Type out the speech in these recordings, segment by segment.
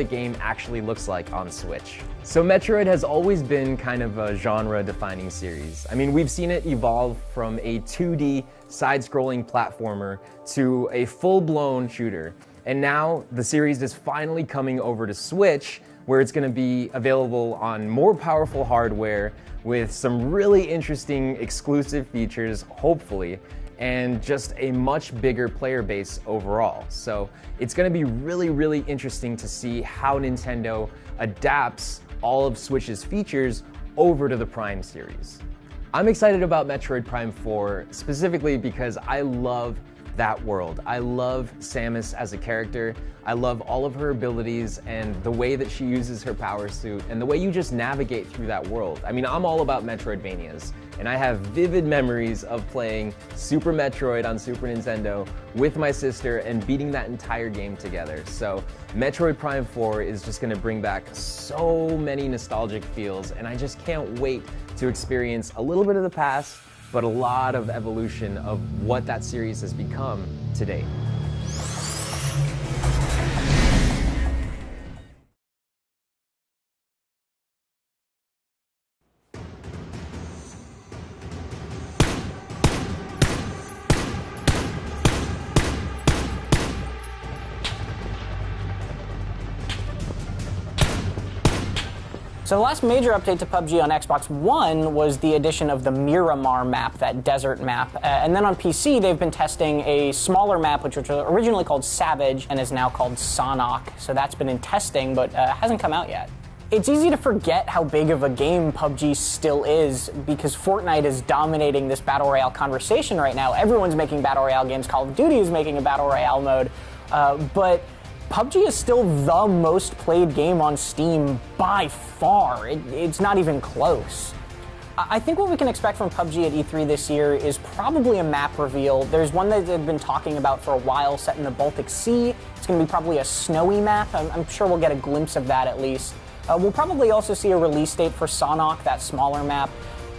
the game actually looks like on Switch. So Metroid has always been kind of a genre-defining series. I mean, we've seen it evolve from a 2D side-scrolling platformer to a full-blown shooter. And now the series is finally coming over to Switch, where it's going to be available on more powerful hardware with some really interesting exclusive features, hopefully, and just a much bigger player base overall. So it's to be really, really interesting to see how Nintendo adapts all of Switch's features over to the Prime series. I'm excited about Metroid Prime 4 specifically because I love that world. I love Samus as a character. I love all of her abilities and the way that she uses her power suit and the way you just navigate through that world. I mean, I'm all about Metroidvanias, and I have vivid memories of playing Super Metroid on Super Nintendo with my sister and beating that entire game together. So, Metroid Prime 4 is just gonna bring back so many nostalgic feels, and I just can't wait to experience a little bit of the past but a lot of evolution of what that series has become to So the last major update to PUBG on Xbox One was the addition of the Miramar map, that desert map. Uh, and then on PC, they've been testing a smaller map, which was originally called Savage and is now called Sanhok. So that's been in testing, but uh, hasn't come out yet. It's easy to forget how big of a game PUBG still is because Fortnite is dominating this Battle Royale conversation right now. Everyone's making Battle Royale games. Call of Duty is making a Battle Royale mode. Uh, but PUBG is still the most played game on Steam by far. It, it's not even close. I think what we can expect from PUBG at E3 this year is probably a map reveal. There's one that they've been talking about for a while set in the Baltic Sea. It's going to be probably a snowy map. I'm, I'm, sure we'll get a glimpse of that at least. Uh, we'll probably also see a release date for Sanhok, that smaller map.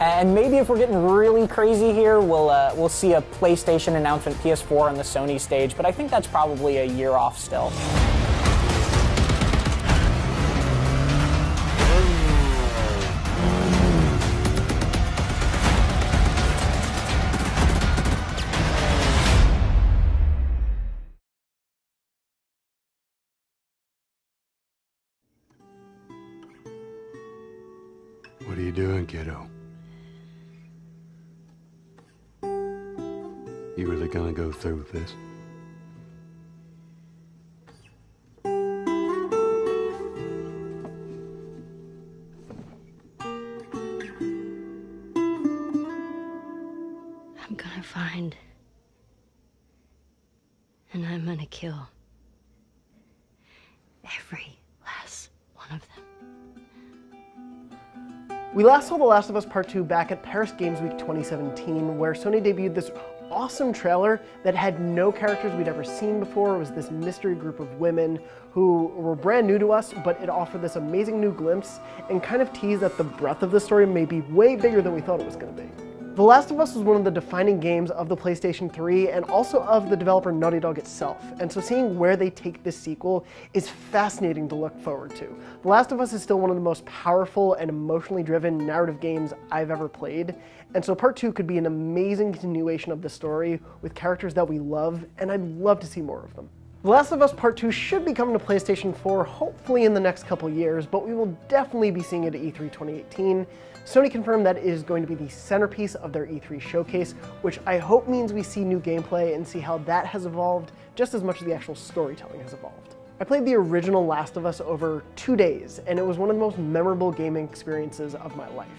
And maybe if we're getting really crazy here, we'll uh, we'll see a PlayStation announcement, PS4 on the Sony stage. But I think that's probably a year off still. What are you doing, kiddo? You really gonna go through with this? I'm gonna find. And I'm gonna kill. Every last one of them. We last saw The Last of Us Part 2 back at Paris Games Week 2017, where Sony debuted this awesome trailer that had no characters we'd ever seen before. It was this mystery group of women who were brand new to us, but it offered this amazing new glimpse and kind of teased that the breadth of the story may be way bigger than we thought it was going to be. The Last of Us was one of the defining games of the PlayStation 3 and also of the developer Naughty Dog itself. And so seeing where they take this sequel is fascinating to look forward to. The Last of Us is still one of the most powerful and emotionally driven narrative games I've ever played. And so part 2 could be an amazing continuation of the story with characters that we love, and I'd love to see more of them. The Last of Us Part 2 should be coming to PlayStation 4 hopefully in the next couple years, but we will definitely be seeing it at E3 2018. Sony confirmed that it is going to be the centerpiece of their E3 showcase, which I hope means we see new gameplay and see how that has evolved just as much as the actual storytelling has evolved. I played the original Last of Us over two days, and it was one of the most memorable gaming experiences of my life.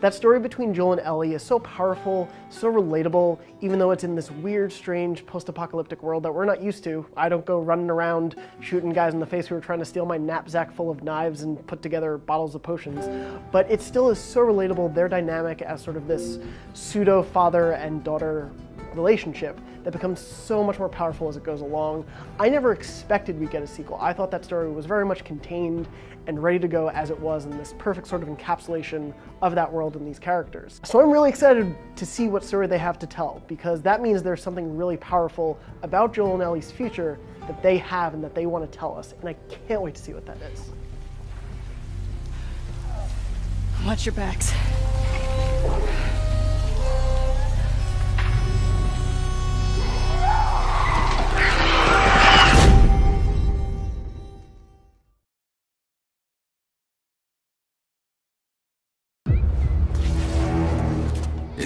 That story between Joel and Ellie is so powerful, so relatable, even though it's in this weird, strange, post-apocalyptic world that we're not used to. I don't go running around shooting guys in the face who are trying to steal my knapsack full of knives and put together bottles of potions. But it still is so relatable, their dynamic as sort of this pseudo father and daughter relationship that becomes so much more powerful as it goes along. I never expected we'd get a sequel. I thought that story was very much contained and ready to go as it was in this perfect sort of encapsulation of that world and these characters. So I'm really excited to see what story they have to tell because that means there's something really powerful about Joel and Ellie's future that they have and that they want to tell us, and I can't wait to see what that is. Watch your backs.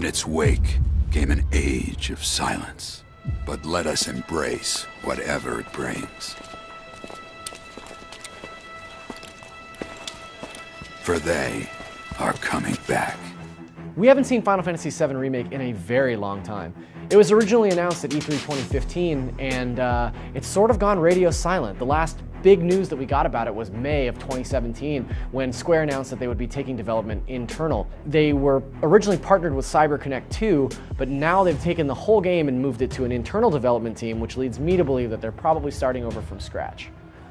In its wake came an age of silence. But let us embrace whatever it brings. For they are coming back. We haven't seen Final Fantasy VII Remake in a very long time. It was originally announced at E3 2015, and uh, it's sort of gone radio silent. The last big news that we got about it was May of 2017 when Square announced that they would be taking development internal. They were originally partnered with CyberConnect 2, but now they've taken the whole game and moved it to an internal development team, which leads me to believe that they're probably starting over from scratch.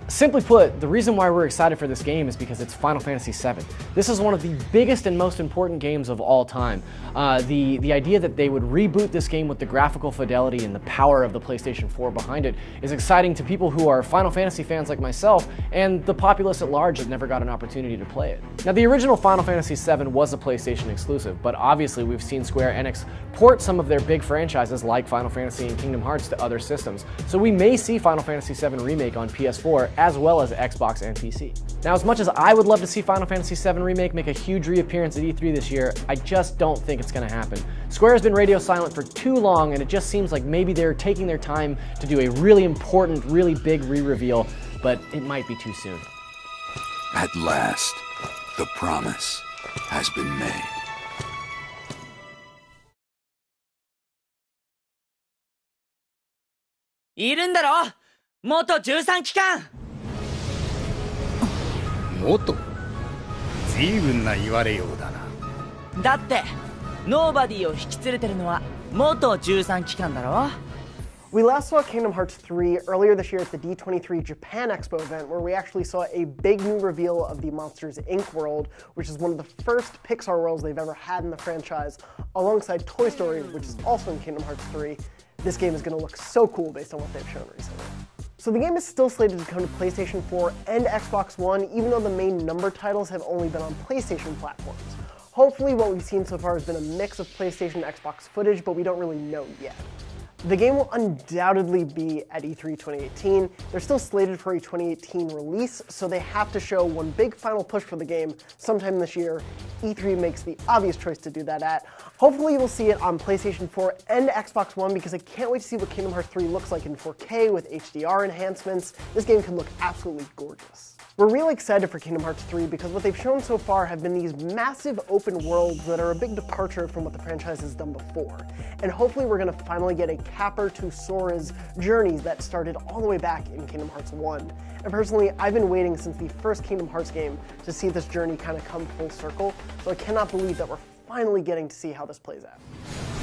Simply put, the reason why we're excited for this game is because it's Final Fantasy VII. This is one of the biggest and most important games of all time. Uh, the, the idea that they would reboot this game with the graphical fidelity and the power of the PlayStation 4 behind it is exciting to people who are Final Fantasy fans like myself and the populace at large that never got an opportunity to play it. Now, the original Final Fantasy VII was a PlayStation exclusive, but obviously we've seen Square Enix port some of their big franchises like Final Fantasy and Kingdom Hearts to other systems. So we may see Final Fantasy VII Remake on PS4 as well as Xbox and PC. Now, as much as I would love to see Final Fantasy VII Remake make a huge reappearance at E3 this year, I just don't think it's going to happen. Square has been radio silent for too long, and it just seems like maybe they're taking their time to do a really important, really big re-reveal, but it might be too soon. At last, the promise has been made. いるんだろ元13機関 元随分な言われようだなだってノーバディを引き連れてるのは元13機関だろ We last saw Kingdom Hearts 3 earlier this year at the D23 Japan Expo event, where we actually saw a big new reveal of the Monsters Inc. world, which is one of the first Pixar worlds they've ever had in the franchise, alongside Toy Story, which is also in Kingdom Hearts 3. This game is going to look so cool based on what they've shown recently. So the game is still slated to come to PlayStation 4 and Xbox One, even though the main number titles have only been on PlayStation platforms. Hopefully what we've seen so far has been a mix of PlayStation and Xbox footage, but we don't really know yet. The game will undoubtedly be at E3 2018. They're still slated for a 2018 release, so they have to show one big final push for the game sometime this year. E3 makes the obvious choice to do that at. Hopefully we'll see it on PlayStation 4 and Xbox One because I can't wait to see what Kingdom Hearts 3 looks like in 4K with HDR enhancements. This game can look absolutely gorgeous. We're really excited for Kingdom Hearts 3 because what they've shown so far have been these massive open worlds that are a big departure from what the franchise has done before. And hopefully we're going to finally get a capper to Sora's journey that started all the way back in Kingdom Hearts 1. And personally, I've been waiting since the first Kingdom Hearts game to see this journey kind of come full circle, so I cannot believe that we're finally getting to see how this plays out.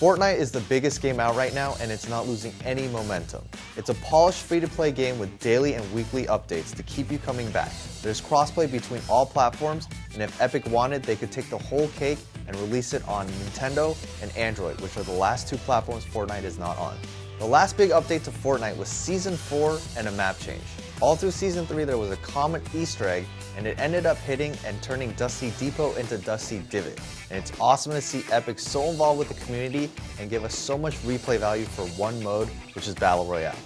Fortnite is the biggest game out right now and it's not losing any momentum. It's a polished free-to-play game with daily and weekly updates to keep you coming back. There's crossplay between all platforms and if Epic wanted, they could take the whole cake and release it on Nintendo and Android, which are the last two platforms Fortnite is not on. The last big update to Fortnite was Season 4 and a map change. All through Season 3 there was a common easter egg and it ended up hitting and turning Dusty Depot into Dusty Divot. And it's awesome to see Epic so involved with the community and give us so much replay value for one mode, which is Battle Royale.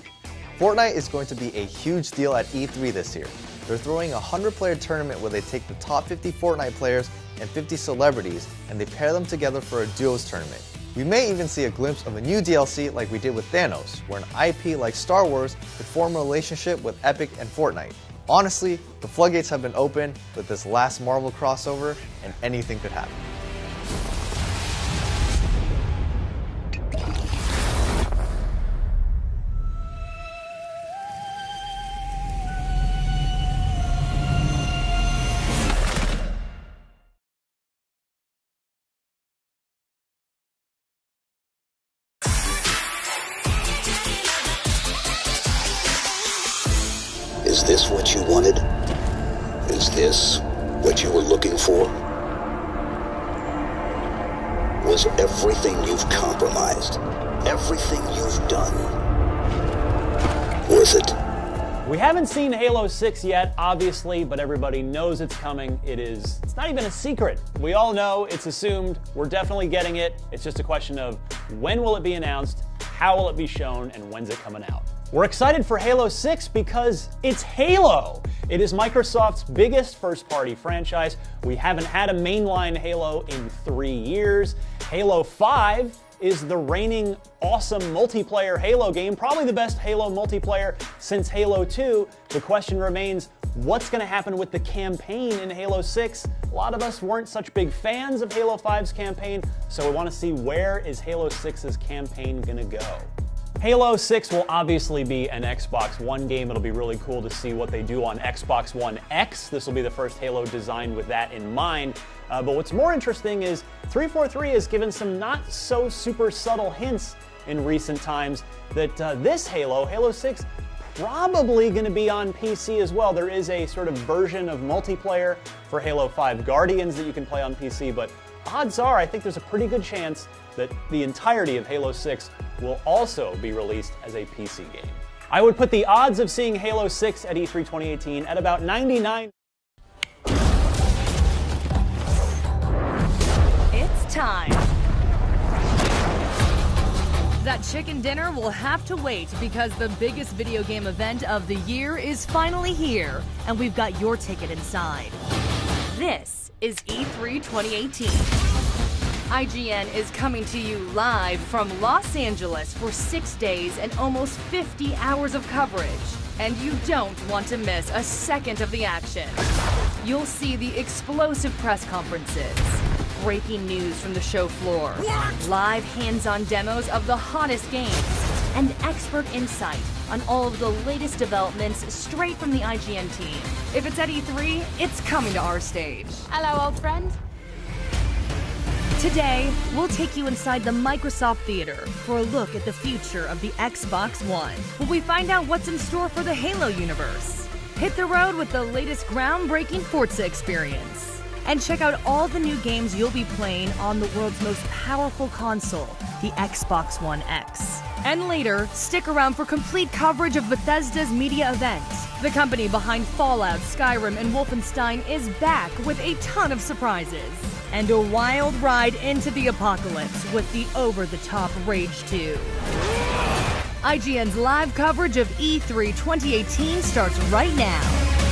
Fortnite is going to be a huge deal at E3 this year. They're throwing a 100 player tournament where they take the top 50 Fortnite players and 50 celebrities and they pair them together for a duos tournament. We may even see a glimpse of a new DLC like we did with Thanos, where an IP like Star Wars could form a relationship with Epic and Fortnite. Honestly, the floodgates have been opened with this last Marvel crossover, and anything could happen. 6 yet, obviously, but everybody knows it's coming. It is, it's not even a secret. We all know, it's assumed, we're definitely getting it. It's just a question of when will it be announced, how will it be shown, and when's it coming out. We're excited for Halo 6 because it's Halo. It is Microsoft's biggest first party franchise. We haven't had a mainline Halo in three years. Halo 5 is the reigning awesome multiplayer Halo game, probably the best Halo multiplayer since Halo 2. The question remains what's going to happen with the campaign in Halo 6? A lot of us weren't such big fans of Halo 5's campaign, so we want to see where is Halo 6's campaign going to go. Halo 6 will obviously be an Xbox One game. It'll be really cool to see what they do on Xbox One X. This will be the first Halo designed with that in mind. Uh, but what's more interesting is 343 has given some not so super subtle hints in recent times that uh, this Halo, Halo 6, probably going to be on PC as well. There is a sort of version of multiplayer for Halo 5 Guardians that you can play on PC, but odds are I think there's a pretty good chance that the entirety of Halo 6 will also be released as a PC game. I would put the odds of seeing Halo 6 at E3 2018 at about 99. It's time. That chicken dinner will have to wait because the biggest video game event of the year is finally here, and we've got your ticket inside. This is E E3 2018. IGN is coming to you live from Los Angeles for six days and almost 50 hours of coverage. And you don't want to miss a second of the action. You'll see the explosive press conferences, breaking news from the show floor, live hands on demos of the hottest games, and expert insight on all of the latest developments straight from the IGN team. If it's at E3, it's coming to our stage. Hello, old friend. Today, we'll take you inside the Microsoft Theater for a look at the future of the Xbox One. Will we find out what's in store for the Halo universe? Hit the road with the latest groundbreaking Forza experience. And check out all the new games you'll be playing on the world's most powerful console, the Xbox One X. And later, stick around for complete coverage of Bethesda's media event. The company behind Fallout, Skyrim, and Wolfenstein is back with a ton of surprises. And a wild ride into the apocalypse with the over the top Rage 2. IGN's live coverage of E E3 2018 starts right now.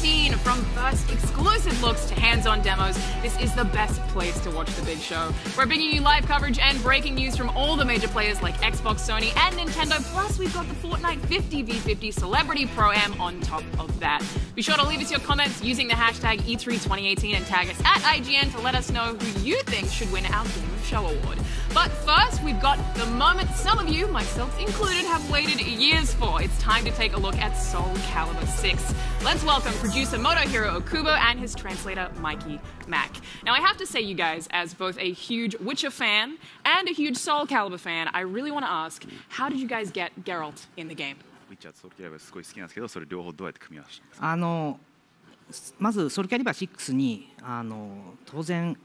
2018. From first exclusive looks to hands-on demos, this is the best place to watch the big show. We're bringing you live coverage and breaking news from all the major players like Xbox, Sony, and Nintendo. Plus, we've got the Fortnite 50v50 Celebrity Pro Am on top of that. Be sure to leave us your comments using the hashtag E E3 2018 and tag us at IGN to let us know who you think should win our Game Show award. But first, we've got the moment some of you, myself included, have waited years for. It's time to take a look at Soul Calibur 6. Let's welcome producer Motohiro Okubo and his translator Mikey Mack. Now, I have to say, you guys, as both a huge Witcher fan and a huge Soul Calibur fan, I really want to ask, how did you guys get Geralt in the game? ウィッチャーとソウルキャリバーすごい好きなんですけどそれ両方どうやって組み合わせたんですかあのまずソウルキャリバー6にあの当然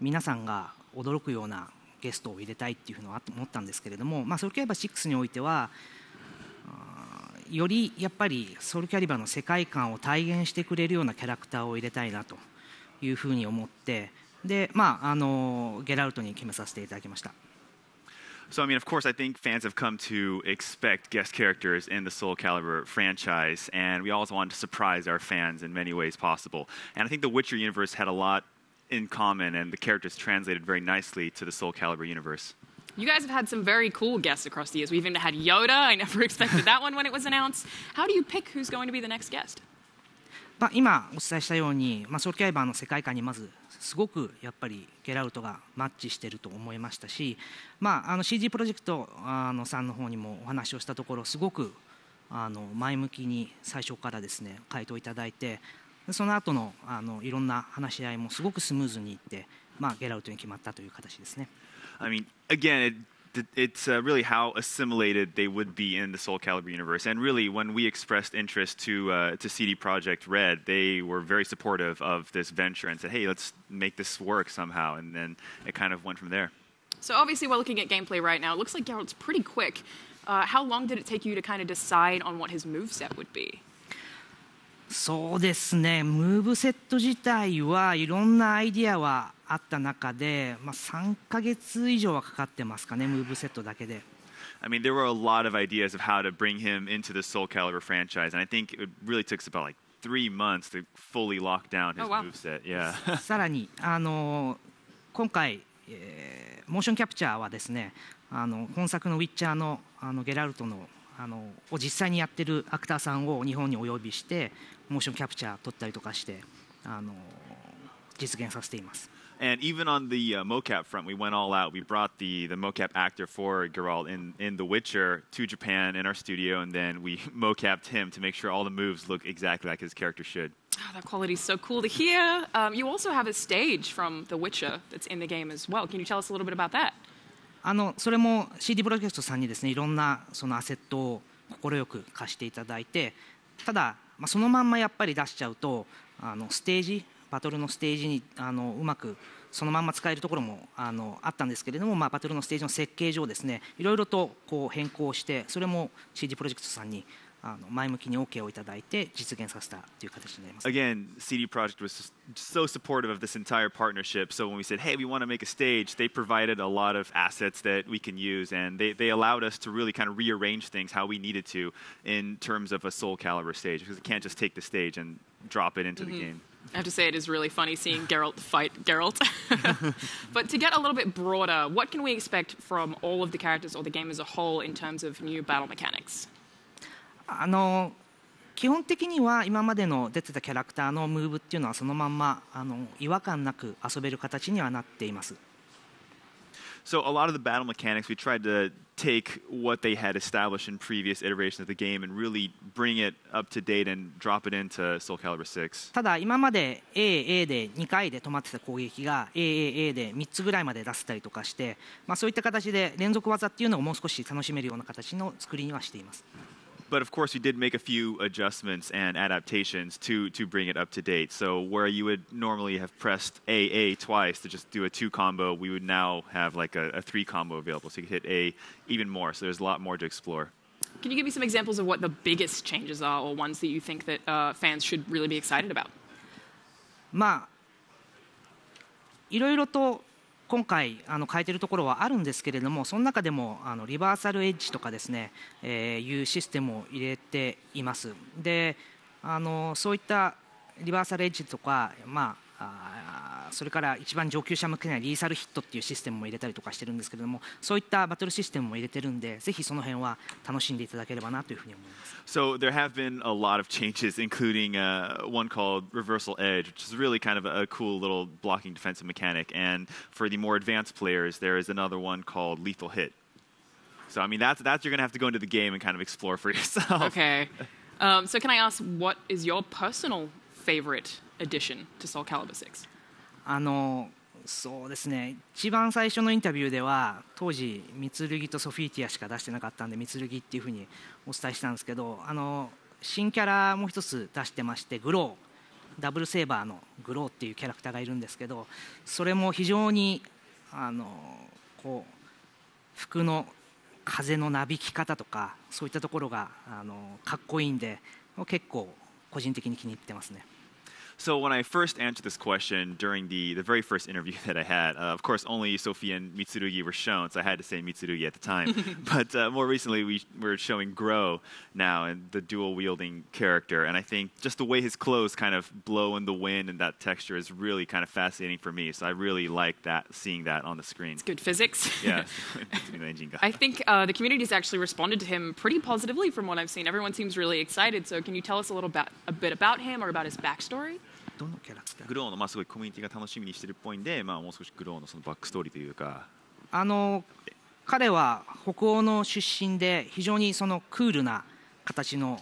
皆さんが 驚くようなゲストを入れたいっていうふうには思ったんですけれども、まあ、ソウルキャリバー6においてはよりやっぱりソウルキャリバーの世界観を体現してくれるようなキャラクターを入れたいなというふうに思ってで、まあ、あのゲラルトに決めさせていただきました。So I mean, of course, I think fans have come to expect guest characters in the Soul Calibur franchise, and we always wanted to surprise our fans in many ways possible. And I think the Witcher universe had a lot in common, and the characters translated very nicely to the Soul Calibur universe. You guys have had some very cool guests across the years. We've even had Yoda. I never expected that one when it was announced. How do you pick who's going to be the next guest? まあ、今お伝えしたように、まあ、ソウルキャイバーの世界観にまずすごくやっぱりゲラルトがマッチしていると思いましたし、まあ、あの CG プロジェクトあのさんの方にもお話をしたところすごくあの前向きに最初からですね回答いただいてその後のあのいろんな話し合いもすごくスムーズにいって、まあ、ゲラウトに決まったという形ですね。I mean, again, it... it's uh, really how assimilated they would be in the Soul Calibur universe. And really, when we expressed interest to uh, to CD Projekt Red, they were very supportive of this venture and said, "Hey, let's make this work somehow." And then it kind of went from there. So obviously, we're looking at gameplay right now. It looks like Geralt's pretty quick. Uh, how long did it take you to kind of decide on what his move set would be? そうですね、ムーブセット自体はいろんなアイディアはあった中で、まあ、3か月以上はかかってますかね、ムーブセットだけで。I mean, there were a lot of ideas of how to bring him into the Soul Calibur franchise, and I think it really took us about like three months to fully lock down his oh, wow. moveset. Yeah. さらに、あの今回、えー、モーションキャプチャーはですね、あの本作のウィッチャーのあのゲラルトのあのを実際にやってるアクターさんを日本にお呼びしてモーションキャプチャー撮ったりとかしてあの実現させています。And even on the uh, mocap front, we went all out. We brought the, the mocap actor for Geralt in, in The Witcher to Japan in our studio, and then we mocapped him to make sure all the moves look exactly like his character should. Oh, that quality is so cool to hear. Um, you also have a stage from The Witcher that's in the game as well. Can you tell us a little bit about that? あのそれも CD プロジェクトさんにですねいろんなそのアセットを快く貸していただいてただ、まあ、そのまんまやっぱり出しちゃうとあのステージバトルのステージにあのうまくそのまんま使えるところもあのあったんですけれども、まあ、バトルのステージの設計上ですねいろいろとこう変更してそれも CD プロジェクトさんにあの前向きに OK をいただいて実現させたという形になります。Again, CD Projekt was so supportive of this entire partnership. So when we said, hey, we want to make a stage, they provided a lot of assets that we can use, and they, they allowed us to really kind of rearrange things how we needed to in terms of a Soul Calibur stage, because you can't just take the stage and drop it into mm -hmm. the mm-hmm. game. I have to say, it is really funny seeing Geralt fight Geralt. but to get a little bit broader, what can we expect from all of the characters or the game as a whole in terms of new battle mechanics? あの基本的には今までの出てたキャラクターのムーブっていうのはそのまんまあの違和感なく遊べる形にはなっています。So a lot of the battle mechanics, we tried to take what they had established in previous iterations of the game and really bring it up to date and drop it into Soul Calibur 6. ただ今まで A、A で2回で止まってた攻撃が A、A、A で3つぐらいまで出せたりとかして、まあ、そういった形で連続技っていうのをもう少し楽しめるような形の作りにはしています。but of course, we did make a few adjustments and adaptations to to bring it up to date. So where you would normally have pressed AA twice to just do a two combo, we would now have like a, a three combo available, so you could hit A even more. So there's a lot more to explore. Can you give me some examples of what the biggest changes are, or ones that you think that uh, fans should really be excited about? まあ、いろいろと 今回あの変えているところはあるんですけれどもその中でもあのリバーサルエッジとかですね、えー、いうシステムを入れています。であのそういったリバーサルエッジとか、まあ、それから一番上級者向けにはリーサルヒットっていうシステムも入れたりとかしてるんですけれどもそういったバトルシステムも入れてるんでぜひその辺は楽しんでいただければなというふうに思います。So there have been a lot of changes, including uh, one called Reversal Edge, which is really kind of a, a cool little blocking defensive mechanic. And for the more advanced players, there is another one called Lethal Hit. So I mean, that's that's you're gonna have to go into the game and kind of explore for yourself. Okay. Um, so can I ask, what is your personal favorite addition to Soul Calibur 6? あのそうですね一番最初のインタビューでは当時三剣とソフィーティアしか出してなかったんで三剣っていうふうにお伝えしたんですけどあの新キャラも一つ出してましてグローダブルセーバーのグローっていうキャラクターがいるんですけどそれも非常にあのこう服の風のなびき方とかそういったところがあのかっこいいんで結構個人的に気に入ってますね。So when I first answered this question during the, the very first interview that I had, uh, of course only Sophie and Mitsurugi were shown, so I had to say Mitsurugi at the time. but uh, more recently, we were showing Groh now and the dual wielding character, and I think just the way his clothes kind of blow in the wind and that texture is really kind of fascinating for me. So I really like that seeing that on the screen. It's good physics. Yeah. I think uh, the community has actually responded to him pretty positively from what I've seen. Everyone seems really excited. So can you tell us a little bit, a bit about him or about his backstory? どのキャラクター？グローのまあすごいコミュニティが楽しみにしてるっぽいんで、まあもう少しグローのそのバックストーリーというか。あの彼は北欧の出身で非常にそのクールな形の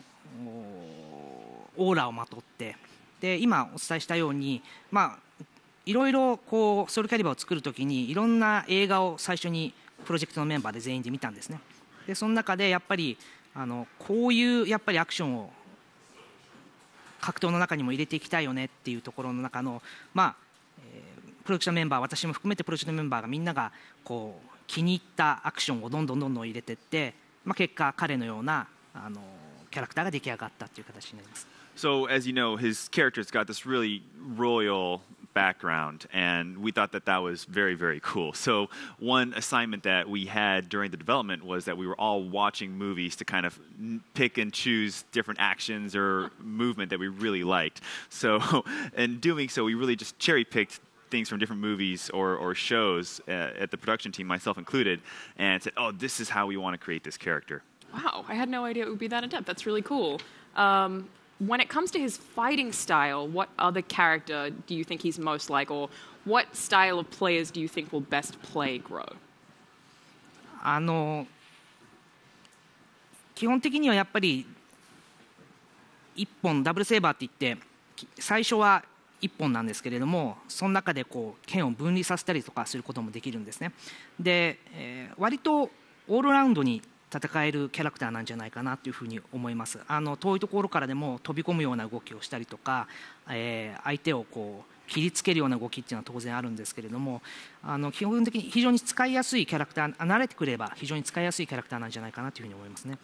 オーラをまとってで今お伝えしたようにまあいろいろこうソウルキャリバーを作るときにいろんな映画を最初にプロジェクトのメンバーで全員で見たんですねでその中でやっぱりあのこういうやっぱりアクションを格闘の中にも入れていきたいよねっていうところの中の、まあえー、プロジェクトメンバー私も含めてプロジェクトメンバーがみんながこう気に入ったアクションをどんどんどんどん入れていって、まあ、結果彼のようなあのキャラクターが出来上がったという形になります。So, as you know, his character's got this really royal background, and we thought that that was very, very cool. So, one assignment that we had during the development was that we were all watching movies to kind of pick and choose different actions or movement that we really liked. So, in doing so, we really just cherry picked things from different movies or, or shows uh, at the production team, myself included, and said, oh, this is how we want to create this character. Wow, I had no idea it would be that in depth. That's really cool. Um, when it comes to his fighting style, what other character do you think he's most like, or what style of players do you think will best play Grow? あの基本的にはやっぱり1本ダブルセーバーっていって最初は1本なんですけれどもその中でこう剣を分離させたりとかすることもできるんですねで、えー、割とオールラウンドに戦えるキャラクターなんじゃないかなというふうに思いますあの遠いところからでも飛び込むような動きをしたりとか、えー、相手をこう切りつけるような動きっていうのは当然あるんですけれどもあの基本的に非常に使いやすいキャラクター慣れてくれば非常に使いやすいキャラクターなんじゃないかなというふうに思いますね。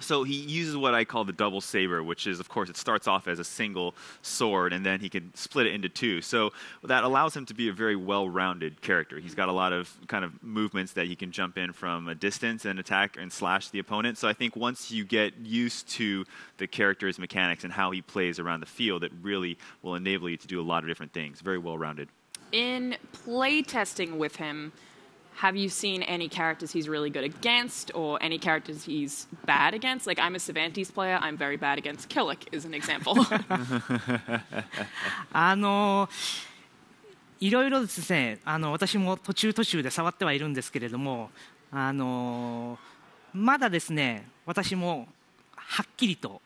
So he uses what I call the double saber, which is, of course, it starts off as a single sword and then he can split it into two. So that allows him to be a very well rounded character. He's got a lot of kind of movements that he can jump in from a distance and attack and slash the opponent. So I think once you get used to the character's mechanics and how he plays around the field, it really will enable you to do a lot of different things. Very well rounded. In play testing with him, have you seen any characters he's really good against or any characters he's bad against? Like, I'm a Cervantes player, I'm very bad against Killick, is an example. あのいろいろですねあの私も途中途中で触ってはいるんですけれどもあのまだですね私もはっきりと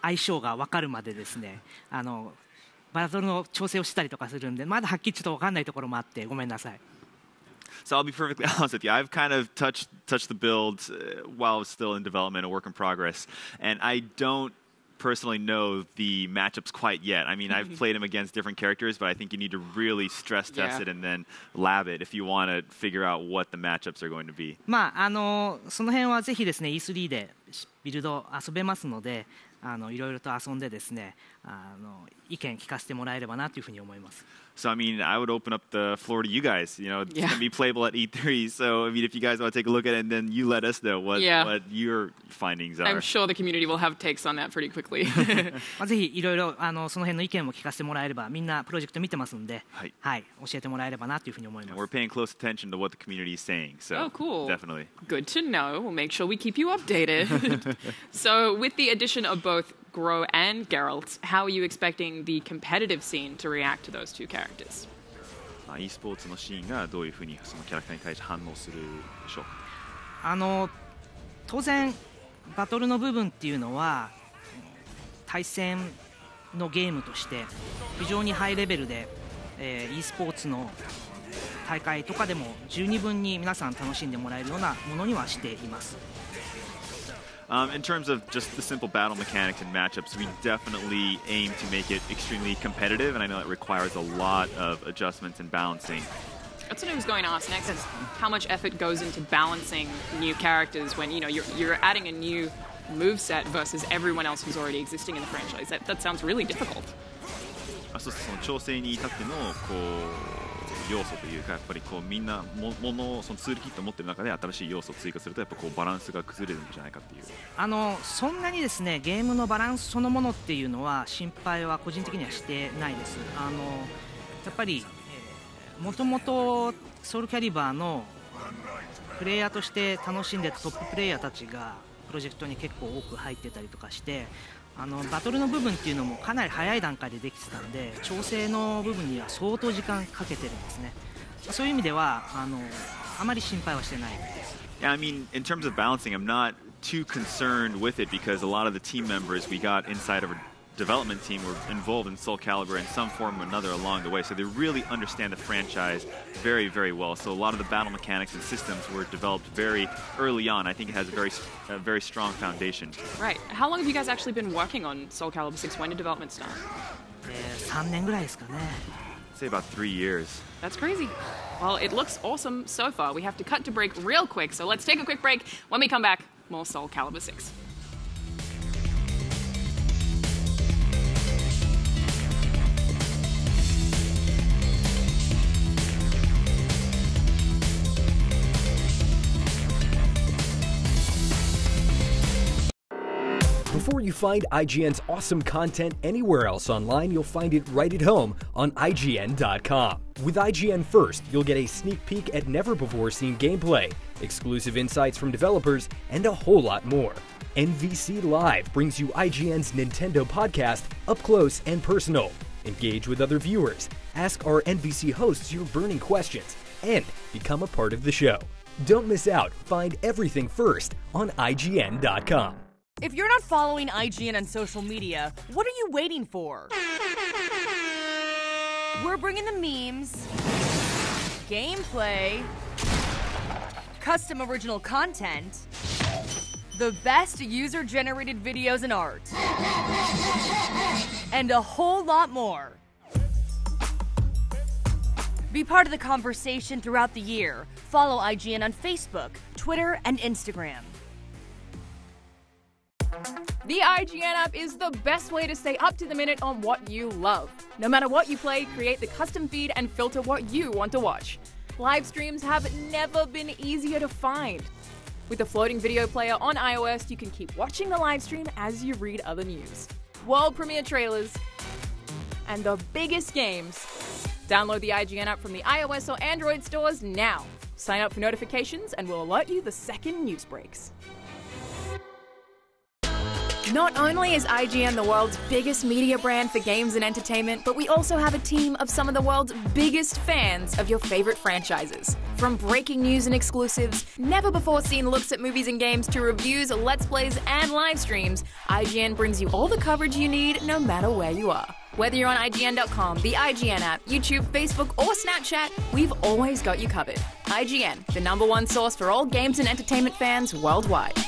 相性が分かるまでですねあのバトルの調整をしたりとかするんでまだはっきりちょっと分かんないところもあってごめんなさい。So I'll be perfectly honest with you. I've kind of touched touched the build uh, while it's still in development, a work in progress, and I don't personally know the matchups quite yet. I mean, I've played them against different characters, but I think you need to really stress test yeah. it and then lab it if you want to figure out what the matchups are going to be. まああのその辺はぜひですね E3 でビルド遊べますので、あのいろいろと遊んでですね、 あの意見聞かせてもらえればなというふうに思います。So I mean, I would open up the floor to you guys. You know, it's yeah. gonna be playable at E3. So I mean, if you guys want to take a look at it, and then you let us know what yeah. what your findings are. I'm sure the community will have takes on that pretty quickly. まあぜひいろいろあのその辺の意見も聞かせてもらえれば、みんなプロジェクト見てますんで、はい、はい、教えてもらえればなというふうに思います。And we're paying close attention to what the community is saying. So oh, cool. Definitely. Good to know. We'll make sure we keep you updated. so with the addition of both Gro and Geralt, how are you expecting the competitive scene to react to those two characters? まあ、e スポーツのシーンがどういうふうにそのキャラクターに対して反応するでしょうあの当然バトルの部分っていうのは対戦のゲームとして非常にハイレベルで、えー、e スポーツの大会とかでも十二分に皆さん楽しんでもらえるようなものにはしています。Um, in terms of just the simple battle mechanics and matchups, we definitely aim to make it extremely competitive, and I know it requires a lot of adjustments and balancing. That's what I was going to ask next: is how much effort goes into balancing new characters when you know you're you're adding a new move set versus everyone else who's already existing in the franchise. That that sounds really difficult. あそうその調整に至ってのこう 要素というかやっぱりこうみんなもものそのツールキットを持ってる中で新しい要素を追加するとやっぱこうバランスが崩れるんじゃないかっていう。あのそんなにですねゲームのバランスそのものっていうのは心配は個人的にはしてないです。あのやっぱりもともとソウルキャリバーのプレイヤーとして楽しんでたトッププレイヤーたちがプロジェクトに結構多く入ってたりとかしてあのバトルの部分っていうのもかなり早い段階でできてたんで調整の部分には相当時間かけてるんですねそういう意味ではあのあまり心配はしてないです Yeah, I mean, in terms of balancing, I'm not too concerned with it because a lot of the team members we got inside of development team were involved in Soul Calibur in some form or another along the way. So they really understand the franchise very, very well. So a lot of the battle mechanics and systems were developed very early on. I think it has a very, a very strong foundation. Right. How long have you guys actually been working on Soul Calibur 6? When did development start? Eh, three years. say about three years. That's crazy. Well, it looks awesome so far. We have to cut to break real quick, so let's take a quick break. When we come back, more Soul Calibur 6. You find IGN's awesome content anywhere else online, you'll find it right at home on IGN.com. With IGN First, you'll get a sneak peek at never before seen gameplay, exclusive insights from developers, and a whole lot more. NVC Live brings you IGN's Nintendo podcast up close and personal. Engage with other viewers, ask our NVC hosts your burning questions, and become a part of the show. Don't miss out. Find everything first on IGN.com. If you're not following IGN on social media, what are you waiting for? We're bringing the memes, gameplay, custom original content, the best user generated videos and art, and a whole lot more. Be part of the conversation throughout the year. Follow IGN on Facebook, Twitter, and Instagram. The IGN app is the best way to stay up to the minute on what you love. No matter what you play, create the custom feed and filter what you want to watch. Live streams have never been easier to find. With the floating video player on iOS, you can keep watching the live stream as you read other news. World premiere trailers and the biggest games. Download the IGN app from the iOS or Android stores now. Sign up for notifications and we'll alert you the second news breaks. Not only is IGN the world's biggest media brand for games and entertainment, but we also have a team of some of the world's biggest fans of your favorite franchises. From breaking news and exclusives, never before seen looks at movies and games, to reviews, let's plays, and live streams, IGN brings you all the coverage you need no matter where you are. Whether you're on IGN.com, the IGN app, YouTube, Facebook, or Snapchat, we've always got you covered. IGN, the number one source for all games and entertainment fans worldwide.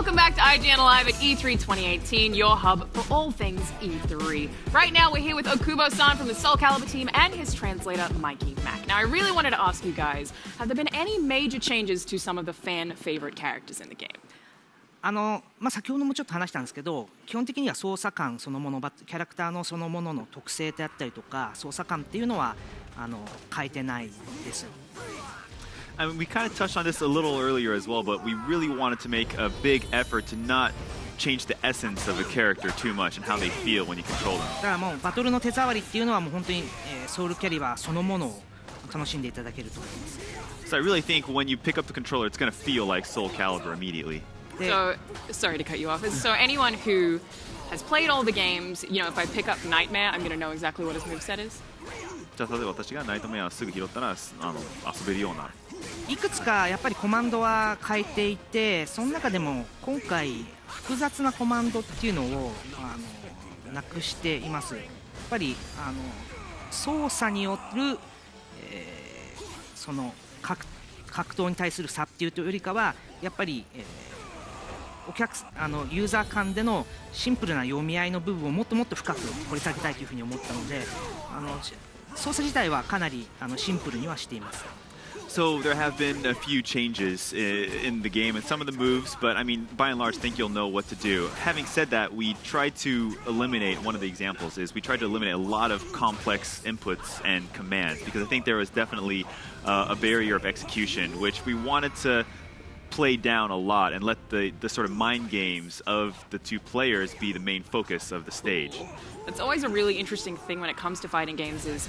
Welcome back to IGN Live at E3 2018, your hub for all things E3. Right now, we're here with Okubo-san from the Soul Calibur team and his translator, Mikey Mack. Now, I really wanted to ask you guys, have there been any major changes to some of the fan favorite characters in the game? あのまあ、先ほどもちょっと話したんですけど基本的には操作感そのものバキャラクターのそのものの特性であったりとか操作感っていうのはあの変えてないです。 I mean, we kind of touched on this a little earlier as well, but we really wanted to make a big effort to not change the essence of a character too much and how they feel when you control them. だからもうバトルの手触りっていうのはもう本当に、えーソウルキャリバーそのものを楽しんでいただけると思います。 So I really think when you pick up the controller, it's going to feel like Soul Calibur immediately. So, sorry to cut you off. So, anyone who has played all the games, you know, if I pick up Nightmare, I'm going to know exactly what his moveset is. じゃあ例えば私がナイトメアすぐ拾ったらあの遊べるような。いくつかやっぱりコマンドは変えていてその中でも今回複雑なコマンドっていうのをあのなくしていますやっぱりあの操作による、えーその格格闘に対する差っていうとよりかはやっぱり、えーお客あのユーザー間でのシンプルな読み合いの部分をもっともっと深く掘り下げたいというふうに思ったのであの操作自体はかなりあのシンプルにはしています。So there have been a few changes in the game and some of the moves, but I mean, by and large, think you'll know what to do. Having said that, we tried to eliminate, one of the examples is we tried to eliminate a lot of complex inputs and commands because I think there was definitely uh, a barrier of execution, which we wanted to play down a lot and let the, the sort of mind games of the two players be the main focus of the stage. It's always a really interesting thing when it comes to fighting games is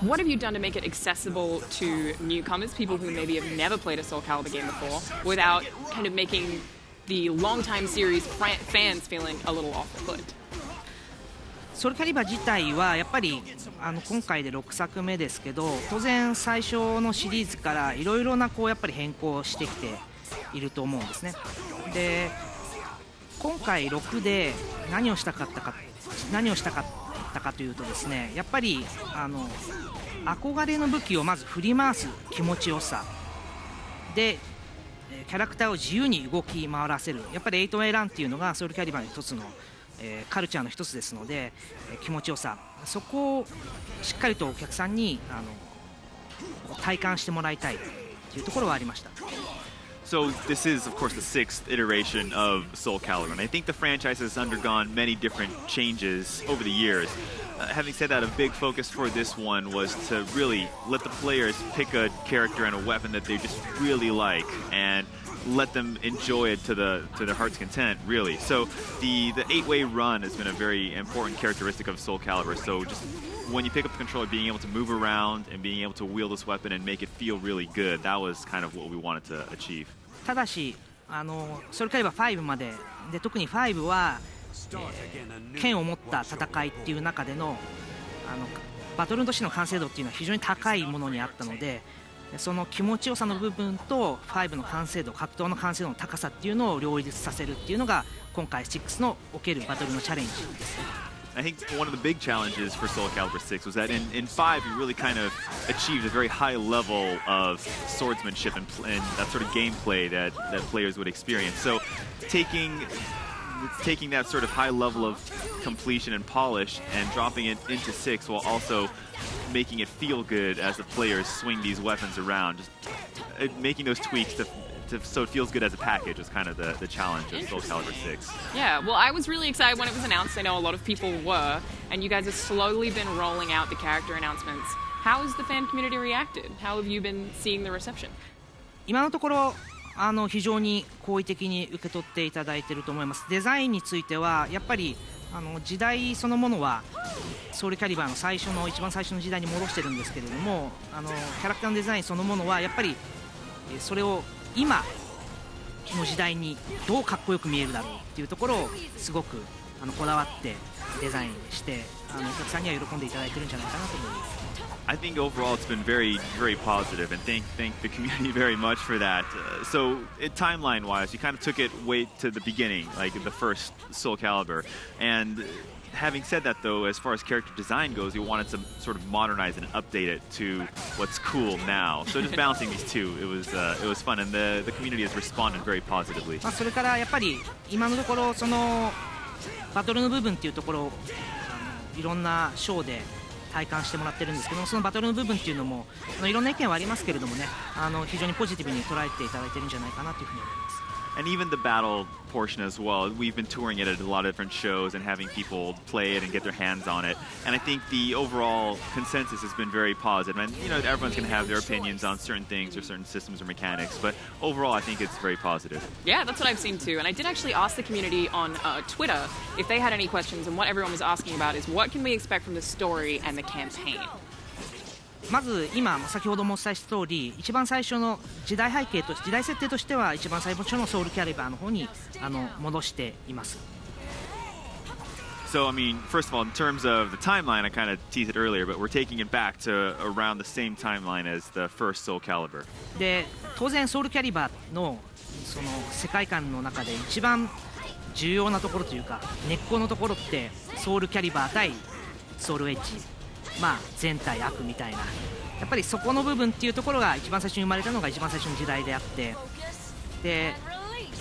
what have you done to make it accessible to newcomers, people who maybe have never played a Soul Calibur game before, without kind of making the long-time series fans feeling a little off put? ソウルキャリバー自体はやっぱりあの今回で6作目ですけど当然最初のシリーズからいろいろなこうやっぱり変更してきて いると思うんですね。で今回6で何をしたかったか何をしたかったかというとですねやっぱりあの憧れの武器をまず振り回す気持ちよさ。でキャラクターを自由に動き回らせる。やっぱり 8way ランっていうのがソウルキャリバーの一つの、えー、カルチャーの一つですので、えー、気持ちよさ。そこをしっかりとお客さんにあの体感してもらいたいというところはありました。So this is, of course, the sixth iteration of Soul Calibur, and I think the franchise has undergone many different changes over the years. Uh, having said that, a big focus for this one was to really let the players pick a character and a weapon that they just really like, and let them enjoy it to the to their heart's content, really. So the the eight-way run has been a very important characteristic of Soul Calibur. So just when you pick up the controller, being able to move around and being able to wield this weapon and make it feel really good, that was kind of what we wanted to achieve. ただしあのソウルカリバー5までで特に5は、えー、剣を持った戦いっていう中でのあのバトルとしての完成度っていうのは非常に高いものにあったのでその気持ちよさの部分と5の完成度格闘の完成度の高さっていうのを両立させるっていうのが今回6のおけるバトルのチャレンジです。I think one of the big challenges for Soul Calibur 6 was that in, in 5 you really kind of achieved a very high level of swordsmanship and, and that sort of gameplay that, that players would experience. So taking taking that sort of high level of completion and polish and dropping it into 6 while also making it feel good as the players swing these weapons around, just uh, making those tweaks to to, so it feels good as a package is kind of the, the challenge of Soul Calibur 6. Yeah, well, I was really excited when it was announced. I know a lot of people were, and you guys have slowly been rolling out the character announcements. How has the fan community reacted? How have you been seeing the reception? 今のところあの非常に好意的に受け取っていただいていると思いますデザインについてはやっぱりあの時代そのものはソウルキャリバーの最初の一番最初の時代に戻してるんですけれどもあのキャラクターのデザインそのものはやっぱりそれを今の時代にどうかっこよく見えるだろうっていうところをすごくあのこだわってデザインしてあのお客さんには喜んでいただいてるんじゃないかなと思います。I think overall it's been very, very positive, and thank thank the community very much for that. Uh, so, timeline-wise, you kind of took it way to the beginning, like the first Soul Calibur, and having said that, though, as far as character design goes, you wanted to sort of modernize and update it to what's cool now. So just balancing these two, it was uh, it was fun, and the the community has responded very positively. まあそれからやっぱり今のところそのバトルの部分っていうところをいろんなショーで体感してもらってるんですけどそのバトルの部分っていうのもいろんな意見はありますけれどもねあの非常にポジティブに捉えていただいてるんじゃないかなというふうに思います。 And even the battle portion as well. We've been touring it at a lot of different shows and having people play it and get their hands on it. And I think the overall consensus has been very positive. And you know, everyone's going to have their opinions on certain things or certain systems or mechanics, but overall, I think it's very positive. Yeah, that's what I've seen too. And I did actually ask the community on uh, Twitter if they had any questions. And what everyone was asking about is what can we expect from the story and the campaign. まず今先ほどもお伝えした通り一番最初の時代背景と時代設定としては一番最初のソウルキャリバーの方にあの戻しています So, I mean, first of all, in terms of the timeline, I kind of teased it earlier, but we're taking it back to around the same timeline as the first Soul Calibur. で、当然ソウルキャリバーのその世界観の中で一番重要なところというか根っこのところってソウルキャリバー対ソウルエッジまあ、全体悪みたいなやっぱりそこの部分っていうところが一番最初に生まれたのが一番最初の時代であってで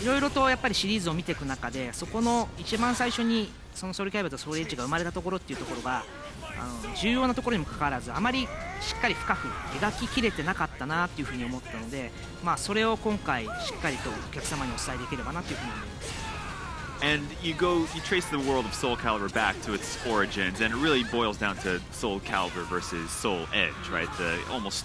いろいろとやっぱりシリーズを見ていく中でそこの一番最初にそのソウルキャリバーとソウルエッジが生まれたところっていうところがあの重要なところにもかかわらずあまりしっかり深く描ききれてなかったなっていうふうに思ったので、まあ、それを今回しっかりとお客様にお伝えできればなというふうに思います。And you go, you trace the world of Soul Calibur back to its origins, and it really boils down to Soul Calibur versus Soul Edge, right? The almost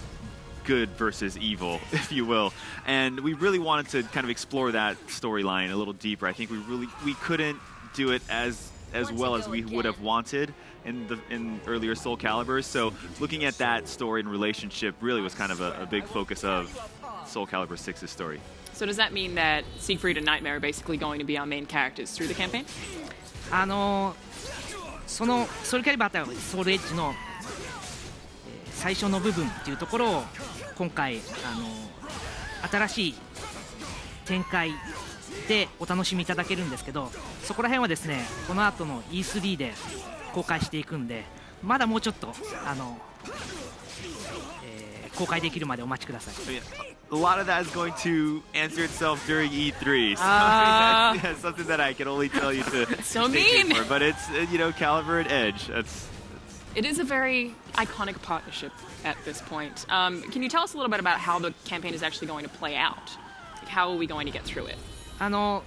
good versus evil, if you will. And we really wanted to kind of explore that storyline a little deeper. I think we really we couldn't do it as as well as we would have wanted in the in earlier Soul Caliburs. So looking at that story and relationship really was kind of a, a big focus of Soul Calibur 6's story. So does that mean that Siegfried and Nightmare are basically going to be our main characters through the campaign? あのそのソウルキャリバーとソウルエッジの最初の部分っていうところを今回あの新しい展開でお楽しみいただけるんですけどそこら辺はですねこの後の E3 で公開していくんでまだもうちょっとあの、えー、公開できるまでお待ちください。a lot of that is going to answer itself during E3. So uh, that's, that's, something that I can only tell you to. so mean. For. But it's uh, you know Caliber and Edge. That's, that's. It is a very iconic partnership at this point. Um, can you tell us a little bit about how the campaign is actually going to play out? Like how are we going to get through it? あの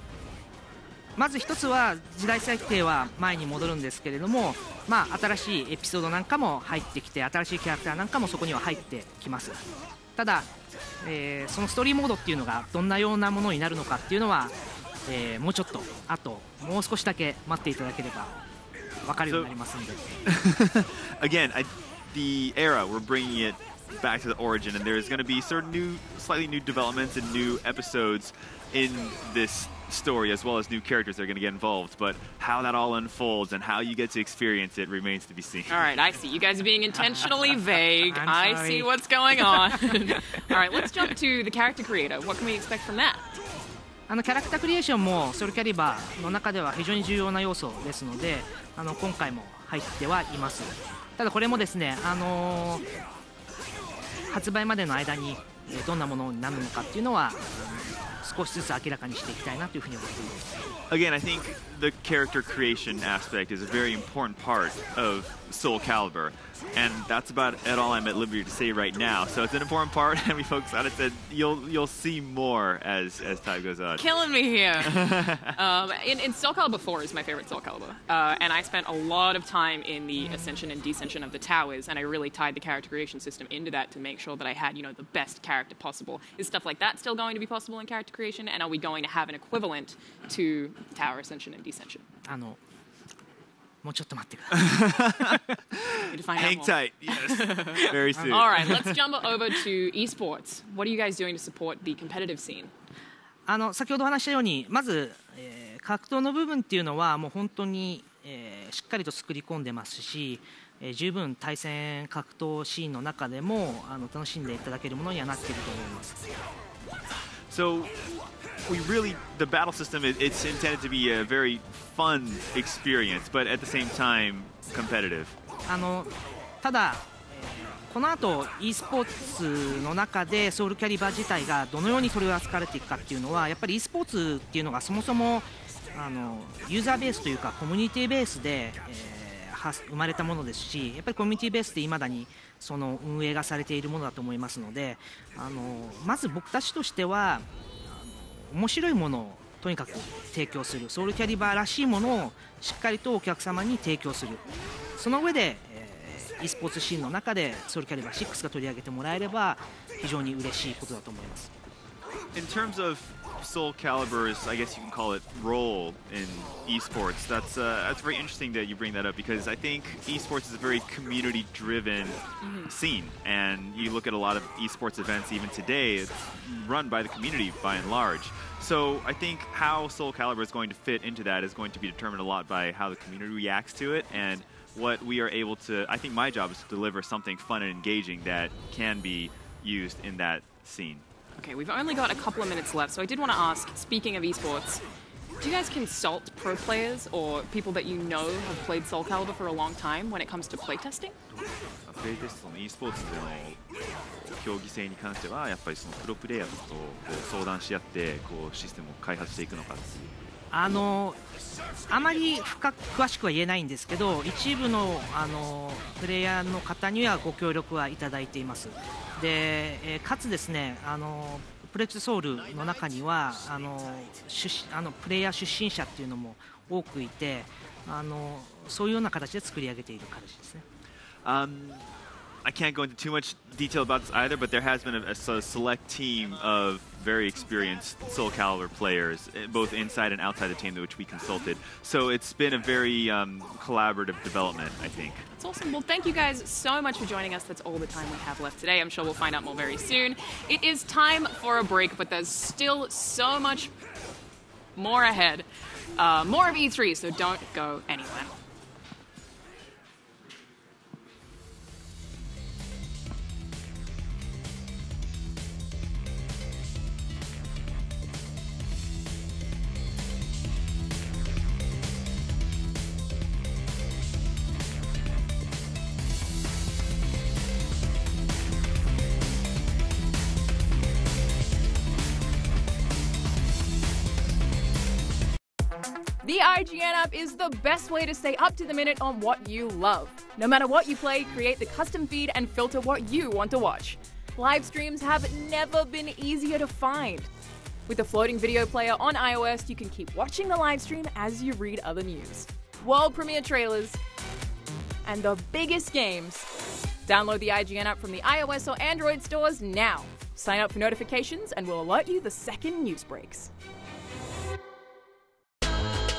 まず一つは時代設定は前に戻るんですけれども、まあ、新しいエピソードなんかも入ってきて新しいキャラクターなんかもそこには入ってきますただ、 えー、そのストーリーモードっていうのがどんなようなものになるのかっていうのは、えー、もうちょっとあともう少しだけ待っていただければ分かるようになりますんで。So, again, I, the era we're bringing it back to the origin, and there's going to be certain new, slightly new developments and new episodes in this story as well as new characters that are going to get involved. But how that all unfolds and how you get to experience it remains to be seen. All right, I see. You guys are being intentionally vague. I see what's going on. all right, let's jump to the character creator. What can we expect from that? あのキャラクタークリエーションもソウルキャリバーの中では非常に重要な要素ですのであの今回も入ってはいますただこれもですね、あのー、発売までの間にどんなものになるのかっていうのは 少しずつ明らかにしていきたいなというふうに思っています Again, I think the character creation aspect is a very important part of Soul Calibur. and that's about it all I'm at liberty to say right now. So it's an important part, and we focus on it. That you'll you'll see more as as time goes on. Killing me here. um, in, in Soul Calibur 4 is my favorite Soul Calibur, uh, and I spent a lot of time in the ascension and descension of the towers, and I really tied the character creation system into that to make sure that I had you know the best character possible. Is stuff like that still going to be possible in character creation, and are we going to have an equivalent to tower ascension and descension? あのもうちょっと待ってください。Hang tight. Yes. Very soon. All right, let's jump over to esports. What are you guys doing to support the competitive scene? あの先ほどお話したようにまず、えー、格闘の部分っていうのはもう本当に、えー、しっかりと作り込んでますし、えー、十分対戦格闘シーンの中でもあの楽しんでいただけるものにはなっていると思います。So we really the battle system it's intended to be a very fun experience, but at the same time competitive. あのただこの後 e スポーツの中でソウルキャリバー自体がどのように取り扱われていくかっていうのはやっぱり e スポーツっていうのがそもそもあのユーザーベースというかコミュニティベースで、えー、生まれたものですしやっぱりコミュニティベースでいまだにその運営がされているものだと思いますのであのまず僕たちとしては面白いものをとにかく提供するソウルキャリバーらしいものをしっかりとお客様に提供するその上で、えー、e スポーツシーンの中でソウルキャリバー6が取り上げてもらえれば非常に嬉しいことだと思います。In terms of Soul Calibur's, I guess you can call it, role in esports. That's uh, that's very interesting that you bring that up because I think esports is a very community-driven mm-hmm. scene, and you look at a lot of esports events even today, it's run by the community by and large. So I think how Soul Calibur is going to fit into that is going to be determined a lot by how the community reacts to it and what we are able to. I think my job is to deliver something fun and engaging that can be used in that scene. Okay, we've only got a couple of minutes left, so I did want to ask, speaking of esports, do you guys consult pro players or people that you know have played Soul Calibur for a long time when it comes to playtesting? プレイテストの e スポーツでの競技性に関してはやっぱりそのプロプレイヤーとこう相談し合ってこうシステムを開発していくのかっていうあのあまり深く詳しくは言えないんですけど一部のあのプレイヤーの方にはご協力はいただいていますで、えーかつですねあのプレックスソウルの中にはあの出あのプレイヤー出身者っていうのも多くいてあのそういうような形で作り上げている形ですね Um, I can't go into too much detail about this either, but there has been a, a select team of very experienced Soul Calibur players, eh, both inside and outside the team, which we consulted. So it's been a very um, collaborative development, I think. It's awesome. Well, thank you guys so much for joining us. That's all the time we have left today. I'm sure we'll find out more very soon. It is time for a break, but there's still so much more ahead. Uh, more of E3, so don't go anywhere. The IGN app is the best way to stay up to the minute on what you love. No matter what you play, create the custom feed and filter what you want to watch. Live streams have never been easier to find. With the floating video player on iOS, you can keep watching the live stream as you read other news. World premiere trailers and the biggest games. Download the IGN app from the iOS or Android stores now. Sign up for notifications and we'll alert you the second news breaks.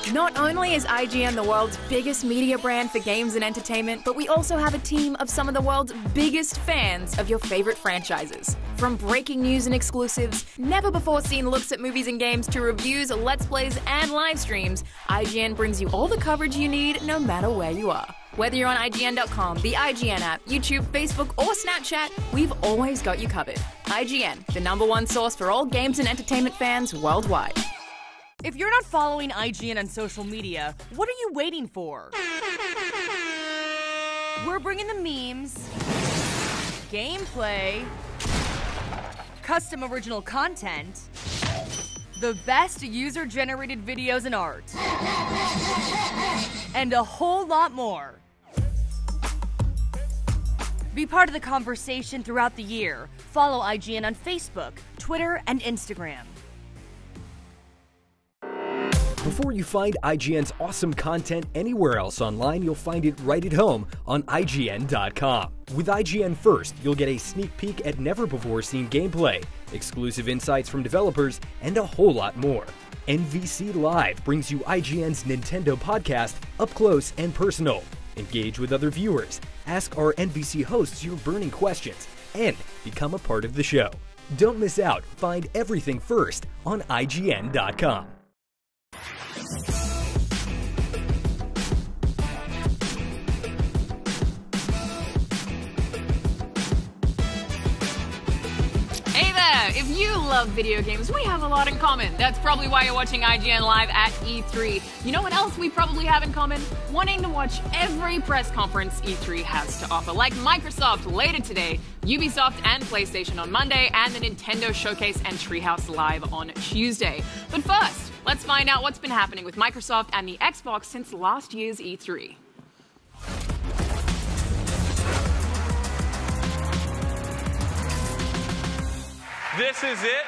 Not only is IGN the world's biggest media brand for games and entertainment, but we also have a team of some of the world's biggest fans of your favorite franchises. From breaking news and exclusives, never before seen looks at movies and games, to reviews, let's plays, and live streams, IGN brings you all the coverage you need no matter where you are. Whether you're on IGN.com, the IGN app, YouTube, Facebook, or Snapchat, we've always got you covered. IGN, the number one source for all games and entertainment fans worldwide. If you're not following IGN on social media, what are you waiting for? We're bringing the memes, gameplay, custom original content, the best user generated videos and art, and a whole lot more. Be part of the conversation throughout the year. Follow IGN on Facebook, Twitter, and Instagram. Before you find IGN's awesome content anywhere else online, you'll find it right at home on IGN.com. With IGN First, you'll get a sneak peek at never before seen gameplay, exclusive insights from developers, and a whole lot more. NVC Live brings you IGN's Nintendo podcast up close and personal. Engage with other viewers, ask our NVC hosts your burning questions, and become a part of the show. Don't miss out. Find everything first on IGN.com. If you love video games, we have a lot in common. That's probably why you're watching IGN Live at E3. You know what else we probably have in common? Wanting to watch every press conference E3 has to offer, like Microsoft later today, Ubisoft and PlayStation on Monday, and the Nintendo Showcase and Treehouse Live on Tuesday. But first, let's find out what's been happening with Microsoft and the Xbox since last year's E E3. This is it.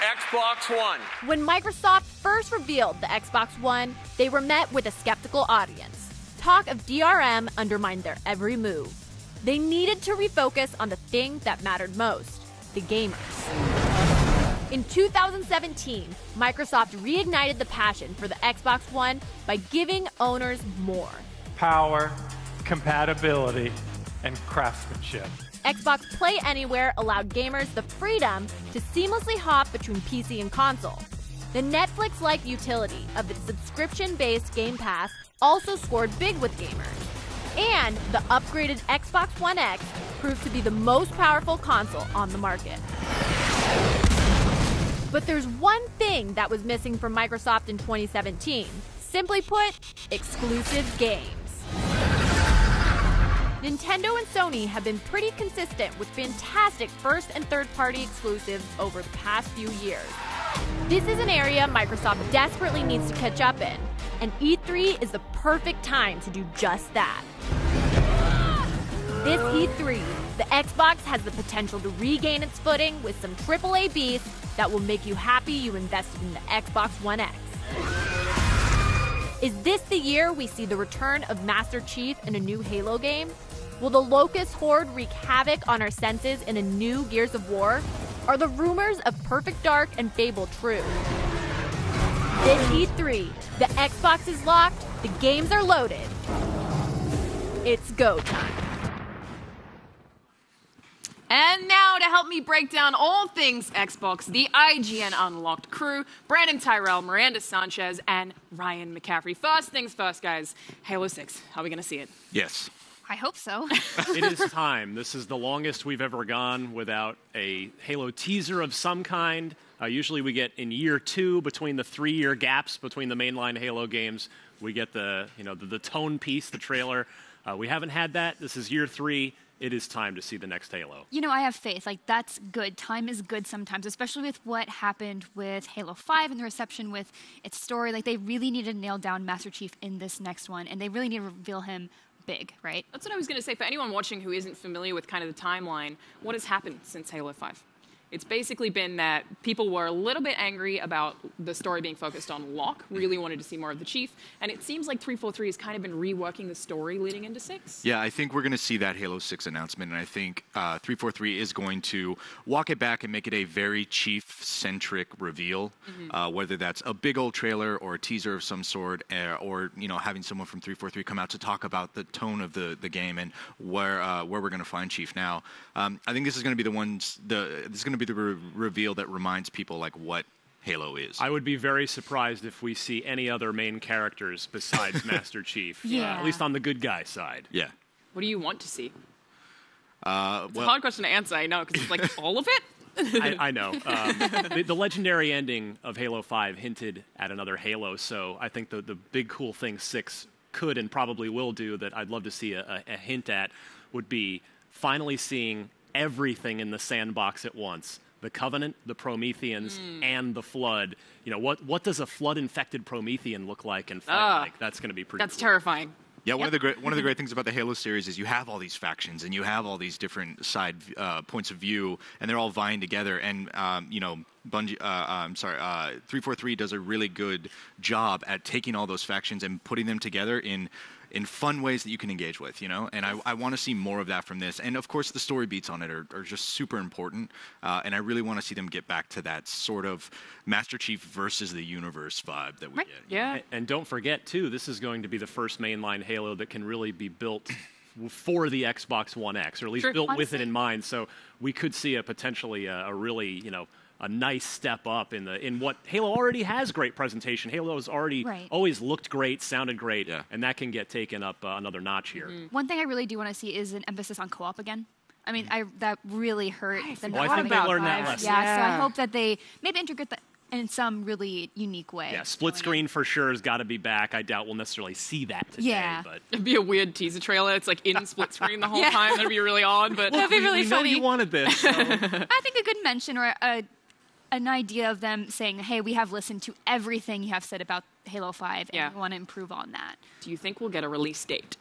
Xbox One. When Microsoft first revealed the Xbox One, they were met with a skeptical audience. Talk of DRM undermined their every move. They needed to refocus on the thing that mattered most the gamers. In 2017, Microsoft reignited the passion for the Xbox One by giving owners more. Power, compatibility, and craftsmanship. Xbox Play Anywhere allowed gamers the freedom to seamlessly hop between PC and console. The Netflix like utility of its subscription based Game Pass also scored big with gamers. And the upgraded Xbox One X proved to be the most powerful console on the market. But there's one thing that was missing from Microsoft in 2017. Simply put, exclusive games. Nintendo and Sony have been pretty consistent with fantastic first and third party exclusives over the past few years. This is an area Microsoft desperately needs to catch up in, and E3 is the perfect time to do just that. This E3, the Xbox has the potential to regain its footing with some AAA beasts that will make you happy you invested in the Xbox One X. Is this the year we see the return of Master Chief in a new Halo game? Will the Locust Horde wreak havoc on our senses in a new Gears of War? Are the rumors of Perfect Dark and Fable true? This E3, the Xbox is locked, the games are loaded. It's go time. And now to help me break down all things Xbox, the IGN Unlocked crew, Brandin Tyrrel, Miranda Sanchez, and Ryan McCaffrey. First things first, guys. Halo 6. Are we going to see it? Yes. I hope so. it is time. This is the longest we've ever gone without a Halo teaser of some kind. Uh, usually we get in year two, between the three-year gaps between the mainline Halo games, we get the you know the, the tone piece, the trailer. Uh, we haven't had that. This is year three. It is time to see the next Halo. You know, I have faith. Like, that's good. Time is good sometimes, especially with what happened with Halo 5 and the reception with its story. Like, they really need to nail down Master Chief in this next one, and they really need to reveal him big, right? That's what I was going to say. For anyone watching who isn't familiar with kind of the timeline, what has happened since Halo 5? It's basically been that people were a little bit angry about the story being focused on Locke, really wanted to see more of the Chief, and it seems like 343 has kind of been reworking the story leading into 6. Yeah, I think we're going to see that Halo 6 announcement, and I think uh, 343 is going to walk it back and make it a very Chief centric reveal, Mhm. uh, whether that's a big old trailer or a teaser of some sort, uh, or you know having someone from 343 come out to talk about the tone of the, the game and where uh, where we're going to find Chief now. Um, I think this is going to be the ones the this is going to be the re- reveal that reminds people like what Halo is. I would be very surprised if we see any other main characters besides Master Chief. uh, at least on the good guy side. Yeah. What do you want to see? Uh, It's a hard question to answer, I know, because it's like all of it? I, I know. Um, the, the legendary ending of Halo 5 hinted at another Halo, so I think the, the big cool thing 6 could and probably will do that I'd love to see a, a, a hint at would be finally seeing everything in the sandbox at once. The Covenant, the Prometheans, Mm. and the Flood. You know, what, what does a flood-infected Promethean look like and fight Ah, like? That's going to be pretty That's cool. terrifying. Yeah, one of the great one of the great things about the Halo series is you have all these factions and you have all these different side uh, points of view, and they're all vying together. And um, you know, Bungie, uh, I'm sorry, uh, 343 does a really good job at taking all those factions and putting them together in in fun ways that you can engage with. You know, and I, I want to see more of that from this. And of course, the story beats on it are, are just super important. Uh, and I really want to see them get back to that sort of Master Chief versus the universe vibe that we get. Yeah. And, and don't forget, too, this is going to be the first mainline Halo that can really be built for the Xbox One X, or at least Sure. built with it in mind. So we could see a potentially a, a really, you know, a nice step up in the in what Halo already has great presentation. Halo has already Right. always looked great, sounded great, and that can get taken up uh, another notch here. One thing I really do want to see is an emphasis on co-op again. I mean, I that really hurt them. Oh, I not think they having learned that lesson. Yeah, so I hope that they maybe integrate that in some really unique way. Yeah, split screen for sure has got to be back. I doubt we'll necessarily see that today, Yeah. but It'd be a weird teaser trailer. It's like in split screen the whole Yeah. time. That'd be really odd, but That'd be really we know funny. you wanted this. so- I think a good mention or a, an idea of them saying, "Hey, we have listened to everything you have said about Halo 5 and Yeah. we want to improve on that." Do you think we'll get a release date?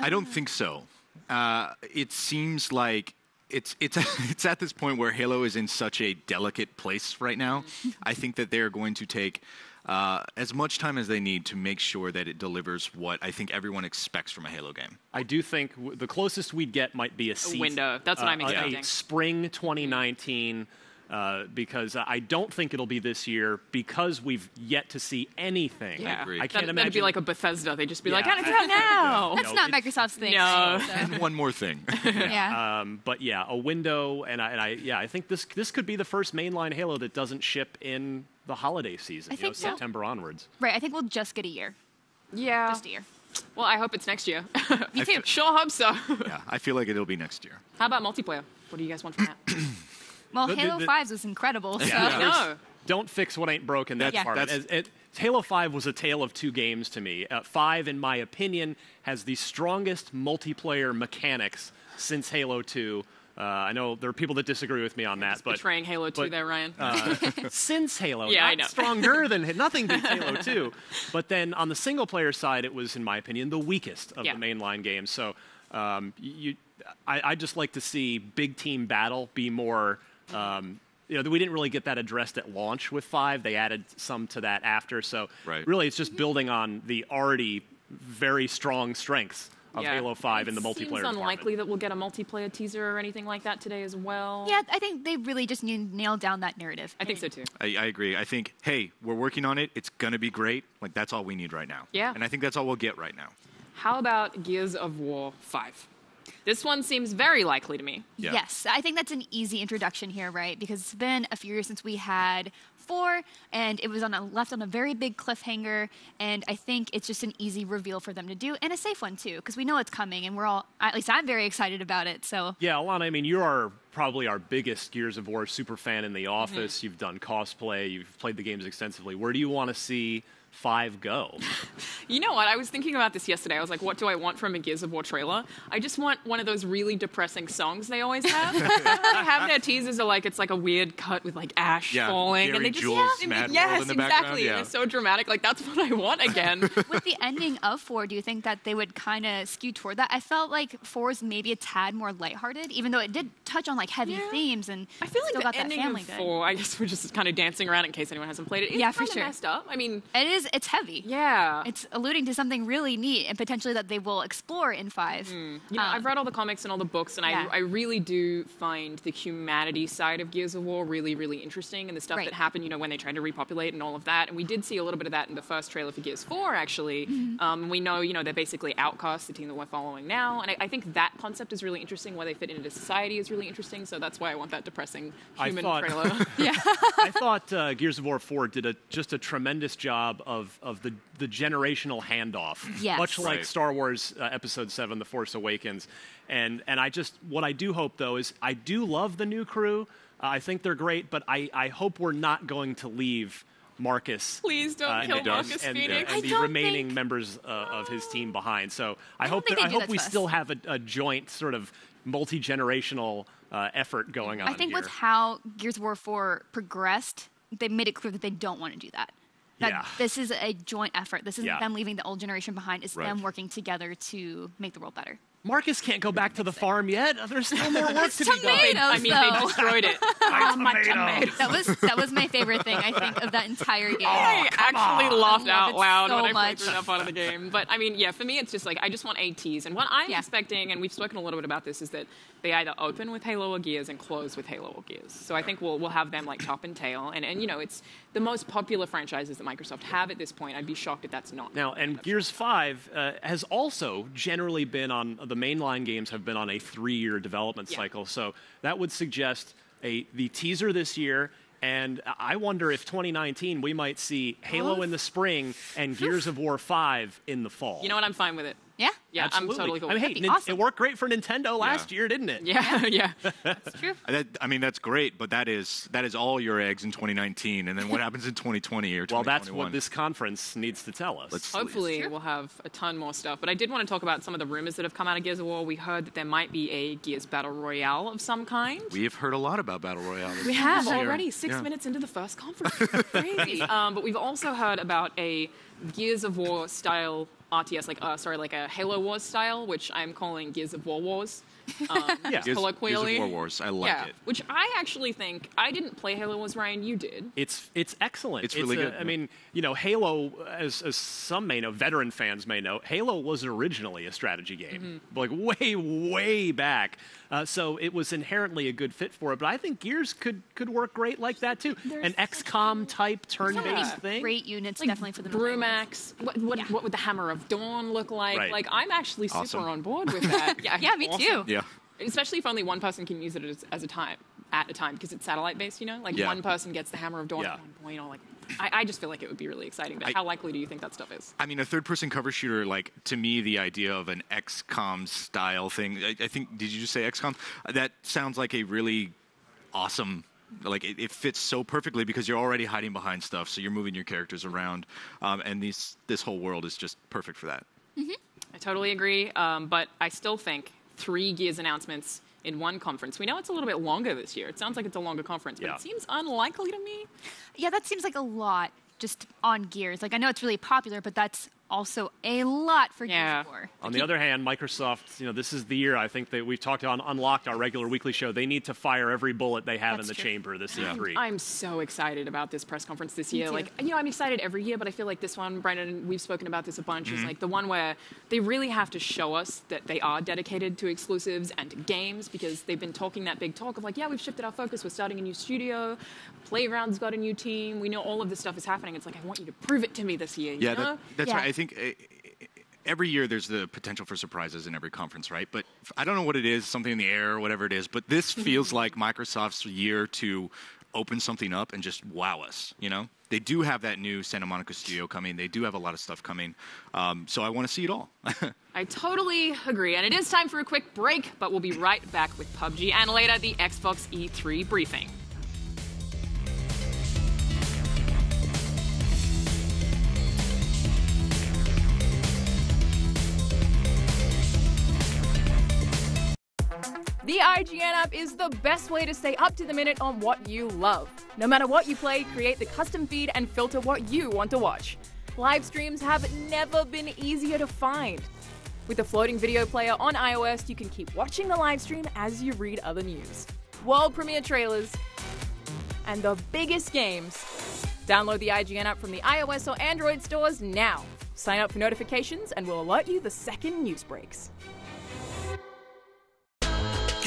I don't think so. Uh, it seems like it's it's it's at this point where Halo is in such a delicate place right now. I think that they're going to take uh, as much time as they need to make sure that it delivers what I think everyone expects from a Halo game. I do think w- the closest we'd get might be a, season, window. That's what I'm uh, a- expecting. A spring 2019, uh, because I don't think it'll be this year because we've yet to see anything. Yeah, I can't That- imagine. That'd be like a Bethesda. They'd just be like, Yeah. "And it's out now." That's not Microsoft's thing. No. so- And one more thing. Yeah. Um, but yeah, a window, and I, and I, yeah, I think this this could be the first mainline Halo that doesn't ship in the holiday season. I you know, so. September onwards. Right, I think we'll just get a year. Yeah. Just a year. Well, I hope it's next year. Me too. Sure hope so. yeah, I feel like it'll be next year. How about multiplayer? What do you guys want from that? Well, The- the- Halo the- 5 was incredible, so Yeah. No. don't fix what ain't broken. That That's- department. that's- As- it- Halo 5 was a tale of two games to me. Uh, 5, in my opinion, has the strongest multiplayer mechanics since Halo 2. Uh, I know there are people that disagree with me on that, but Betraying Halo 2 but, there, Ryan. uh, since Halo, Yeah, not I know. stronger than nothing beats Halo 2. But then on the single player side, it was, in my opinion, the weakest of Yeah. the mainline games. So um, you, I, I just like to see big team battle be more. Um, you know, we didn't really get that addressed at launch with five. They added some to that after. So really, it's just building on the already very strong strengths of Yeah. Halo 5 in the It multiplayer. Seems department. unlikely that we'll get a multiplayer teaser or anything like that today as well. Yeah, I think they really just need to nail down that narrative. I think so too. I, I agree. I think, hey, we're working on it. It's gonna be great. Like that's all we need right now. Yeah. And I think that's all we'll get right now. How about Gears of War 5? This one seems very likely to me. Yes, I think that's an easy introduction here, right? Because it's been a few years since we had four, and it was on a, left on a very big cliffhanger. And I think it's just an easy reveal for them to do, and a safe one too, because we know it's coming, and we're all at least I'm very excited about it. So Yeah, Alana, I mean, you are probably our biggest Gears of War super fan in the Mm-hmm. office. You've done cosplay, you've played the games extensively. Where do you want to see 5 go? You know what? I was thinking about this yesterday. I was like, what do I want from a Gears of War trailer? I just want one of those really depressing songs they always have. they have their teasers are like it's like a weird cut with like ash Yeah, falling, Gary and they just Jules, yeah, Mad World yes, in the exactly. yeah. It's so dramatic. Like that's what I want again. with the ending of four, do you think that they would kind of skew toward that? I felt like four is maybe a tad more lighthearted, even though it did touch on like heavy themes and I feel like still the got that ending family of good. four. I guess we're just kind of dancing around in case anyone hasn't played it. It's yeah, for kinda sure. Messed up. I mean, it is. It's heavy. Yeah, it's alluding to something really neat and potentially that they will explore in five. You know, I've read all the comics and all the books, and Um, yeah. I, I really do find the humanity side of Gears of War really, really interesting, and the stuff Right. that happened, you know, when they tried to repopulate and all of that. And we did see a little bit of that in the first trailer for Gears 4, actually. Mm-hmm. Um, we know, you know, they're basically outcasts, the team that we're following now, and I, I think that concept is really interesting. Where they fit into society is really interesting. So that's why I want that depressing I human thought- trailer. I thought uh, Gears of War 4 did a, just a tremendous job of, of the, the generational handoff. Yes. Much like Right. Star Wars uh, Episode 7, The Force Awakens. And, and I just, what I do hope, though, is I do love the new crew. Uh, I think they're great, but I, I hope we're not going to leave Marcus. Please don't uh, kill and, Marcus and, Phoenix. and I the don't remaining members uh, of his team behind. So I, hope think that, I hope we us. still have a, a joint sort of multi generational uh, effort going on. I think here. with how Gears of War 4 progressed, they made it clear that they don't want to do that. That Yeah. this is a joint effort. This isn't Yeah. them leaving the old generation behind. It's Right. them working together to make the world better. Marcus can't go back to the farm yet. There's still more work to be done. Tomatoes, I mean, they destroyed it. Oh, my tomatoes. That was that was my favorite thing I think of that entire oh, game. Oh, I actually laughed I out loud so when I much. played through that part of the game. But I mean, yeah, for me, it's just like I just want ATs. And what I'm expecting, and we've spoken a little bit about this, is that they either open with Halo or Gears and close with Halo or Gears. So I think we'll we'll have them like top and tail. And and you know, it's the most popular franchises that Microsoft have at this point. I'd be shocked if that's not. Now, and Gears 5 uh, has also generally been on the mainline games have been on a three-year development cycle. So that would suggest a the teaser this year. And I wonder if 2019 we might see Halo in the spring and Gears of War 5 in the fall. You know what? I'm fine with it. Yeah, yeah, Absolutely. I'm totally cool. I mean, hey, That'd be Nin- awesome. it worked great for Nintendo last year, didn't it? Yeah, yeah. That's true. That, I mean, that's great, but that is that is all your eggs in 2019, and then what happens in 2020 or 2021? Well, that's what this conference needs to tell us. Let's- Hopefully, we'll have a ton more stuff. But I did want to talk about some of the rumors that have come out of Gears of War. We heard that there might be a Gears Battle Royale of some kind. We have heard a lot about Battle Royale. this- We have this year. already, six Yeah. minutes into the first conference. Crazy. um, but we've also heard about a Gears of War style RTS, like uh, sorry, like a Halo Wars style, which I'm calling Gears of War Wars. Um, Yeah. Gears- colloquially. Gears of War Wars. I like yeah, it. Which I actually think I didn't play Halo Wars. Ryan, you did. It's it's excellent. It's really a- good, I mean, you know, Halo, as, as some may know, veteran fans may know, Halo was originally a strategy game, Mm-hmm. like way way back. Uh, so it was inherently a good fit for it. But I think Gears could could work great like that too. An XCOM type turn-based Yeah. thing. Great units, Like definitely for the Brumaks. What, what, what would the Hammer of Dawn look like? Right. Like, I'm actually super Awesome. on board with that. Yeah, Yeah, me too. Yeah. Especially if only one person can use it as, as a time at a time because it's satellite based. You know, like Yeah. one person gets the Hammer of Dawn Yeah. at one point. Or like, I, I just feel like it would be really exciting. But I- how likely do you think that stuff is? I mean, a third-person cover shooter, like to me, the idea of an XCOM style thing. I, I think, did you just say XCOM? That sounds like a really awesome like it, it fits so perfectly because you're already hiding behind stuff, so you're moving your characters around, um, and these this whole world is just perfect for that. I totally agree, um, but I still think three Gears announcements in one conference. We know it's a little bit longer this year. It sounds like it's a longer conference, but Yeah. it seems unlikely to me. Yeah, that seems like a lot just on Gears. Like I know it's really popular, but that's also a lot for Gears of War. On the other hand, Microsoft, you know, this is the year I think that we've talked on Unlocked, our regular weekly show. They need to fire every bullet they have That's in the true. chamber this I'm- E3. I'm so excited about this press conference this year. Like, you know, I'm excited every year, but I feel like this one, Brandon, we've spoken about this a bunch, is Mhm. like the one where they really have to show us that they are dedicated to exclusives and to games because they've been talking that big talk of like, yeah, we've shifted our focus. We're starting a new studio. Playground's got a new team. We know all of this stuff is happening. It's like, I want you to prove it to me this year. You Yeah, know? that, that's right. I think uh, every year there's the potential for surprises in every conference, right? But I don't know what it is, something in the air or whatever it is. But this feels like Microsoft's year to open something up and just wow us. You know, they do have that new Santa Monica studio coming. They do have a lot of stuff coming. Um, so I want to see it all. I totally agree. And it is time for a quick break, but we'll be right back with PUBG and later the Xbox E3 briefing. The IGN app is the best way to stay up to the minute on what you love. No matter what you play, create the custom feed and filter what you want to watch. Live streams have never been easier to find. With a floating video player on iOS, you can keep watching the live stream as you read other news. World premiere trailers and the biggest games. Download the IGN app from the iOS or Android stores now. Sign up for notifications and we'll alert you the second news breaks.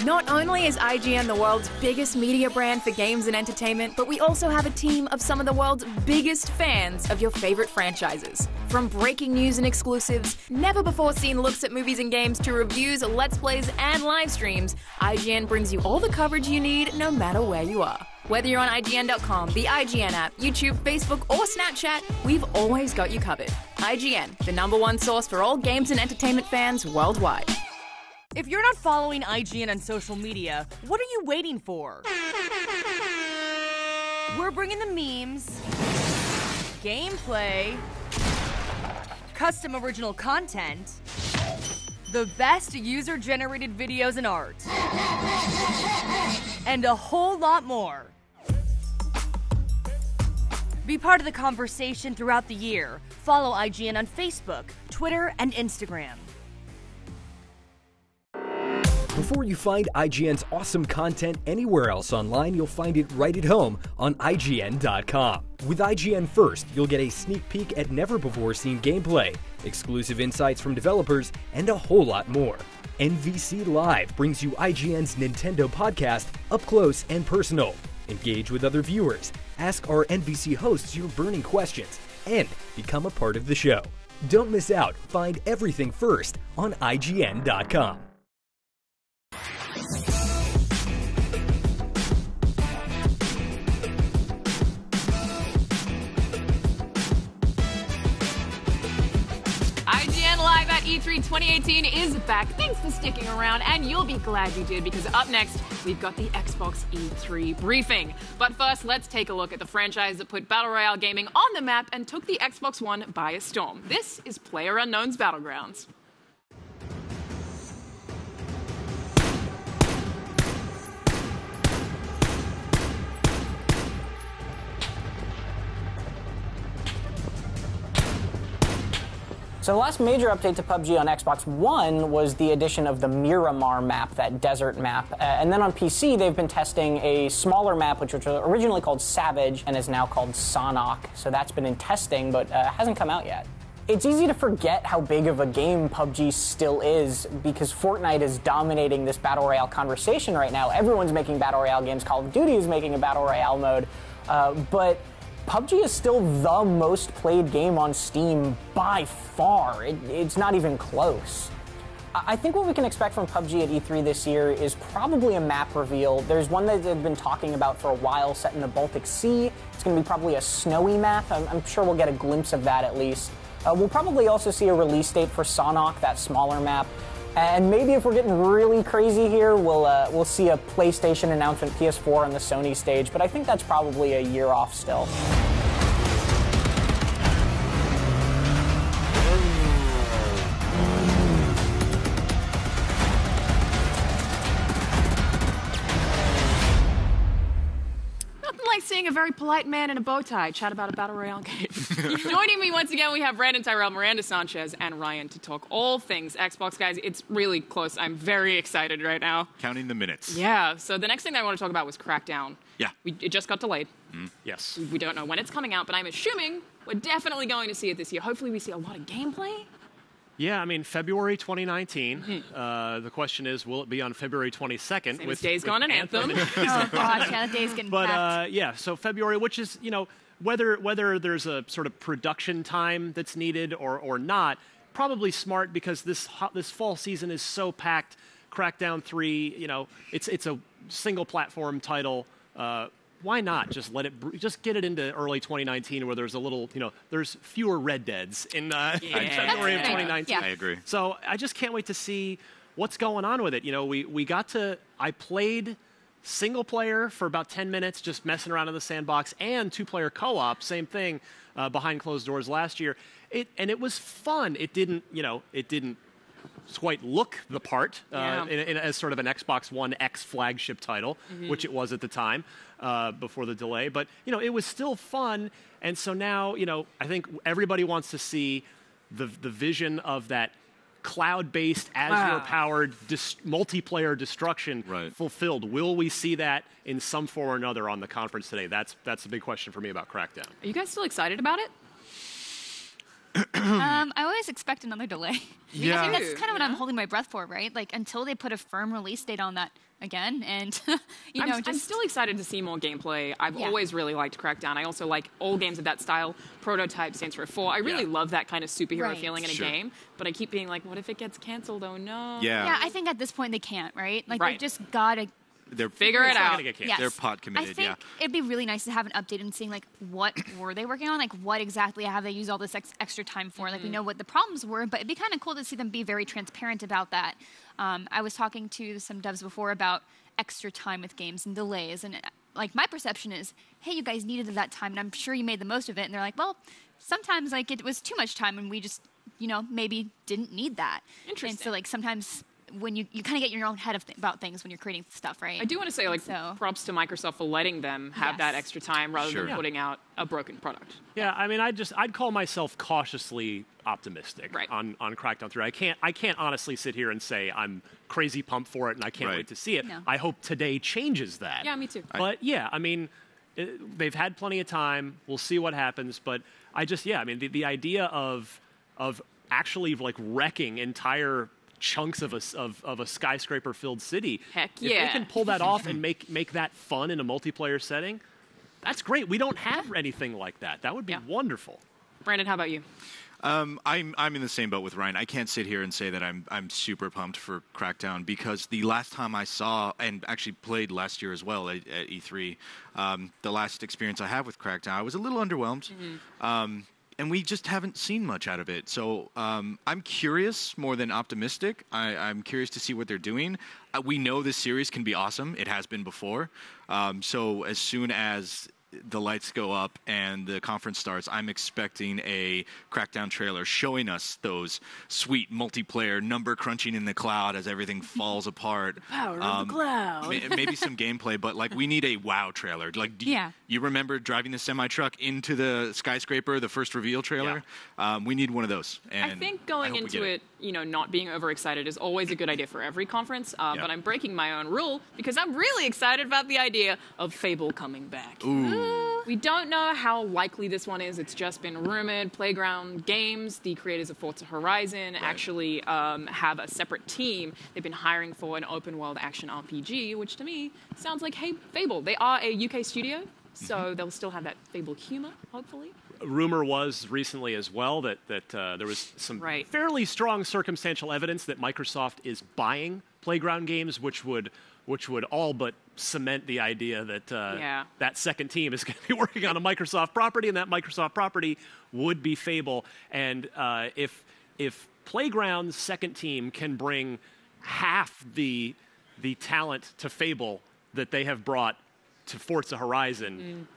Not only is IGN the world's biggest media brand for games and entertainment, but we also have a team of some of the world's biggest fans of your favorite franchises. From breaking news and exclusives, never before seen looks at movies and games, to reviews, let's plays, and live streams, IGN brings you all the coverage you need no matter where you are. Whether you're on IGN.com, the IGN app, YouTube, Facebook, or Snapchat, we've always got you covered. IGN, the number one source for all games and entertainment fans worldwide. If you're not following IGN on social media, what are you waiting for? We're bringing the memes, gameplay, custom original content, the best user generated videos and art, and a whole lot more. Be part of the conversation throughout the year. Follow IGN on Facebook, Twitter, and Instagram. Before you find IGN's awesome content anywhere else online, you'll find it right at home on IGN.com. With IGN First, you'll get a sneak peek at never before seen gameplay, exclusive insights from developers, and a whole lot more. NVC Live brings you IGN's Nintendo podcast up close and personal. Engage with other viewers, ask our NVC hosts your burning questions, and become a part of the show. Don't miss out. Find everything first on IGN.com. IGN Live at E E3 2018 is back. Thanks for sticking around, and you'll be glad you did because up next, we've got the Xbox E3 briefing. But first, let's take a look at the franchise that put Battle Royale gaming on the map and took the Xbox One by a storm. This is Player Unknown's Battlegrounds. So the last major update to PUBG on Xbox One was the addition of the Miramar map, that desert map. Uh, and then on PC, they've been testing a smaller map, which was originally called Savage and is now called Sanhok. So that's been in testing, but uh, hasn't come out yet. It's easy to forget how big of a game PUBG still is because Fortnite is dominating this Battle Royale conversation right now. Everyone's making Battle Royale games. Call of Duty is making a Battle Royale mode. Uh, but PUBG is still the most played game on Steam by far. It, it's not even close. I think what we can expect from PUBG at E3 this year is probably a map reveal. There's one that they've been talking about for a while set in the Baltic Sea. It's going to be probably a snowy map. I'm, I'm sure we'll get a glimpse of that at least. Uh, we'll probably also see a release date for Sanhok, that smaller map. And maybe if we're getting really crazy here, we'll uh, we'll see a PlayStation announcement, PS4 on the Sony stage. But I think that's probably a year off still. Nothing like seeing a very polite man in a bow tie chat about a battle royale game. Joining me once again, we have Brandin Tyrrel, Miranda Sanchez, and Ryan to talk all things Xbox. Guys, it's really close. I'm very excited right now. Counting the minutes. Yeah. So the next thing that I want to talk about was Crackdown. Yeah. We, it just got delayed. Mm-hmm. Yes. We don't know when it's coming out, but I'm assuming we're definitely going to see it this year. Hopefully, we see a lot of gameplay. Yeah, I mean February 2019. Uh, the question is, will it be on February 22nd? Mm-hmm. Same with as Days with Gone and Anthem. oh gosh, yeah, the day's getting but packed. uh, yeah, so February, which is you know whether whether there's a sort of production time that's needed or or not, probably smart because this hot, this fall season is so packed. Crackdown three, you know, it's it's a single platform title. Uh, why not just let it just get it into early 2019 where there's a little you know there's fewer red deads in, uh, in Yeah. February of That's fair. 2019. Yeah. I agree. So I just can't wait to see what's going on with it. You know, we, we got to, I played single player for about 10 minutes, just messing around in the sandbox, and two player co op, same thing, uh, behind closed doors last year. It, and it was fun. It didn't, you know, it didn't quite look the part uh, Yeah. in, in, as sort of an Xbox One X flagship title, Mhm. which it was at the time uh, before the delay. But you know, it was still fun, and so now you know, I think everybody wants to see the the vision of that cloud-based, Azure-powered dis- multiplayer destruction fulfilled. Will we see that in some form or another on the conference today? That's that's a big question for me about Crackdown. Are you guys still excited about it? um, I always expect another delay. Yeah. I think that's kind of what I'm holding my breath for, right? Like until they put a firm release date on that again, and you I'm, know, I'm just still excited to see more gameplay. I've Yeah. always really liked Crackdown. I also like old games of that style. Prototype stands for four. I really Yeah. love that kind of superhero Right. feeling in a Sure. game, but I keep being like, what if it gets canceled? Oh no. Yeah. yeah. I think at this point they can't, right? Like Right. they've just gotta They're Figure it not out. gonna get. Yes. They're pot committed. I committed. think yeah. it'd be really nice to have an update and seeing like what were they working on, like what exactly have they used all this ex- extra time for. Like we know what the problems were, but it'd be kind of cool to see them be very transparent about that. Um, I was talking to some devs before about extra time with games and delays, and uh, like my perception is, hey, you guys needed that time, and I'm sure you made the most of it. And they're like, well, sometimes like it was too much time, and we just you know maybe didn't need that. Interesting. And so like sometimes when you you kind of get your own head of th- about things when you're creating stuff, right? I do want to say, like, so, props to Microsoft for letting them have that extra time rather Sure. than Yeah. putting out a broken product. Yeah, I mean, I just I'd call myself cautiously optimistic on on Crackdown 3. I can't I can't honestly sit here and say I'm crazy pumped for it and I can't Right. wait to see it. No. I hope today changes that. Yeah, me too. But yeah, I mean, uh, they've had plenty of time. We'll see what happens. But I just yeah, I mean, the, the idea of of actually like wrecking entire chunks of a s- of, of a skyscraper filled city. Heck yeah. If they can pull that off and make make that fun in a multiplayer setting, that's great. We don't have anything like that. That would be wonderful. Brandon, how about you? Um, I'm I'm in the same boat with Ryan. I can't sit here and say that I'm I'm super pumped for Crackdown because the last time I saw and actually played last year as well at, at E3, um, the last experience I have with Crackdown, I was a little underwhelmed. Um, and we just haven't seen much out of it. So um, I'm curious more than optimistic. I, I'm curious to see what they're doing. Uh, we know this series can be awesome. It has been before. Um, so as soon as the lights go up and the conference starts, I'm expecting a Crackdown trailer showing us those sweet multiplayer number crunching in the cloud as everything falls apart. Um, Power of the cloud. ma- maybe some gameplay, but like we need a wow trailer. Like, do you- Yeah. you remember driving the semi truck into the skyscraper, the first reveal trailer? Um, we need one of those. And I think going we into get it, you know, not being overexcited is always a good idea for every conference. Uh, Yeah. But I'm breaking my own rule because I'm really excited about the idea of Fable coming back. Ooh. We don't know how likely this one is. It's just been rumored. Playground Games, the creators of Forza Horizon, actually um, have a separate team. They've been hiring for an open world action RPG, which to me sounds like hey, Fable. They are a UK studio, so Mm-hmm. they'll still have that Fable humor, hopefully. rumor was recently as well that that uh, there was some Right. fairly strong circumstantial evidence that Microsoft is buying Playground Games, which would which would all but cement the idea that uh, Yeah. that second team is going to be working on a Microsoft property, and that Microsoft property would be Fable. And uh, if if Playground's second team can bring half the the talent to Fable that they have brought to Forza Horizon,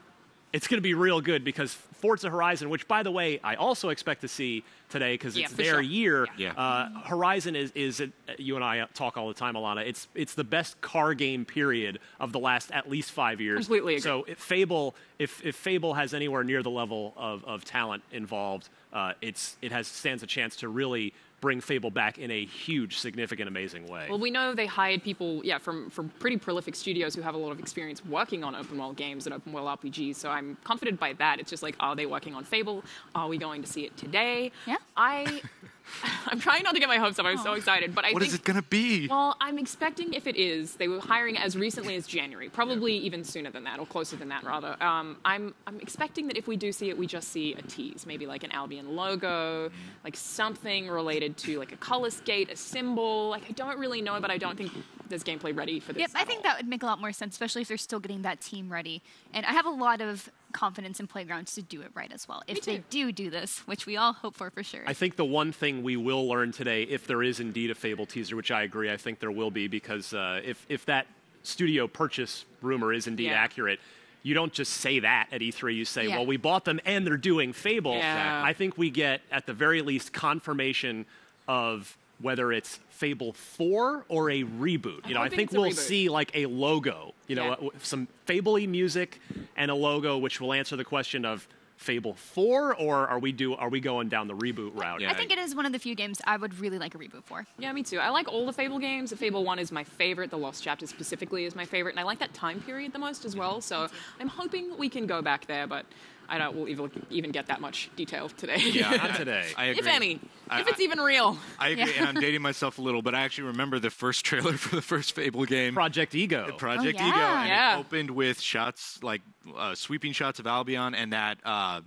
it's going to be real good because Forza Horizon, which by the way I also expect to see today because Yeah, it's their sure. year. Yeah. Uh, Horizon is is uh, you and I talk all the time, Alana. It's it's the best car game period of the last at least five years. Completely agree. So if Fable, if if Fable has anywhere near the level of, of talent involved, uh, it's it has stands a chance to really bring Fable back in a huge, significant, amazing way. Well, we know they hired people, yeah, from, from pretty prolific studios who have a lot of experience working on open world games and open world RPGs. So I'm confident by that. It's just like, are they working on Fable? Are we going to see it today? Yeah. I, I'm trying not to get my hopes up. I'm so excited, but I What think is it gonna be? Well, I'm expecting if it is, they were hiring as recently as January, probably even sooner than that, or closer than that, rather. Um, I'm, I'm expecting that if we do see it, we just see a tease, maybe like an Albion logo, like something related to like a Cullis Gate, a symbol. Like I don't really know, but I don't think there's gameplay ready for this. Yep, I think that would make a lot more sense, especially if they're still getting that team ready. And I have a lot of confidence in Playgrounds to do it right as well. If they do do this, which we all hope for for sure. I think the one thing we will learn today, if there is indeed a Fable teaser, which I agree, I think there will be, because uh, if if that studio purchase rumor is indeed Yeah. accurate. You don't just say that at E3. You say, Yeah. "Well, we bought them and they're doing Fable." Yeah. I think we get, at the very least, confirmation of whether it's Fable 4 or a reboot. You know, I hoping think we'll see like a logo. You know, Yeah. uh, some Fable-y music and a logo, which will answer the question of Fable 4, or are we do are we going down the reboot route? I think it is one of the few games I would really like a reboot for. Yeah, me too. I like all the Fable games. Fable 1 is my favorite. The Lost Chapter specifically is my favorite. And I like that time period the most as well. So I'm hoping we can go back there, but I don't we'll even, even get that much detail today. Yeah, Not today. I If agree. any. I- if it's even real. I agree, and I'm dating myself a little, but I actually remember the first trailer for the first Fable game, Project Ego. Project Oh, Ego, yeah. and Yeah. it opened with shots like uh, sweeping shots of Albion and that uh,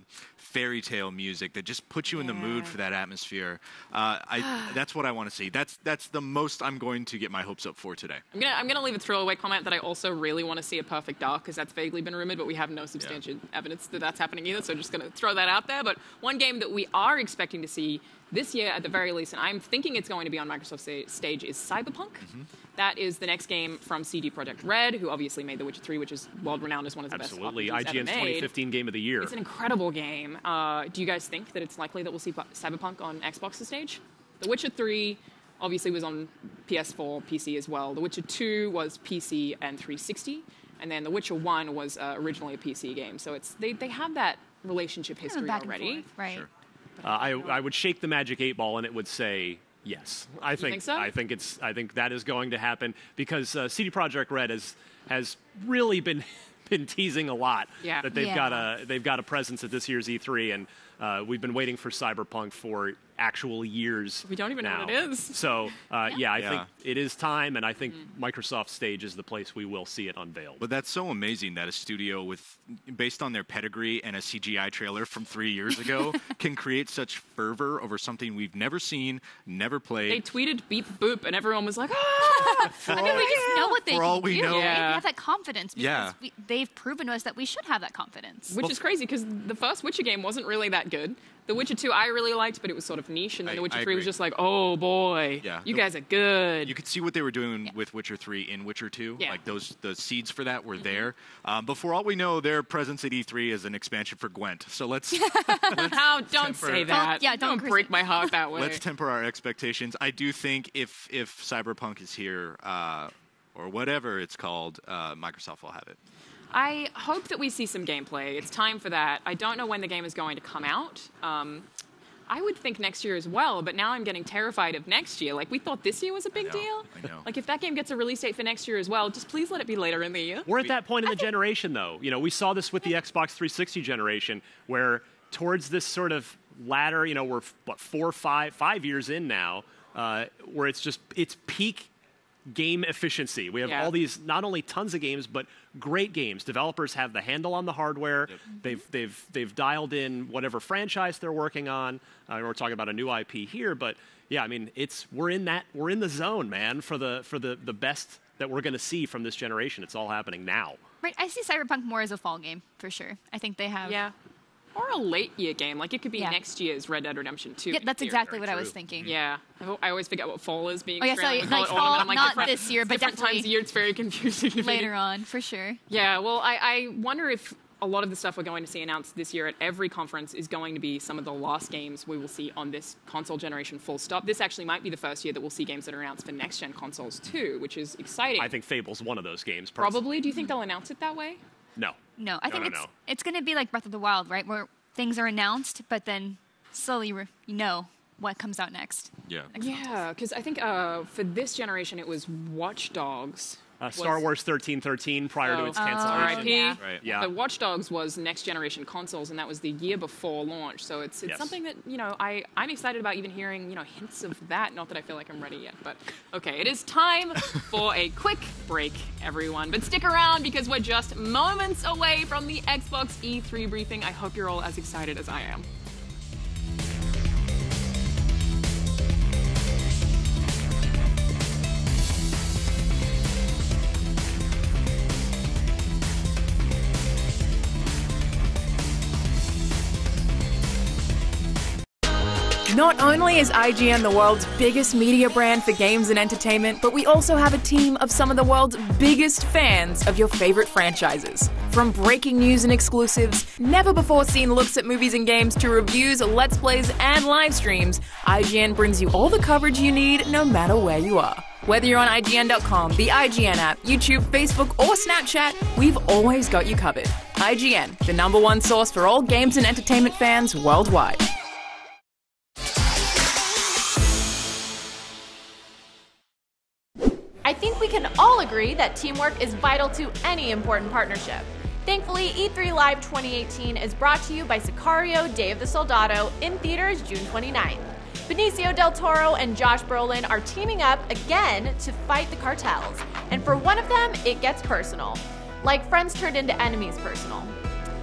fairy tale music that just puts you in the mood for that atmosphere. Uh, I, that's what I want to see. That's that's the most I'm going to get my hopes up for today. I'm gonna I'm gonna leave a throwaway comment that I also really want to see a perfect dark because that's vaguely been rumored, but we have no substantial evidence that that's happening either. So I'm just gonna throw that out there. But one game that we are expecting to see this year at the very least, and I'm thinking it's going to be on Microsoft sta- stage, is Cyberpunk. That is the next game from CD Projekt Red, who obviously made The Witcher 3, which is world renowned as one of the Absolutely, best RPGs ever IGN's made. 2015 Game of the Year. It's an incredible game. Uh, do you guys think that it's likely that we'll see Cyberpunk on Xbox's stage? The Witcher 3 obviously was on PS4, PC as well. The Witcher 2 was PC and 360, and then The Witcher 1 was uh, originally a PC game. So it's they, they have that relationship history back and already. forth, right? Uh, I, I would shake the magic eight ball and it would say yes. I think, think so? I think it's I think that is going to happen because uh, CD Projekt Red has has really been been teasing a lot Yeah. that they've Yeah. got a they've got a presence at this year's E3 and uh, we've been waiting for Cyberpunk for actual years. We don't even know what it is. So uh, yeah. I Yeah. think it is time, and I think Mm. Microsoft stage is the place we will see it unveiled. But that's so amazing that a studio with, based on their pedigree and a CGI trailer from three years ago, can create such fervor over something we've never seen, never played. They tweeted beep boop, and everyone was like, ah! I mean, we just know what they For can all we do. know- right? Yeah. We have that confidence because Yeah. we, they've proven to us that we should have that confidence. Which is crazy because the first Witcher game wasn't really that good. The Witcher 2 I really liked, but it was sort of niche, and then I- The Witcher I 3 was just like, oh boy, Yeah. you The- guys are good. You could see what they were doing with Witcher 3 in Witcher 2. Yeah. Like those, the seeds for that were there. Um, but for all we know, their presence at E3 is an expansion for Gwent. So let's How? Don't say that. Don't- yeah, don't break my heart that way. let's temper our expectations. I do think if if Cyberpunk is here, uh, or whatever it's called, uh, Microsoft will have it. I hope that we see some gameplay. It's time for that. I don't know when the game is going to come out. Um, I would think next year as well, but now I'm getting terrified of next year. Like we thought this year was a big deal. I know. Like if that game gets a release date for next year as well, just please let it be later in the year. We're at that point in the generation, though. You know, we saw this with the Xbox 360 generation, where towards this sort of ladder, you know, we're what four, five, five years in now, uh, where it's just it's peak game efficiency. We have Yeah. all these not only tons of games, but great games. Developers have the handle on the hardware. They've they've they've dialed in whatever franchise they're working on. Uh, we're talking about a new IP here, but yeah, I mean, it's we're in that we're in the zone, man, for the for the the best that we're going to see from this generation. It's all happening now. Right, I see Cyberpunk more as a fall game for sure. I think they have. Yeah. Or a late year game. Like it could be next year's Red Dead Redemption 2. Yeah, that's exactly what I was thinking. Yeah, I, always forget what fall is being. Oh, yeah, so Australian. like We call it autumn, fall, I'm like, not different- this year, but different times definitely of year. It's very confusing. to me. Later on, for sure. Yeah, well, I, I wonder if a lot of the stuff we're going to see announced this year at every conference is going to be some of the last games we will see on this console generation full stop. This actually might be the first year that we'll see games that are announced for next gen consoles too, which is exciting. I think Fable's one of those games. personally. Probably. Do you think they'll announce it that way? No. No, I No, think no, it's no. it's going to be like Breath of the Wild, right? Where things are announced, but then slowly re- you know what comes out next. Yeah. Yeah, because I think uh, for this generation it was Watch Dogs. Uh, Star Wars 1313 prior to Oh, its cancellation. RIP. Right. Yeah. But Watch Dogs was next generation consoles, and that was the year before launch. So it's it's Yes. something that you know I I'm excited about even hearing you know hints of that. Not that I feel like I'm ready yet, but okay, it is time for a quick break, everyone. But stick around because we're just moments away from the Xbox E3 briefing. I hope you're all as excited as I am. Not only is IGN the world's biggest media brand for games and entertainment, but we also have a team of some of the world's biggest fans of your favorite franchises. From breaking news and exclusives, never before seen looks at movies and games, to reviews, let's plays, and live streams, IGN brings you all the coverage you need no matter where you are. Whether you're on IGN.com, the IGN app, YouTube, Facebook, or Snapchat, we've always got you covered. IGN, the number one source for all games and entertainment fans worldwide. Agree that teamwork is vital to any important partnership. Thankfully, E3 Live 2018 is brought to you by Sicario Day of the Soldado in theaters June 29th. Benicio del Toro and Josh Brolin are teaming up again to fight the cartels, and for one of them, it gets personal. Like friends turned into enemies personal.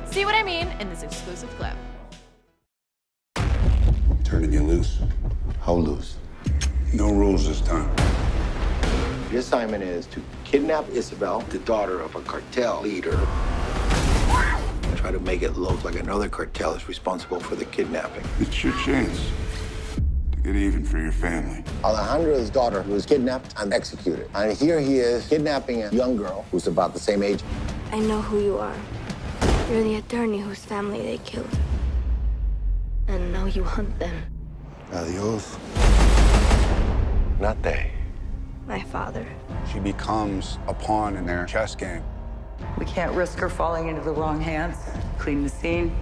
See what I mean in this exclusive clip. Turning you loose. How loose? No rules this time. Your assignment is to kidnap Isabel, the daughter of a cartel leader, and try to make it look like another cartel is responsible for the kidnapping. It's your chance to get even for your family. Alejandro's daughter who was kidnapped and executed. And here he is kidnapping a young girl who's about the same age. I know who you are. You're the attorney whose family they killed. And now you hunt them. Adios. Not they. My father. She becomes a pawn in their chess game. We can't risk her falling into the wrong hands. Clean the scene.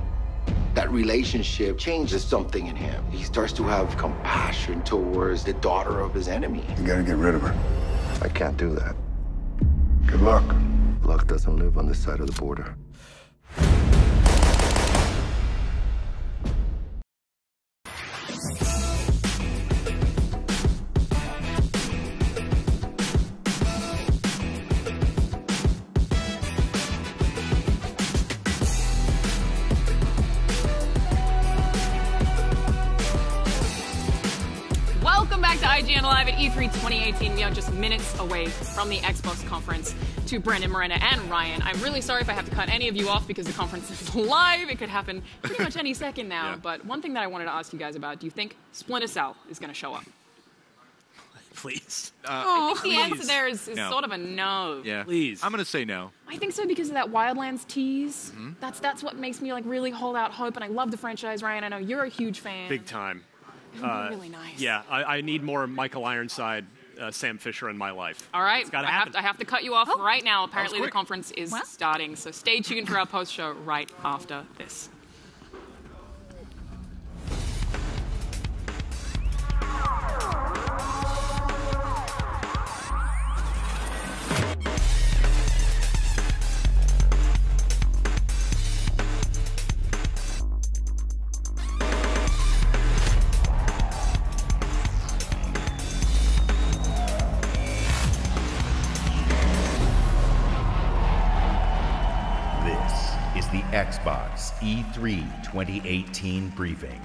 That relationship changes something in him. He starts to have compassion towards the daughter of his enemy. You gotta get rid of her. I can't do that. Good luck. Luck doesn't live on this side of the border. E3 2018. We are just minutes away from the Xbox conference. To Brandon, Miranda, and Ryan, I'm really sorry if I have to cut any of you off because the conference is live. It could happen pretty much any second now. But one thing that I wanted to ask you guys about: Do you think Splinter Cell is going to show up? Please. I think the answer there is, is No. sort of a no. Yeah. Please. I'm gonna say no. I think so because of that Wildlands tease. Mm-hmm. That's that's what makes me like really hold out hope, and I love the franchise. Ryan, I know you're a huge fan. Big time. It would be really nice. Yeah, I, I need more Michael Ironside, uh, Sam Fisher in my life. All right, It's gotta I, have to, I have to cut you off right now. Apparently, the conference is starting, so stay tuned for our post show right after this. This 2018 briefing.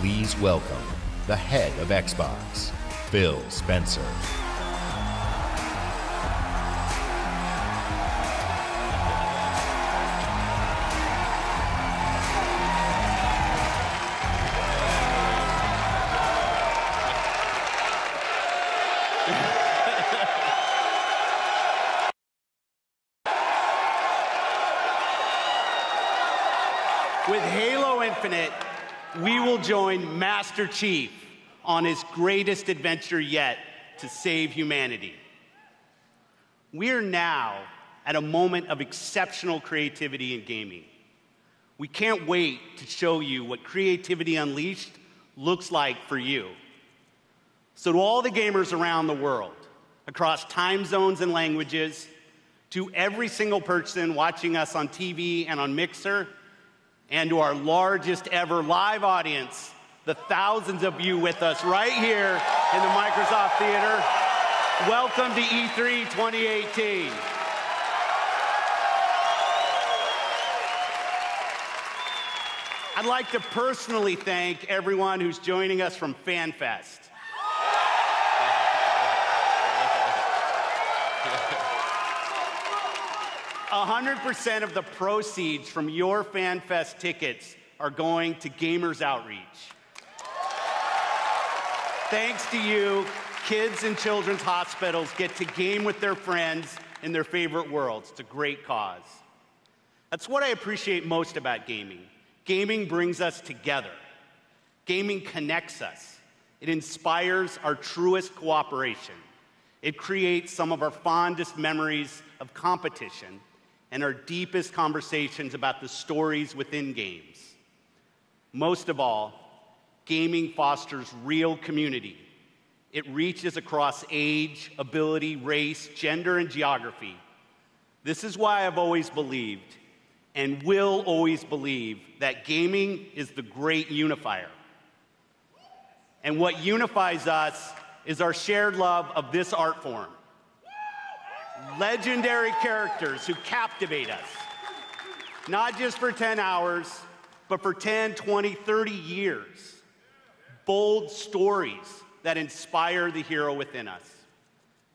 Please welcome the head of Xbox, Phil Spencer. Chief on his greatest adventure yet to save humanity. We're now at a moment of exceptional creativity in gaming. We can't wait to show you what Creativity Unleashed looks like for you. So, to all the gamers around the world, across time zones and languages, to every single person watching us on TV and on Mixer, and to our largest ever live audience, the thousands of you with us right here in the Microsoft Theater. Welcome to E3 2018. I'd like to personally thank everyone who's joining us from FanFest. hundred percent of the proceeds from your FanFest tickets are going to Gamers Outreach. Thanks to you, kids in children's hospitals get to game with their friends in their favorite worlds. It's a great cause. That's what I appreciate most about gaming. Gaming brings us together. Gaming connects us. It inspires our truest cooperation. It creates some of our fondest memories of competition and our deepest conversations about the stories within games. Most of all, gaming fosters real community. It reaches across age, ability, race, gender, and geography. This is why I've always believed and will always believe that gaming is the great unifier. And what unifies us is our shared love of this art form legendary characters who captivate us, not just for 10 hours, but for 10, 20, 30 years. Bold stories that inspire the hero within us.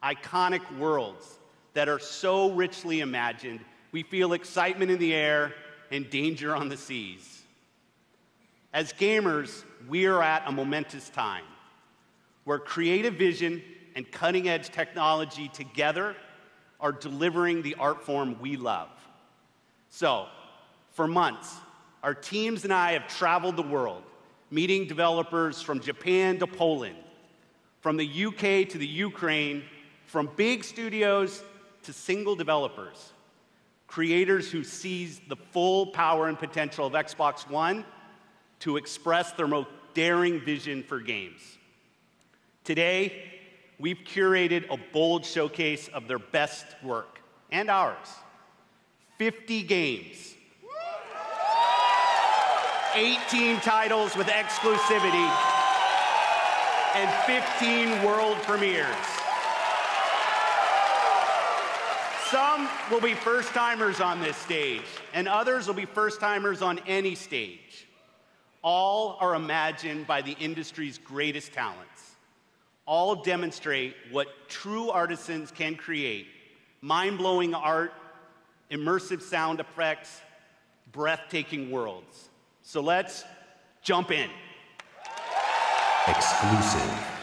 Iconic worlds that are so richly imagined, we feel excitement in the air and danger on the seas. As gamers, we are at a momentous time where creative vision and cutting edge technology together are delivering the art form we love. So, for months, our teams and I have traveled the world, meeting developers from Japan to Poland, from the UK to the Ukraine, from big studios to single developers, creators who seize the full power and potential of Xbox One to express their most daring vision for games. Today, we've curated a bold showcase of their best work and ours 50 games, 18 titles with exclusivity, and 15 world premieres. Some will be first timers on this stage, and others will be first timers on any stage. All are imagined by the industry's greatest talents. all demonstrate what true artisans can create mind blowing art, immersive sound effects, breathtaking worlds. So let's jump in. Exclusive.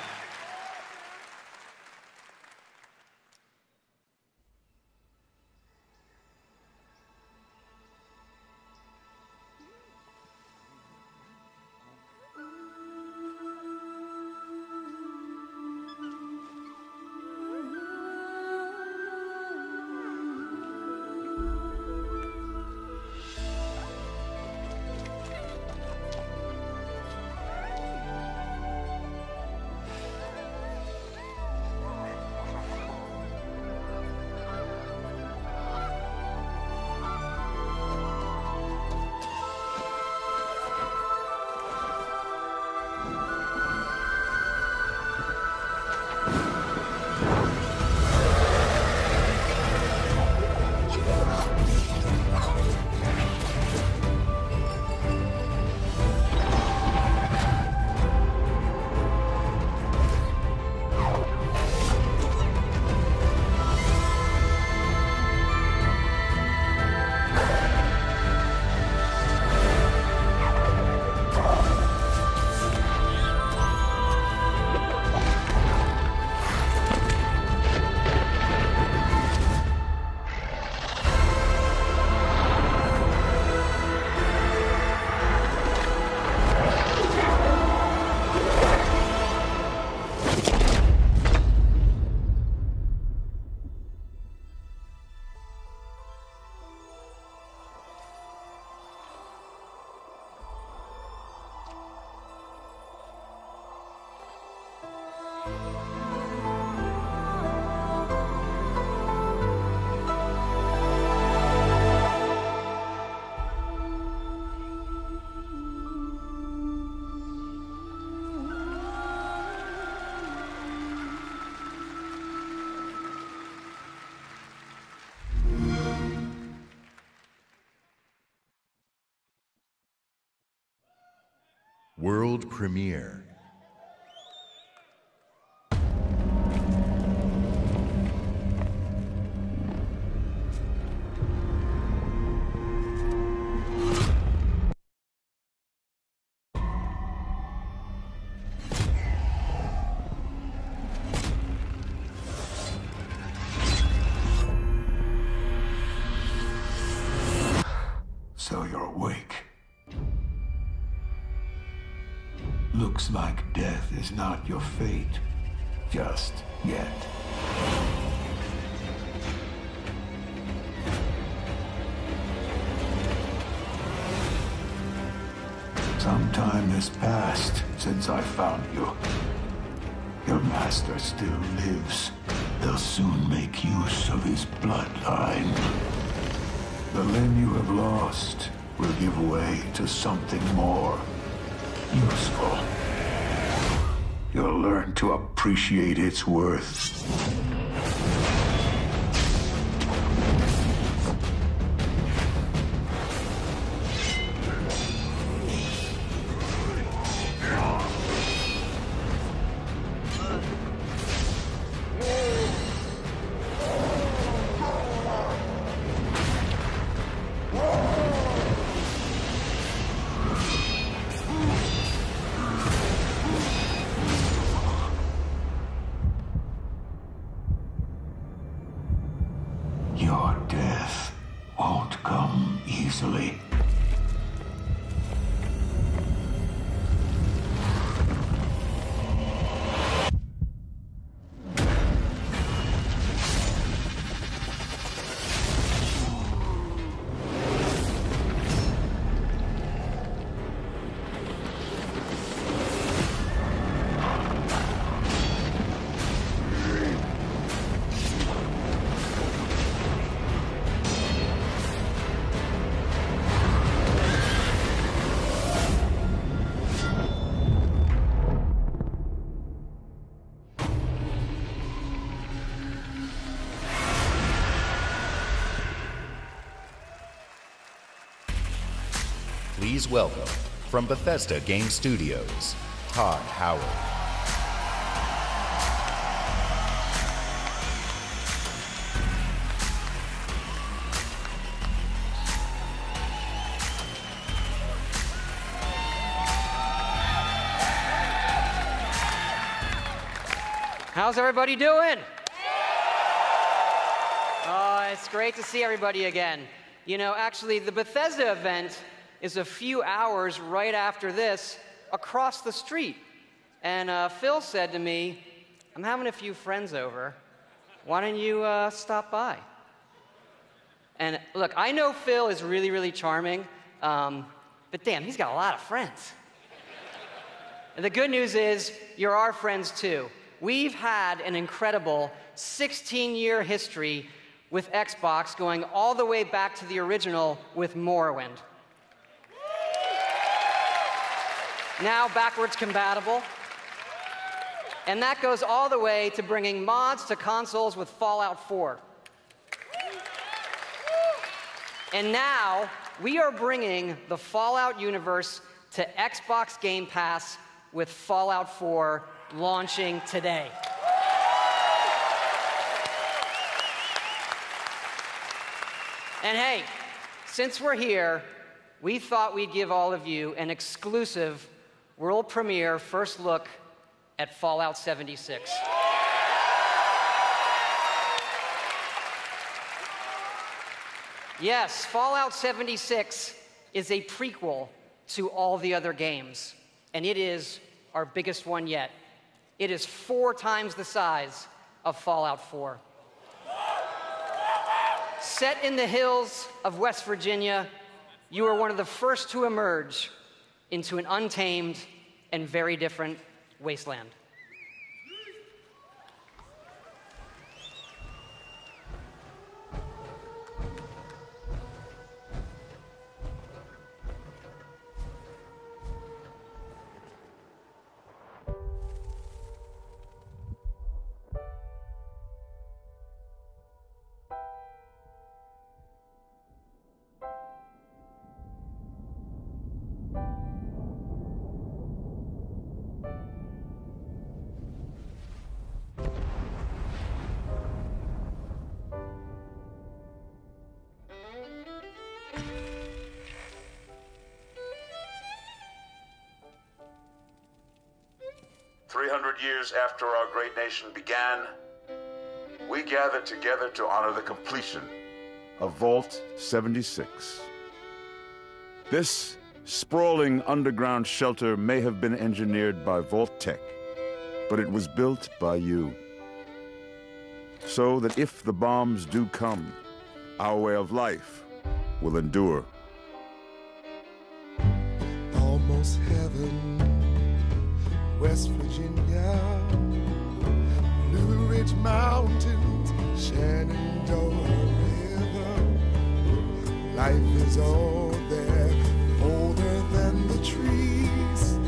World premiere. Is not your fate. Just yet. Some time has passed since I found you. Your master still lives. They'll soon make use of his bloodline. The limb you have lost will give way to something more useful. You'll learn to appreciate its worth. Please welcome from Bethesda Game Studios, Todd Howard. How's everybody doing? Oh, it's great to see everybody again. You know, actually, the Bethesda event is a few hours right after this across the street. And uh, Phil said to me, I'm having a few friends over. Why don't you uh, stop by? And look, I know Phil is really, really charming, um, but damn, he's got a lot of friends. And the good news is, you're our friends too. We've had an incredible 16 year history with Xbox going all the way back to the original with Morrowind. Now backwards compatible. And that goes all the way to bringing mods to consoles with Fallout 4. And now we are bringing the Fallout universe to Xbox Game Pass with Fallout 4 launching today. And hey, since we're here, we thought we'd give all of you an exclusive world premiere first look at Fallout 76. Yes, Fallout 76 is a prequel to all the other games, and it is our biggest one yet. It is four times the size of Fallout 4. Set in the hills of West Virginia, you are one of the first to emerge into an untamed and very different wasteland. 300 years after our great nation began, we gather together to honor the completion of Vault 76. This sprawling underground shelter may have been engineered by Vault-Tec, but it was built by you. So that if the bombs do come, our way of life will endure. Almost heaven, West Virginia, Blue Ridge Mountains, Shenandoah River. Life is all there, older than the trees,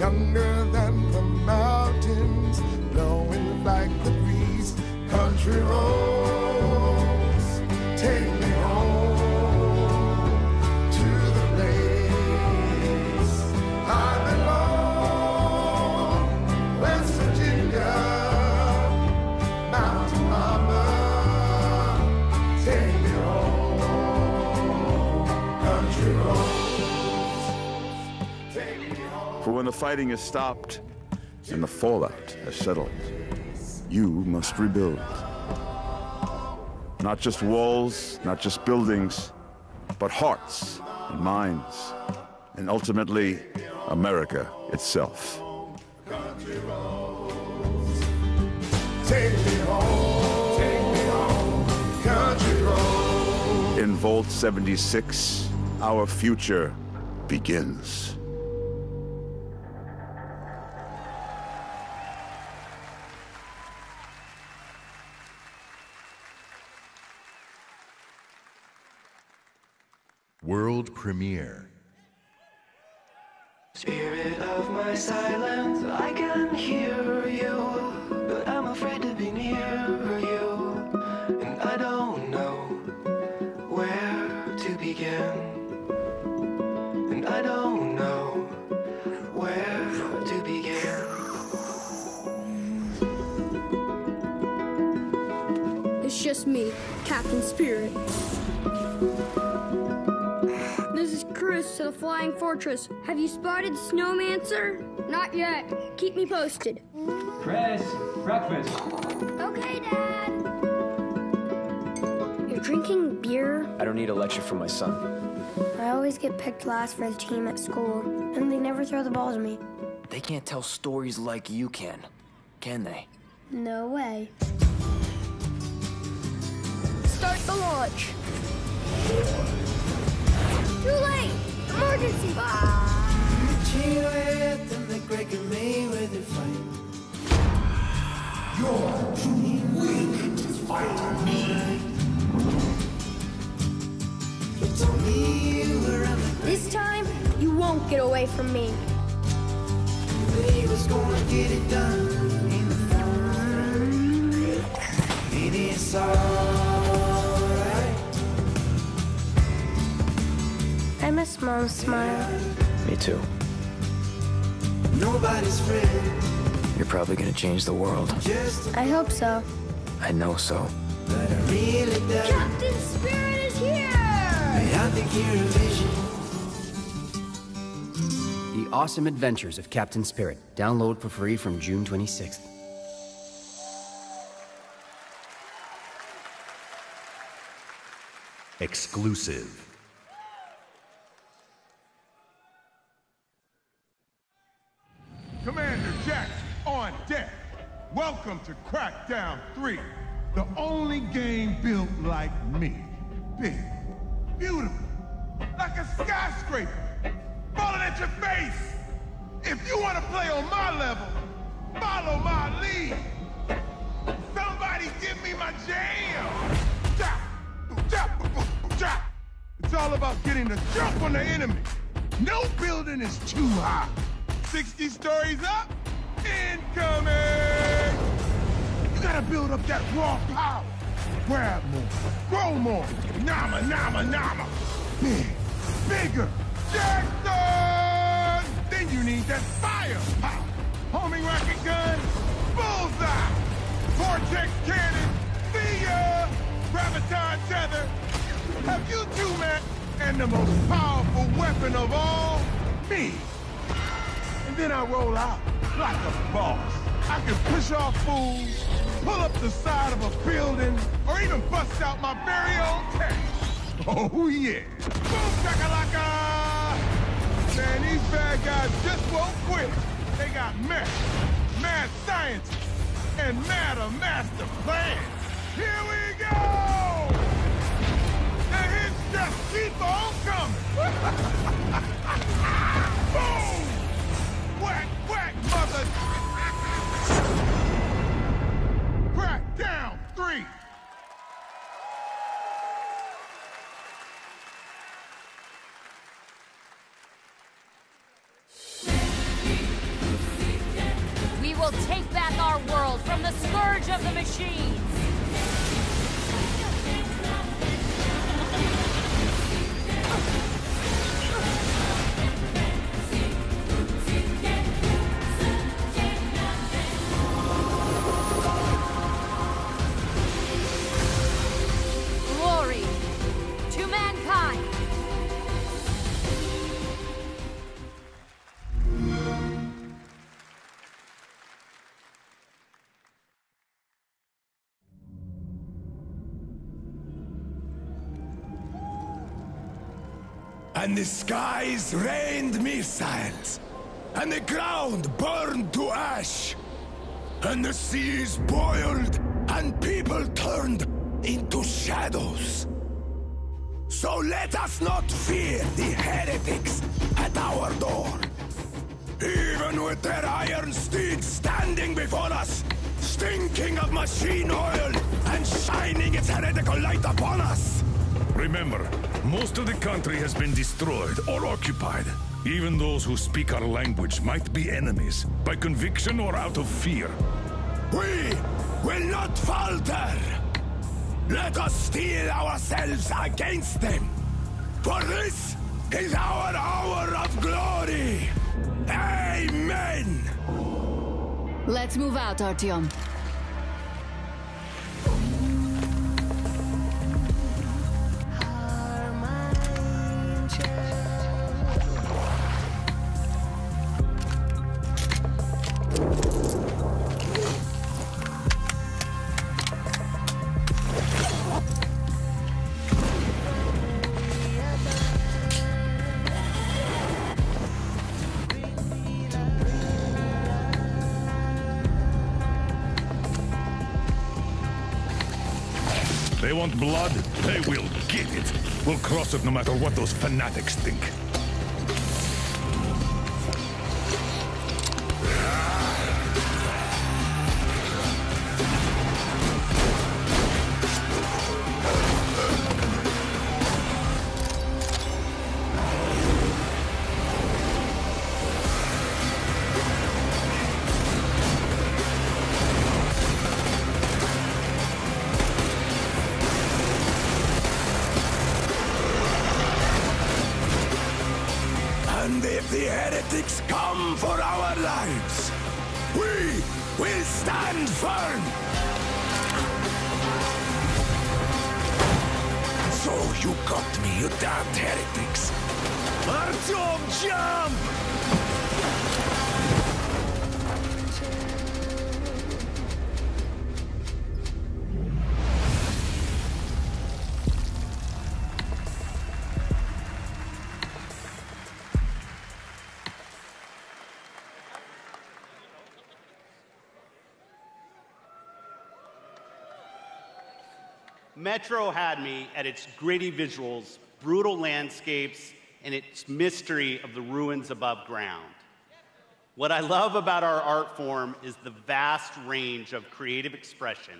younger than the mountains, blowing like the breeze. Country roads, when the fighting is stopped and the fallout has settled, you must rebuild. Not just walls, not just buildings, but hearts and minds, and ultimately, America itself. In Vault 76, our future begins. World premiere. Spirit of my silence, I can hear you, is to the Flying Fortress. Have you spotted Snowmancer? Not yet. Keep me posted. Chris, breakfast. Okay, Dad. You're drinking beer? I don't need a lecture from my son. I always get picked last for the team at school, and they never throw the ball to me. They can't tell stories like you can, can they? No way. Start the launch. Too late! Emergency! You're too weak to fight me. This time, you won't get away from me. He was gonna get it done in the morning. It is alright. I miss Mom's smile. Me too. Nobody's friend. You're probably gonna change the world. I hope so. I know so. but I really doubt. Captain Spirit is here! I think you're a vision. The Awesome Adventures of Captain Spirit. Download for free from June 26th. Exclusive. Commander Jaxon on deck. Welcome to Crackdown 3, the only game built like me. Big, beautiful, like a skyscraper, falling at your face. If you want to play on my level, follow my lead. Somebody give me my jam. It's all about getting the jump on the enemy. No building is too high. 60 stories up, incoming! You gotta build up that raw power. Grab more, grow more, nama, nama, nama. Big, bigger, Jaxon! Then you need that firepower. Homing rocket gun, bullseye. Vortex cannon, see ya! Graviton tether. Have you two met? And the most powerful weapon of all, me. And then I roll out like a boss. I can push off fools, pull up the side of a building, or even bust out my very own tank. Oh, yeah. Boom, chakalaka! Man, these bad guys just won't quit. They got mad, mad scientists, and mad a master plan. Here we go! The hits just keep on coming. Boom! Whack, whack, mother! And the skies rained missiles, and the ground burned to ash, and the seas boiled, and people turned into shadows. So let us not fear the heretics at our door. Even with their iron steeds standing before us, stinking of machine oil and shining its heretical light upon us. Remember, most of the country has been destroyed or occupied. Even those who speak our language might be enemies, by conviction or out of fear. We will not falter. Let us steel ourselves against them. For this is our hour of glory. Amen. Let's move out, Artyom. It no matter what those fanatics think. Metro had me at its gritty visuals, brutal landscapes, and its mystery of the ruins above ground. What I love about our art form is the vast range of creative expression,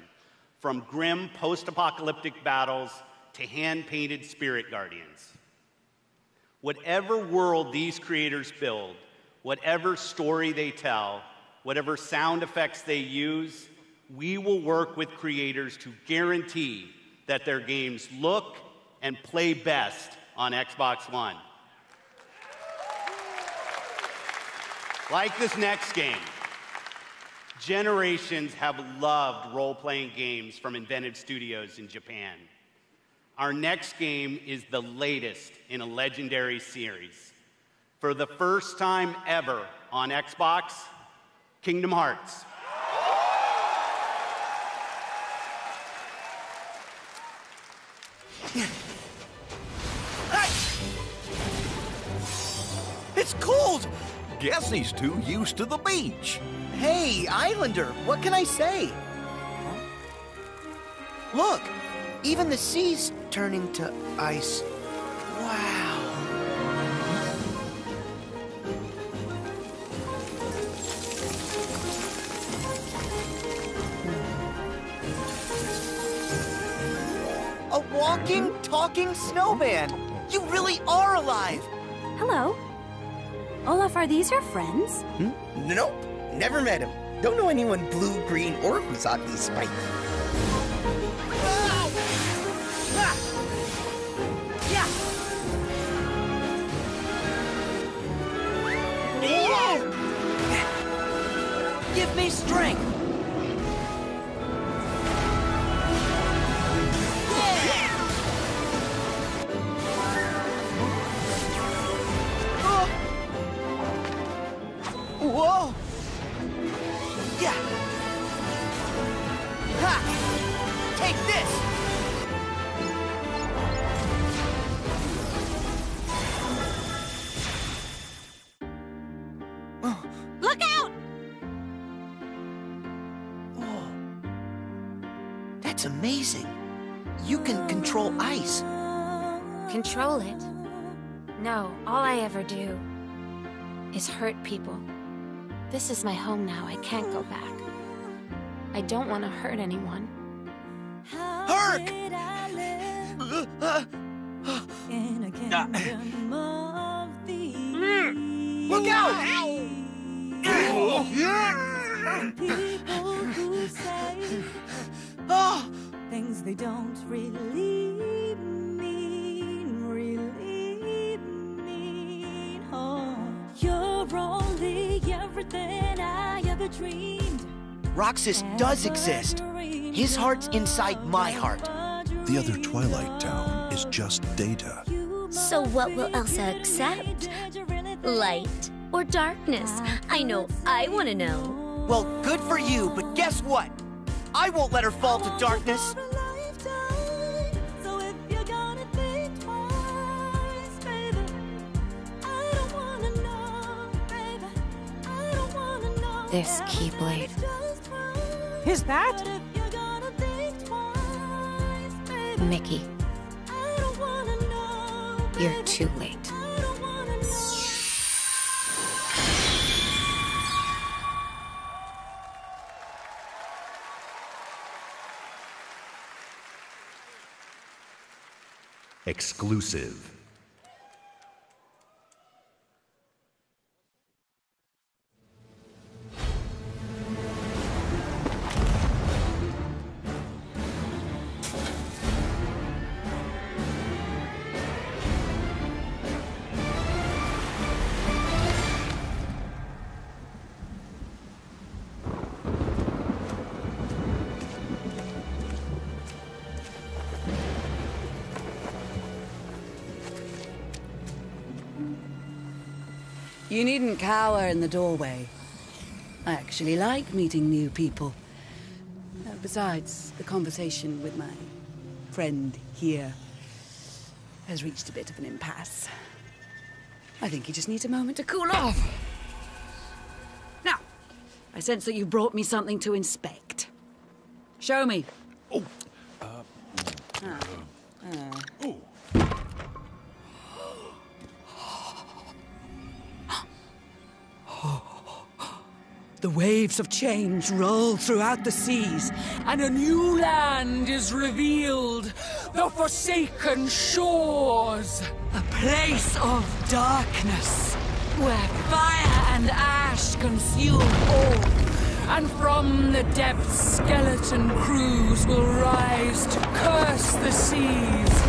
from grim post apocalyptic battles to hand painted spirit guardians. Whatever world these creators build, whatever story they tell, whatever sound effects they use, we will work with creators to guarantee that their games look and play best on Xbox One. Like this next game, generations have loved role playing games from Inventive Studios in Japan. Our next game is the latest in a legendary series. For the first time ever on Xbox, Kingdom Hearts. It's cold! Guess he's too used to the beach. Hey, Islander, what can I say? Look, even the sea's turning to ice. Wow. Walking, talking snowman! You really are alive! Hello. Olaf, are these your friends? Hmm? Nope, never met him. Don't know anyone blue, green, or who's oddly spiky. Give me strength! Hurt people. This is my home now. I can't go back. I don't want to hurt anyone. Herc! Mm. Look out! Oh! Things they don't really you're only everything I ever dreamed. Roxas does exist. His heart's inside my heart. The other Twilight Town is just data. So what will Elsa accept? Light or darkness? I know I want to know. Well, good for you, but guess what? I won't let her fall to darkness. This Keyblade. Is that? Mickey. You're too late. Exclusive. You needn't cower in the doorway. I actually like meeting new people. Uh, besides, the conversation with my friend here has reached a bit of an impasse. I think he just needs a moment to cool off. Now, I sense that you brought me something to inspect. Show me. Oh. Ah. Ah. The waves of change roll throughout the seas, and a new land is revealed. The forsaken shores. A place of darkness, where fire and ash consume all. And from the depths, skeleton crews will rise to curse the seas.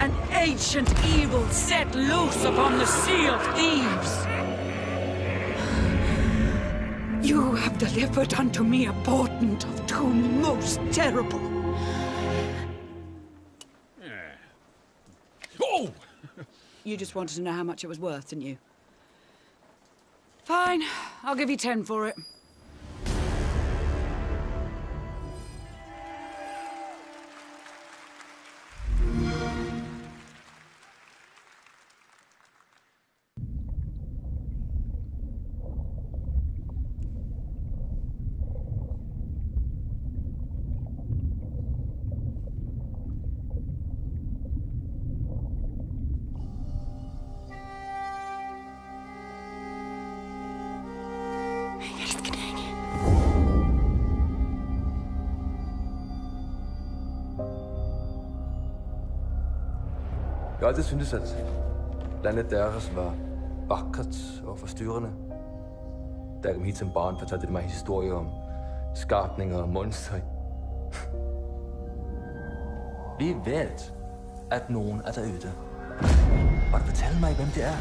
An ancient evil set loose upon the Sea of Thieves. You have delivered unto me a portent of doom most terrible. Oh! You just wanted to know how much it was worth, didn't you? Fine, I'll give you ten for it. Jeg har altid syntes, at landet deres var vakkert og forstyrrende. Da jeg kom hit som barn, fortalte de mig historier om skapninger og monstre. Vi ved, at nogen er derude. Og du fortælle mig, hvem det er.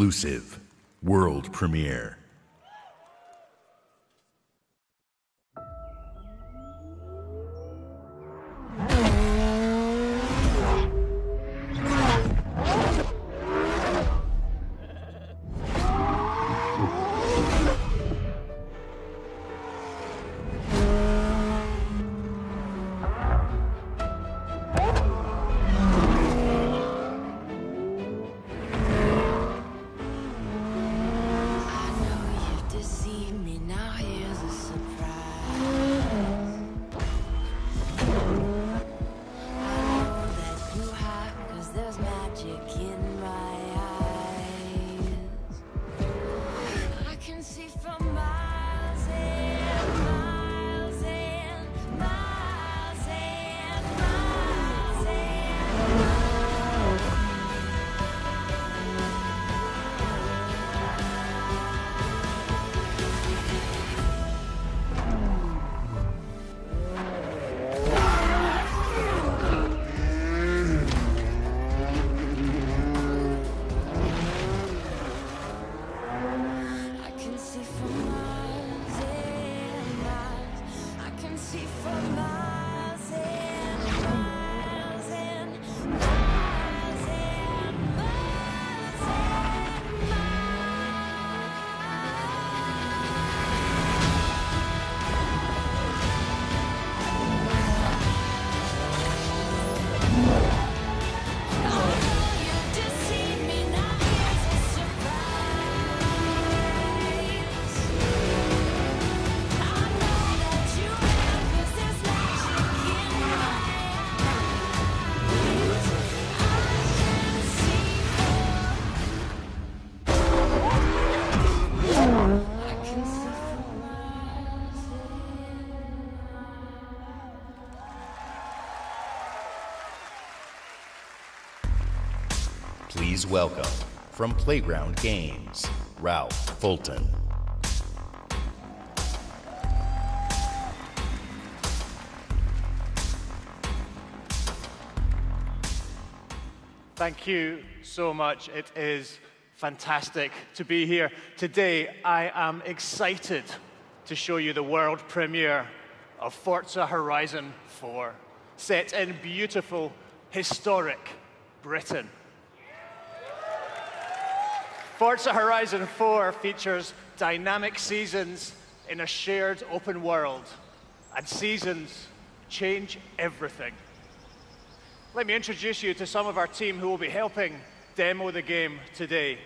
Exclusive world premiere. Please welcome from Playground Games, Ralph Fulton. Thank you so much. It is fantastic to be here. Today, I am excited to show you the world premiere of Forza Horizon 4, set in beautiful, historic Britain. Forza Horizon 4 features dynamic seasons in a shared open world, and seasons change everything. Let me introduce you to some of our team who will be helping demo the game today.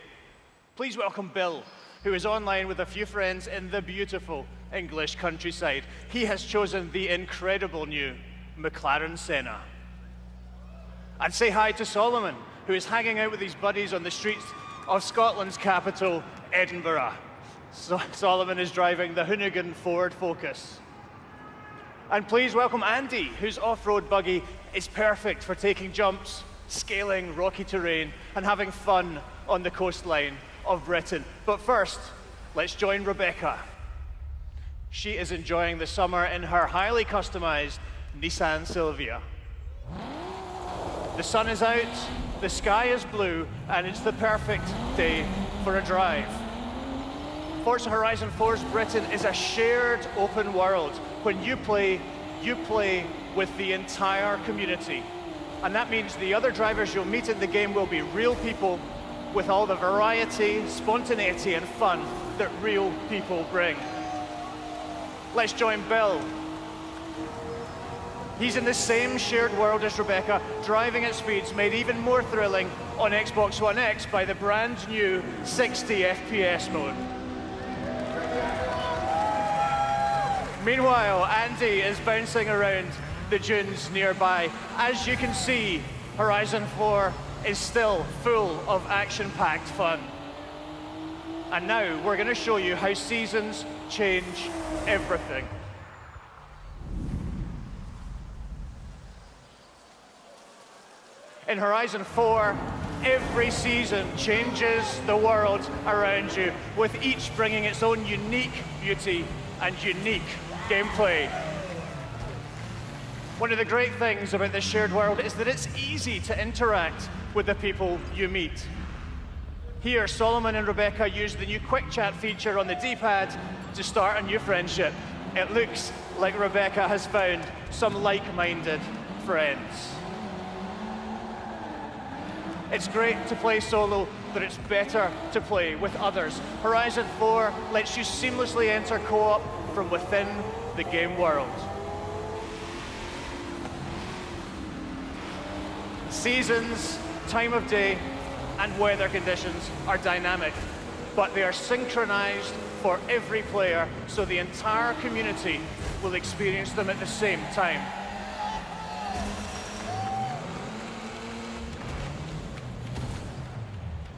Please welcome Bill, who is online with a few friends in the beautiful English countryside. He has chosen the incredible new McLaren Senna. And say hi to Solomon, who is hanging out with his buddies on the streets of Scotland's capital, Edinburgh. So Solomon is driving the Hoonigan Ford Focus. And please welcome Andy, whose off road buggy is perfect for taking jumps, scaling rocky terrain, and having fun on the coastline of Britain. But first, let's join Rebecca. She is enjoying the summer in her highly customized Nissan Silvia. The sun is out, the sky is blue, and it's the perfect day for a drive. Forza Horizon 4's Britain is a shared open world. When you play, you play with the entire community. And that means the other drivers you'll meet in the game will be real people with all the variety, spontaneity, and fun that real people bring. Let's join Bill. He's in the same shared world as Rebecca, driving at speeds made even more thrilling on Xbox One X by the brand new 60 FPS mode. Meanwhile, Andy is bouncing around the dunes nearby. As you can see, Horizon 4 is still full of action-packed fun. And now we're going to show you how seasons change everything. In Horizon 4, every season changes the world around you, with each bringing its own unique beauty and unique gameplay. One of the great things about this shared world is that it's easy to interact with the people you meet. Here, Solomon and Rebecca use the new Quick Chat feature on the D-pad to start a new friendship. It looks like Rebecca has found some like-minded friends. It's great to play solo, but it's better to play with others. Horizon 4 lets you seamlessly enter co-op from within the game world. Seasons, time of day, and weather conditions are dynamic, but they are synchronized for every player, so the entire community will experience them at the same time.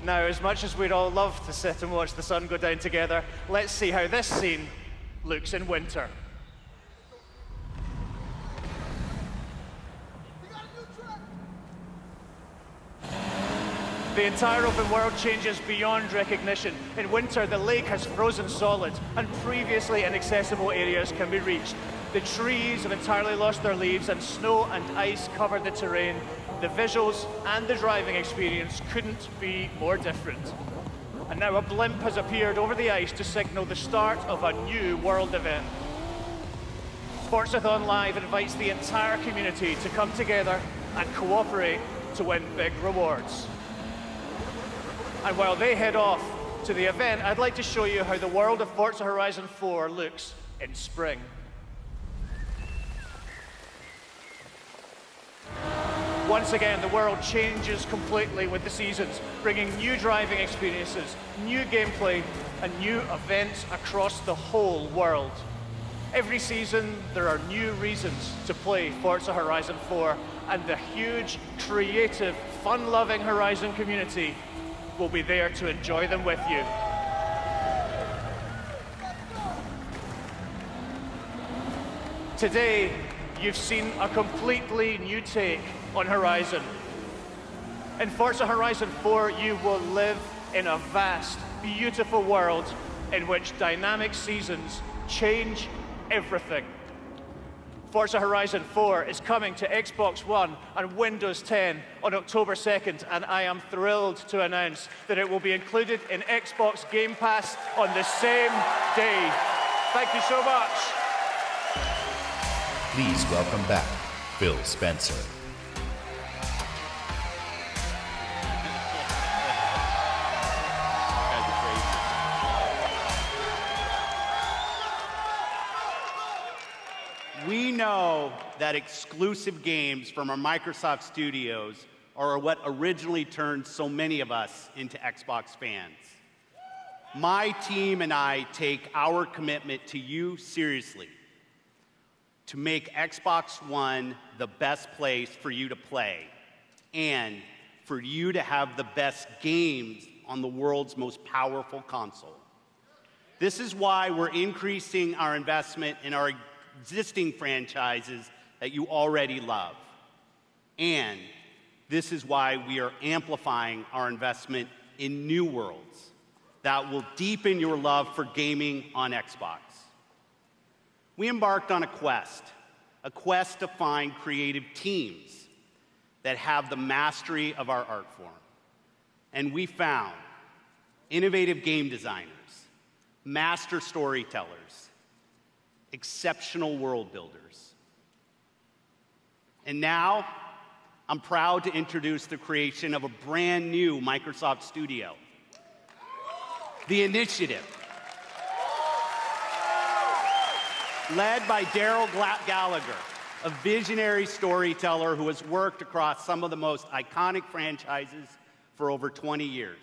Now, as much as we'd all love to sit and watch the sun go down together, let's see how this scene looks in winter. The entire open world changes beyond recognition. In winter, the lake has frozen solid, and previously inaccessible areas can be reached. The trees have entirely lost their leaves, and snow and ice cover the terrain, the visuals and the driving experience couldn't be more different. And now a blimp has appeared over the ice to signal the start of a new world event. Forzathon Live invites the entire community to come together and cooperate to win big rewards. And while they head off to the event, I'd like to show you how the world of Forza Horizon 4 looks in spring. Once again, the world changes completely with the seasons, bringing new driving experiences, new gameplay, and new events across the whole world. Every season, there are new reasons to play Forza Horizon 4, and the huge, creative, fun-loving Horizon community will be there to enjoy them with you. Today, you've seen a completely new take on Horizon. In Forza Horizon 4, you will live in a vast, beautiful world in which dynamic seasons change everything. Forza Horizon 4 is coming to Xbox One and Windows 10 on October 2nd, and I am thrilled to announce that it will be included in Xbox Game Pass on the same day. Thank you so much. Please welcome back Phil Spencer. We know that exclusive games from our Microsoft studios are what originally turned so many of us into Xbox fans. My team and I take our commitment to you seriously to make Xbox One the best place for you to play and for you to have the best games on the world's most powerful console. This is why we're increasing our investment in our existing franchises that you already love. And this is why we are amplifying our investment in new worlds that will deepen your love for gaming on Xbox. We embarked on a quest, a quest to find creative teams that have the mastery of our art form. And we found innovative game designers, master storytellers, exceptional world builders. And now, I'm proud to introduce the creation of a brand new Microsoft studio, The Initiative. Led by Darrell Gallagher, a visionary storyteller who has worked across some of the most iconic franchises for over 20 years.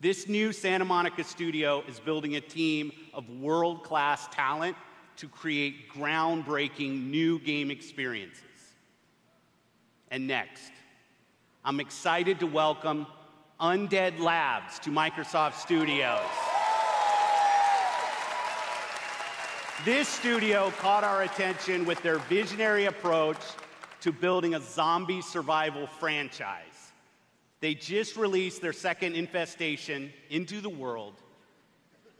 This new Santa Monica studio is building a team of world class talent to create groundbreaking new game experiences. And next, I'm excited to welcome Undead Labs to Microsoft Studios. This studio caught our attention with their visionary approach to building a zombie survival franchise. They just released their second infestation into the world,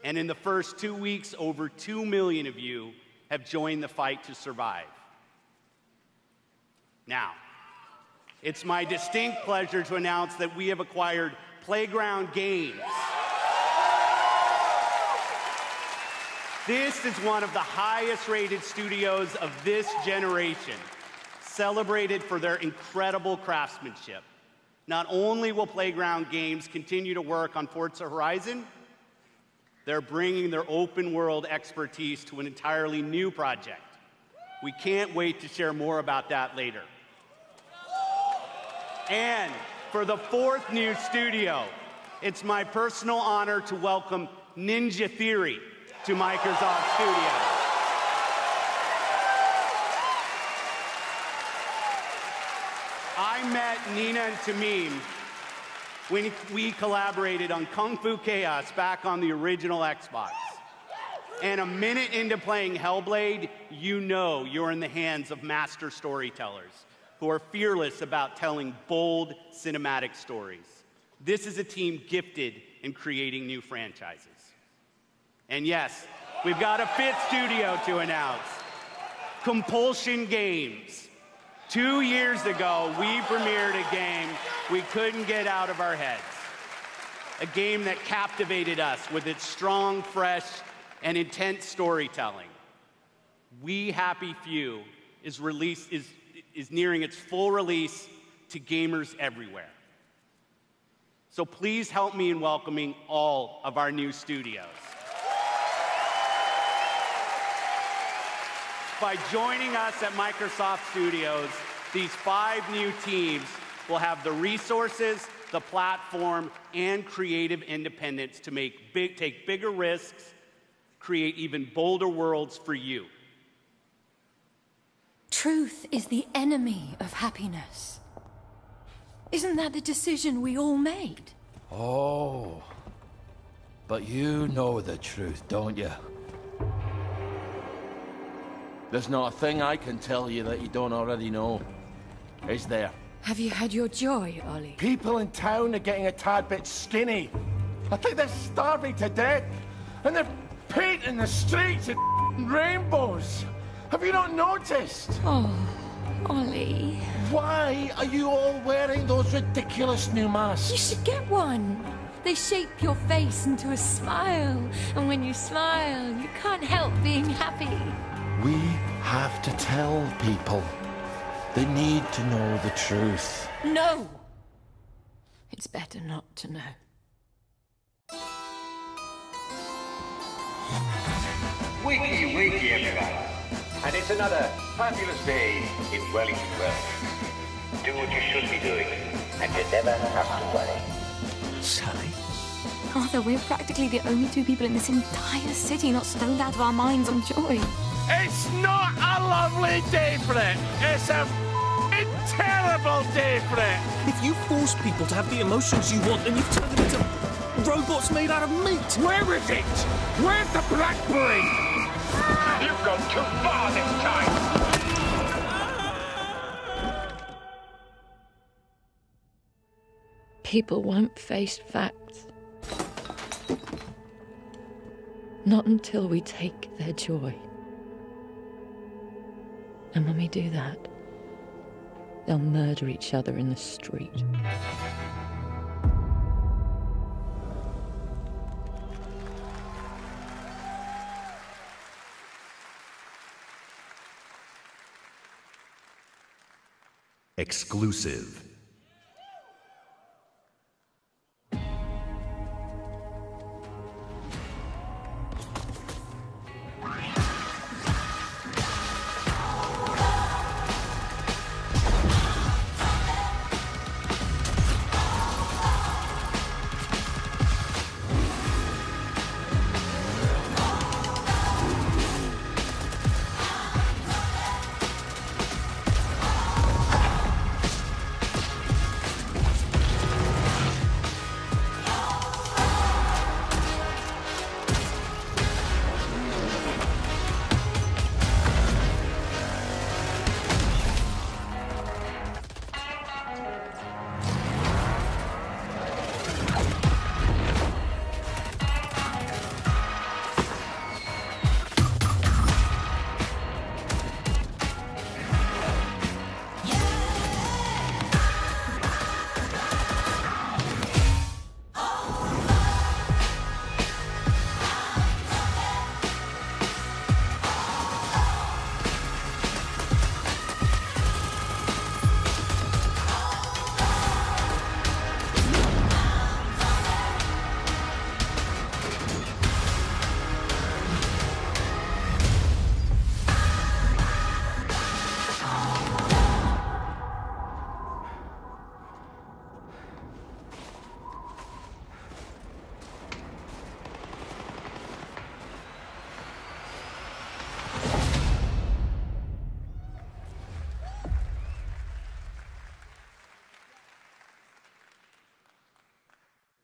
and in the first two weeks, over 2 million of you have joined the fight to survive. Now, it's my distinct pleasure to announce that we have acquired Playground Games. This is one of the highest rated studios of this generation, celebrated for their incredible craftsmanship. Not only will Playground Games continue to work on Forza Horizon, they're bringing their open world expertise to an entirely new project. We can't wait to share more about that later. And for the fourth new studio, it's my personal honor to welcome Ninja Theory to Microsoft Studios. I met Nina and Tameem when we collaborated on Kung Fu Chaos back on the original Xbox. And a minute into playing Hellblade, you know you're in the hands of master storytellers who are fearless about telling bold cinematic stories. This is a team gifted in creating new franchises. And yes, we've got a fifth studio to announce Compulsion Games. Two years ago, we premiered a game we couldn't get out of our heads. A game that captivated us with its strong, fresh, and intense storytelling. We Happy Few is, release, is, is nearing its full release to gamers everywhere. So please help me in welcoming all of our new studios. By joining us at Microsoft Studios, these five new teams will have the resources, the platform, and creative independence to make big, take bigger risks, create even bolder worlds for you. Truth is the enemy of happiness. Isn't that the decision we all made? Oh. But you know the truth, don't you? There's not a thing I can tell you that you don't already know. Is there? Have you had your joy, Ollie? People in town are getting a tad bit skinny. I think they're starving to death. And they're painting the streets in rainbows. Have you not noticed? Oh, Ollie. Why are you all wearing those ridiculous new masks? You should get one. They shape your face into a smile. And when you smile, you can't help being happy. We have to tell people. They need to know the truth. No! It's better not to know. Wakey, wakey, everyone. And it's another fabulous day in Wellington Wells. Do what you should be doing, and you never have to worry. Sally? Arthur, we're practically the only two people in this entire city not stoned out of our minds on joy. It's not a lovely day for it. It's a f***ing terrible day for it. If you force people to have the emotions you want, then you've turned them into robots made out of meat. Where is it? Where's the blackberry? You've gone too far this time. People won't face facts. Not until we take their joy. And when we do that, they'll murder each other in the street. Exclusive.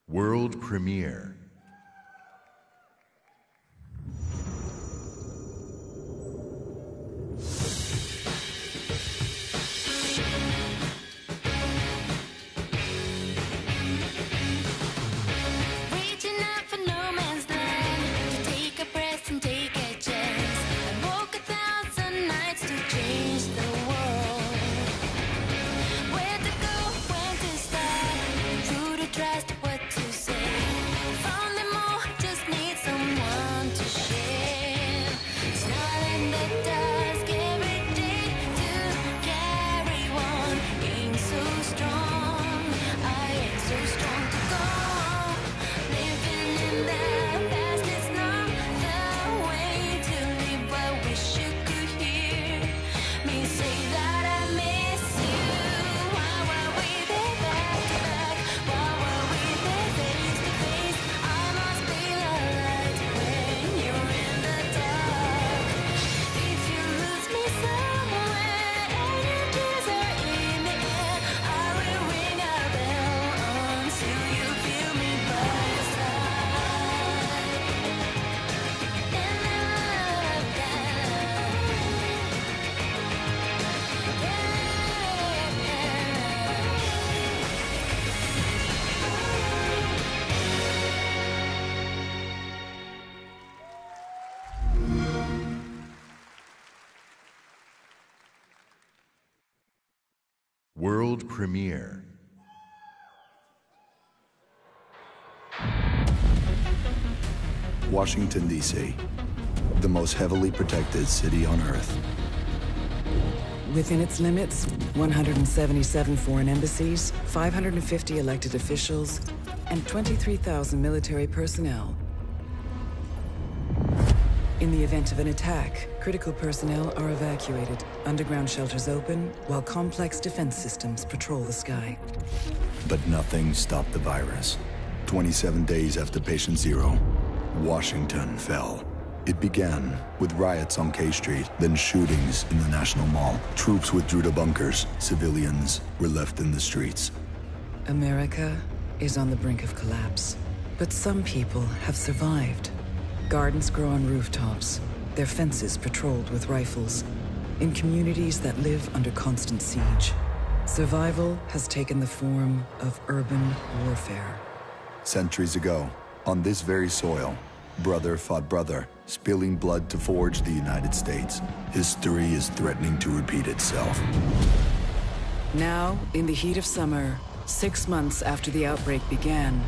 World premiere. Washington, D.C., the most heavily protected city on Earth. Within its limits, 177 foreign embassies, 550 elected officials, and 23,000 military personnel. In the event of an attack, critical personnel are evacuated, underground shelters open, while complex defense systems patrol the sky. But nothing stopped the virus. 27 days after patient zero, Washington fell. It began with riots on K Street, then shootings in the National Mall. Troops withdrew to bunkers. Civilians were left in the streets. America is on the brink of collapse. But some people have survived. Gardens grow on rooftops, their fences patrolled with rifles, in communities that live under constant siege. Survival has taken the form of urban warfare. Centuries ago, on this very soil, brother fought brother, spilling blood to forge the United States. History is threatening to repeat itself. Now, in the heat of summer, six months after the outbreak began,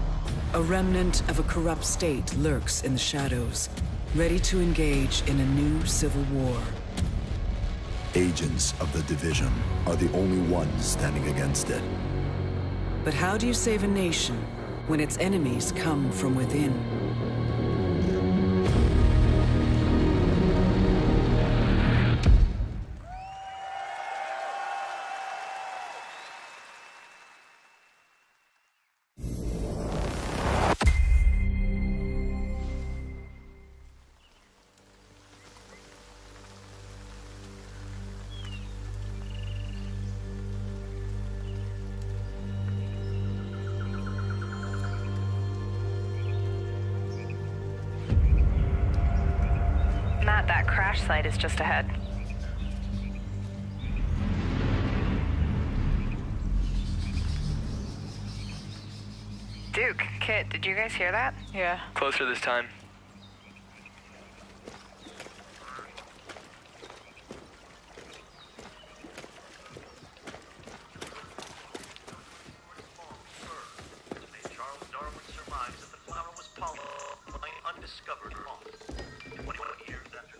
a remnant of a corrupt state lurks in the shadows, ready to engage in a new civil war. Agents of the division are the only ones standing against it. But how do you save a nation when its enemies come from within? Did you guys hear that? Yeah. Closer this time.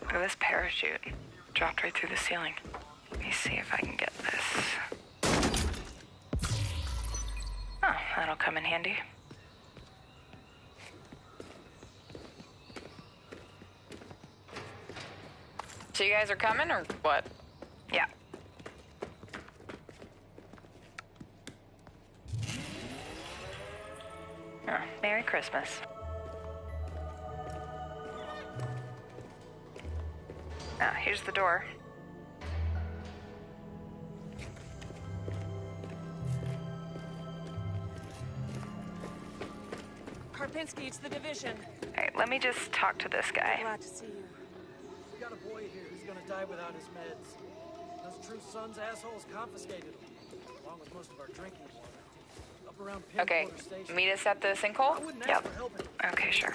Look at this parachute. Dropped right through the ceiling. Let me see if I can get this. Oh, that'll come in handy. So you guys are coming or what? Yeah. Oh, Merry Christmas. Now, here's the door. Karpinski, it's the division. Alright, let me just talk to this guy. Glad to see you. Die without his meds. Those True Sons assholes confiscated him, along with most of our drinking water. Up around Okay, Station. meet us at the sinkhole? Yep. Okay, sure.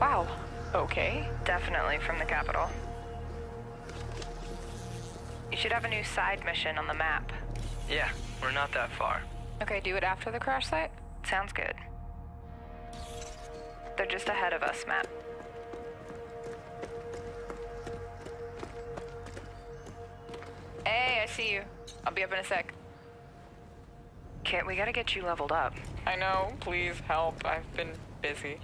Wow. Okay. Definitely from the capital. You should have a new side mission on the map. Yeah, we're not that far. Okay, do it after the crash site? Sounds good. They're just ahead of us, Matt. Hey, I see you. I'll be up in a sec. Kit, we gotta get you leveled up. I know. Please help. I've been busy.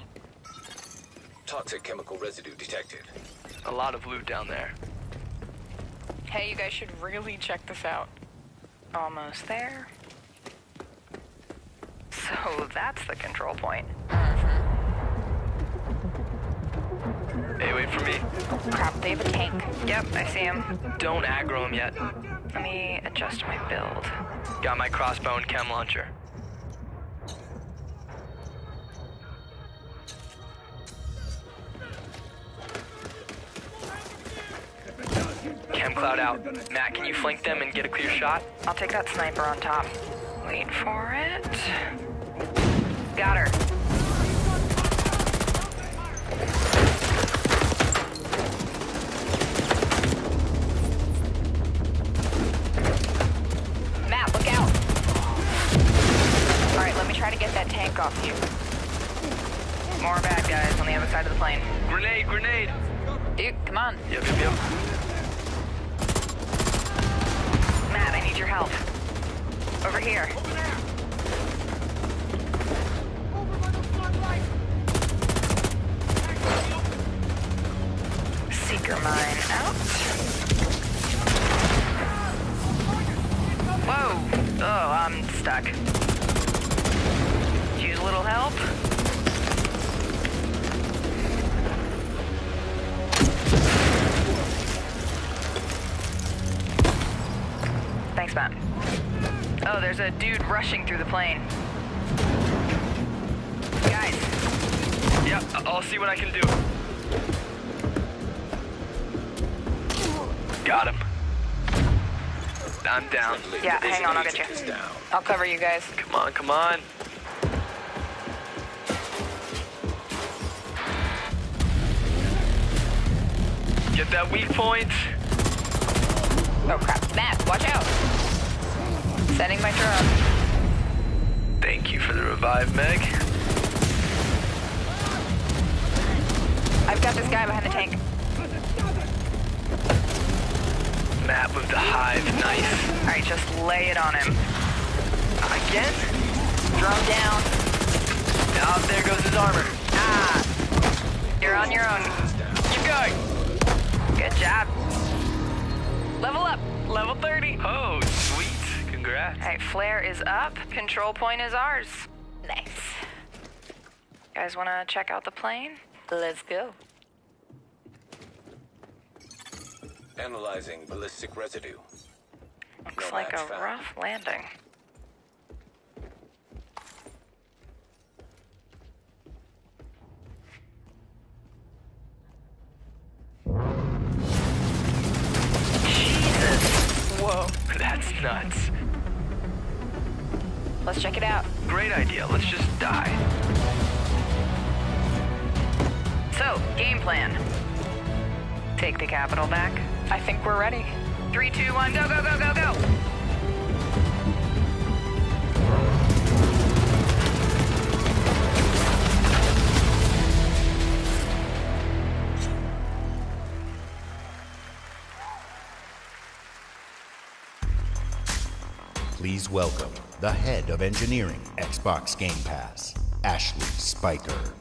Toxic chemical residue detected. A lot of loot down there. Hey, you guys should really check this out. Almost there. So that's the control point. Hey, wait for me. Crap, they have a tank. Yep, I see him. Don't aggro him yet. Let me adjust my build. Got my crossbow and chem launcher. Out. Matt, can you flank them and get a clear shot? I'll take that sniper on top. Wait for it. Got her. You guys. Come on, come on. The plane? Let's go. Analyzing ballistic residue. Looks No like a found. rough landing. Jesus! Whoa, that's nuts. Let's check it out. Great idea. Let's just die. Game plan. Take the capital back. I think we're ready. Three, two, one, go, go, go, go, go! Please welcome the head of engineering, Xbox Game Pass, Ashley Spiker.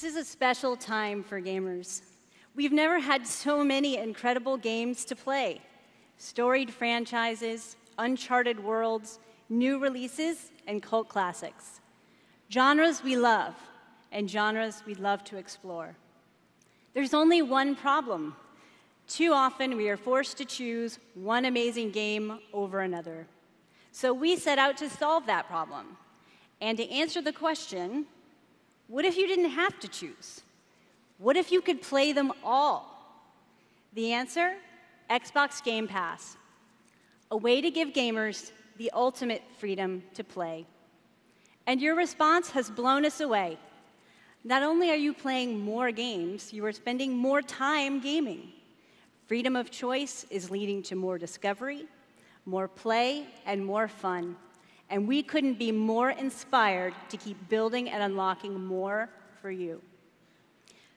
This is a special time for gamers. We've never had so many incredible games to play. storied franchises, uncharted worlds, new releases, and cult classics. Genres we love, and genres we love to explore. There's only one problem. Too often, we are forced to choose one amazing game over another. So we set out to solve that problem and to answer the question what if you didn't have to choose? What if you could play them all? The answer Xbox Game Pass, a way to give gamers the ultimate freedom to play. And your response has blown us away. Not only are you playing more games, you are spending more time gaming. Freedom of choice is leading to more discovery, more play, and more fun. And we couldn't be more inspired to keep building and unlocking more for you.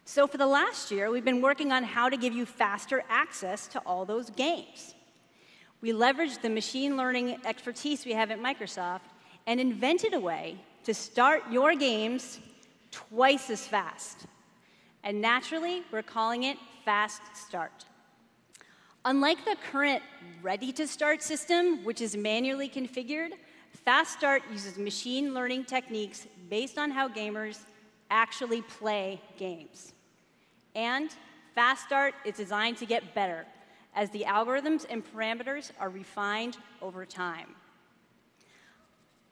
So, for the last year, we've been working on how to give you faster access to all those games. We leveraged the machine learning expertise we have at Microsoft and invented a way to start your games twice as fast. And naturally, we're calling it Fast Start. Unlike the current Ready to Start system, which is manually configured, Fast Start uses machine learning techniques based on how gamers actually play games. And Fast Start is designed to get better as the algorithms and parameters are refined over time.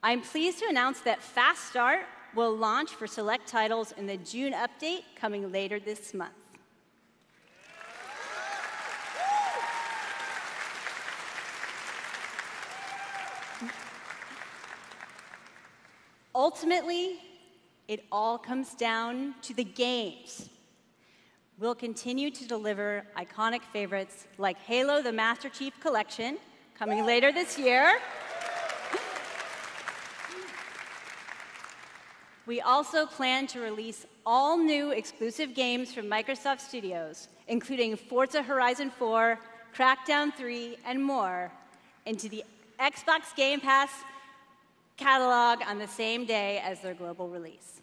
I'm pleased to announce that Fast Start will launch for select titles in the June update coming later this month. Ultimately, it all comes down to the games. We'll continue to deliver iconic favorites like Halo the Master Chief Collection, coming later this year. We also plan to release all new exclusive games from Microsoft Studios, including Forza Horizon 4, Crackdown 3, and more, into the Xbox Game Pass catalog on the same day as their global release.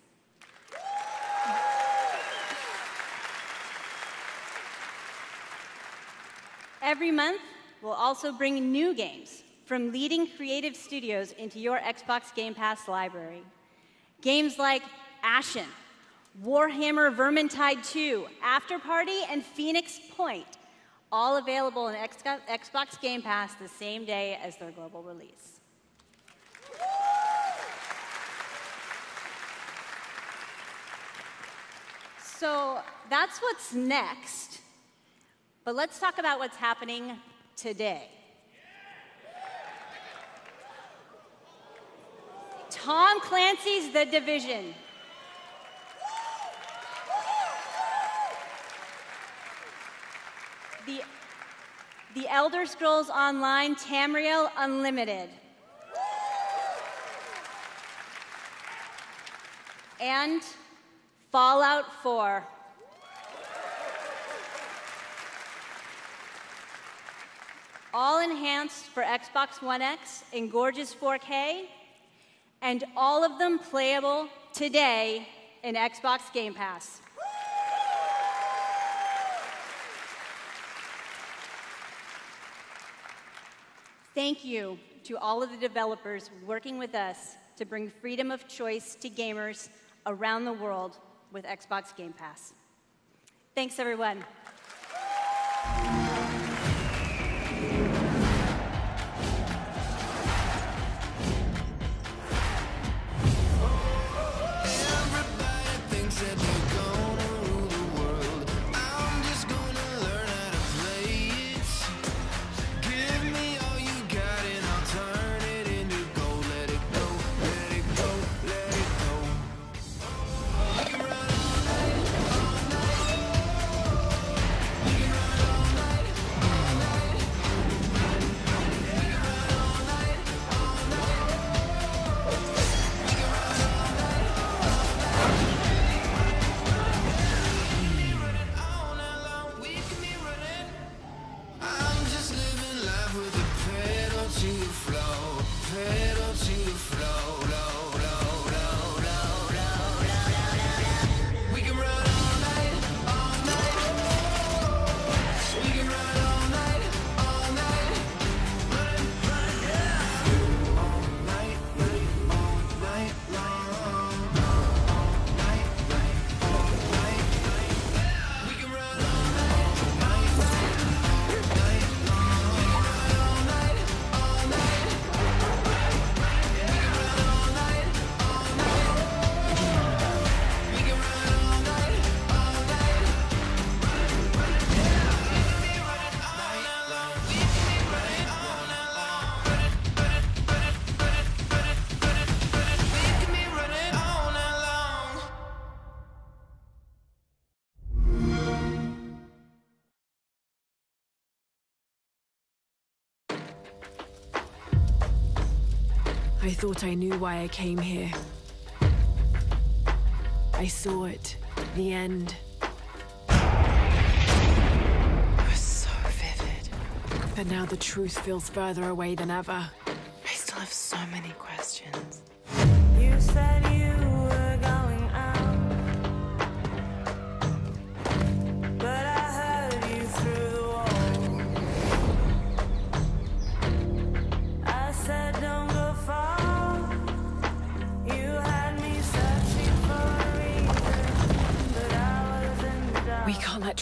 Every month, we'll also bring new games from leading creative studios into your Xbox Game Pass library. Games like Ashen, Warhammer Vermintide 2, Afterparty, and Phoenix Point, all available in Xbox Game Pass the same day as their global release. So that's what's next. But let's talk about what's happening today. Tom Clancy's The Division. The, the Elder Scrolls Online Tamriel Unlimited. And Fallout 4. All enhanced for Xbox One X in gorgeous 4K, and all of them playable today in Xbox Game Pass. Thank you to all of the developers working with us to bring freedom of choice to gamers around the world with Xbox Game Pass. Thanks, everyone. Thought I knew why I came here. I saw it. The end. It was so vivid. But now the truth feels further away than ever.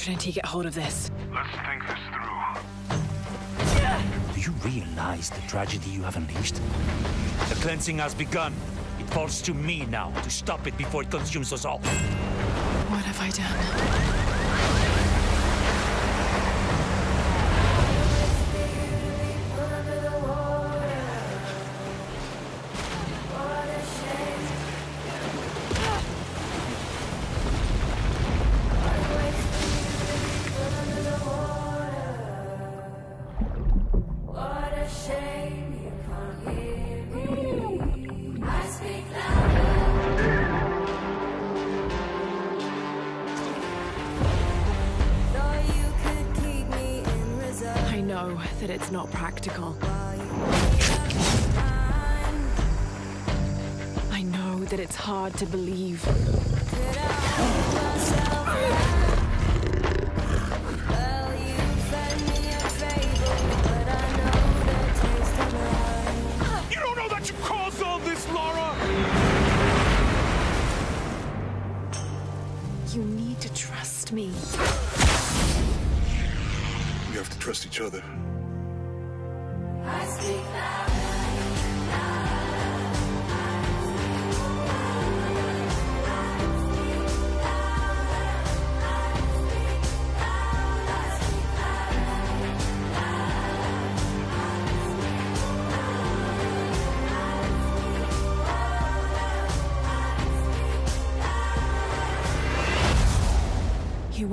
Can't let Trinity get hold of this. Let's think this through. Do you realize the tragedy you have unleashed? The cleansing has begun. It falls to me now to stop it before it consumes us all. What have I done?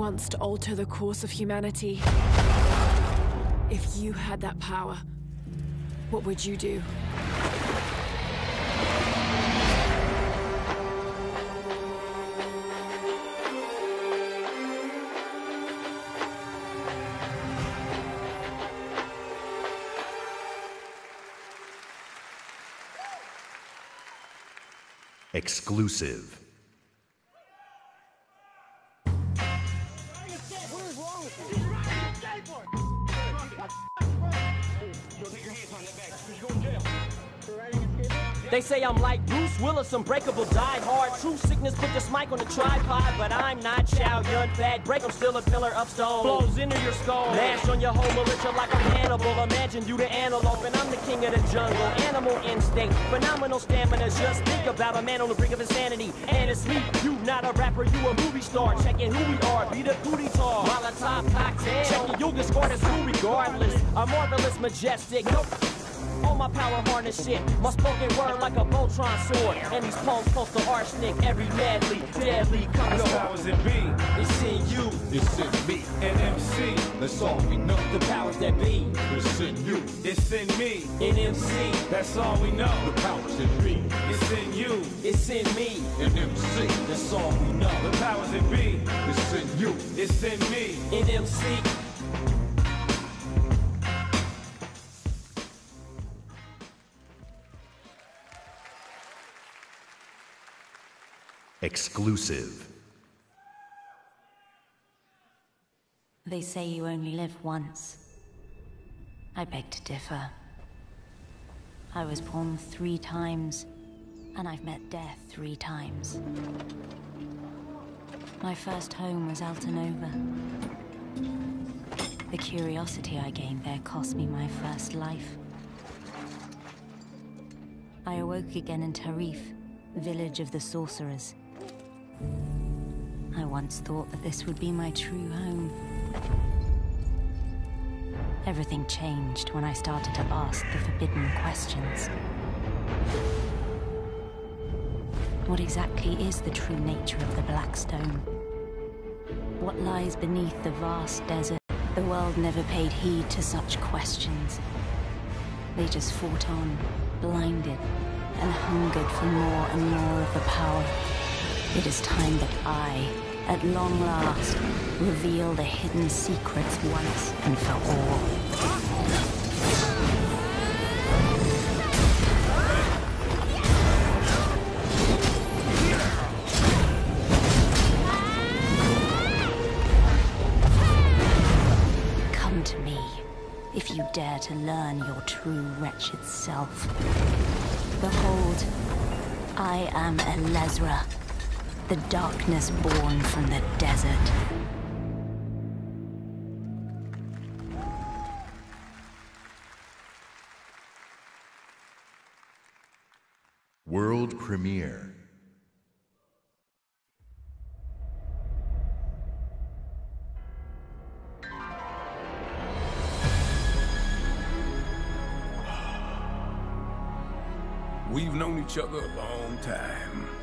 Wants to alter the course of humanity. If you had that power, what would you do? Exclusive. Say I'm like Bruce Willis, unbreakable, die hard. True sickness, put this mic on the tripod, but I'm not Chow Yun Fat. Break 'em still a pillar of stone. Blows into your skull. Mash on your whole militia like I'm Hannibal. Imagine you the antelope, and I'm the king of the jungle. Animal instinct, phenomenal stamina. Just think about a man on the brink of insanity. And it's me, you not a rapper, you a movie star. Checking who we are, be the booty tall. Molotov cocktail. Checking you'll get scored as who regardless. A marvelous, majestic. Nope. All my power harness shit. My spoken word like a Voltron sword. And these poems close to arsenic. Every madly, deadly comes The powers that be. It's in you. It's in me. And MC. That's all we know. The powers that be. It's in you. It's in me. In MC. That's all we know. The powers that be. It's in you. It's in me. And MC. That's all we know. The powers that be. It's in you. It's in me. In MC. Exclusive. They say you only live once. I beg to differ. I was born three times, and I've met death three times. My first home was Altinova. The curiosity I gained there cost me my first life. I awoke again in Tarif, village of the sorcerers. I once thought that this would be my true home. Everything changed when I started to ask the forbidden questions. What exactly is the true nature of the Blackstone? What lies beneath the vast desert? The world never paid heed to such questions. They just fought on, blinded, and hungered for more and more of the power. It is time that I, at long last, reveal the hidden secrets once and for all. Come to me, if you dare to learn your true wretched self. Behold, I am Elezra, the darkness born from the desert. World premiere. We've known each other a long time.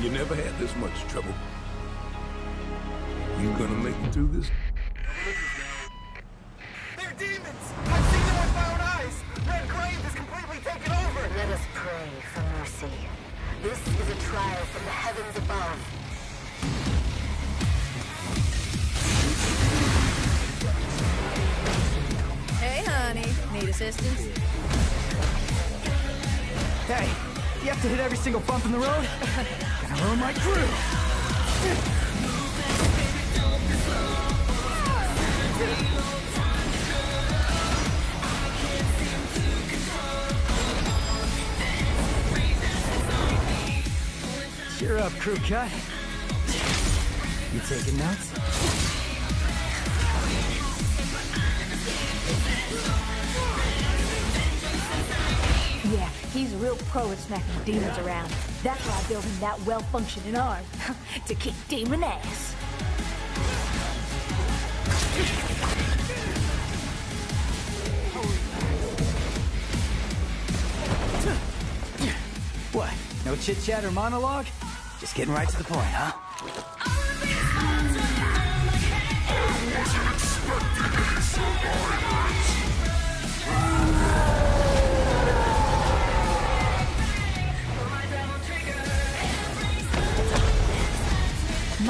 You never had this much trouble. You gonna make it through this? They're demons! I've seen them with my own eyes! Red Grave is completely taken over! Let us pray for mercy. This is a trial from the heavens above. Hey, honey. Need assistance? Hey, you have to hit every single bump in the road? Gonna ruin my crew! Cheer up, crew cut. You taking notes? He's a real pro at smacking demons around. That's why I built him that well-functioning arm. to kick demon ass. What? No chit chat or monologue? Just getting right to the point, huh?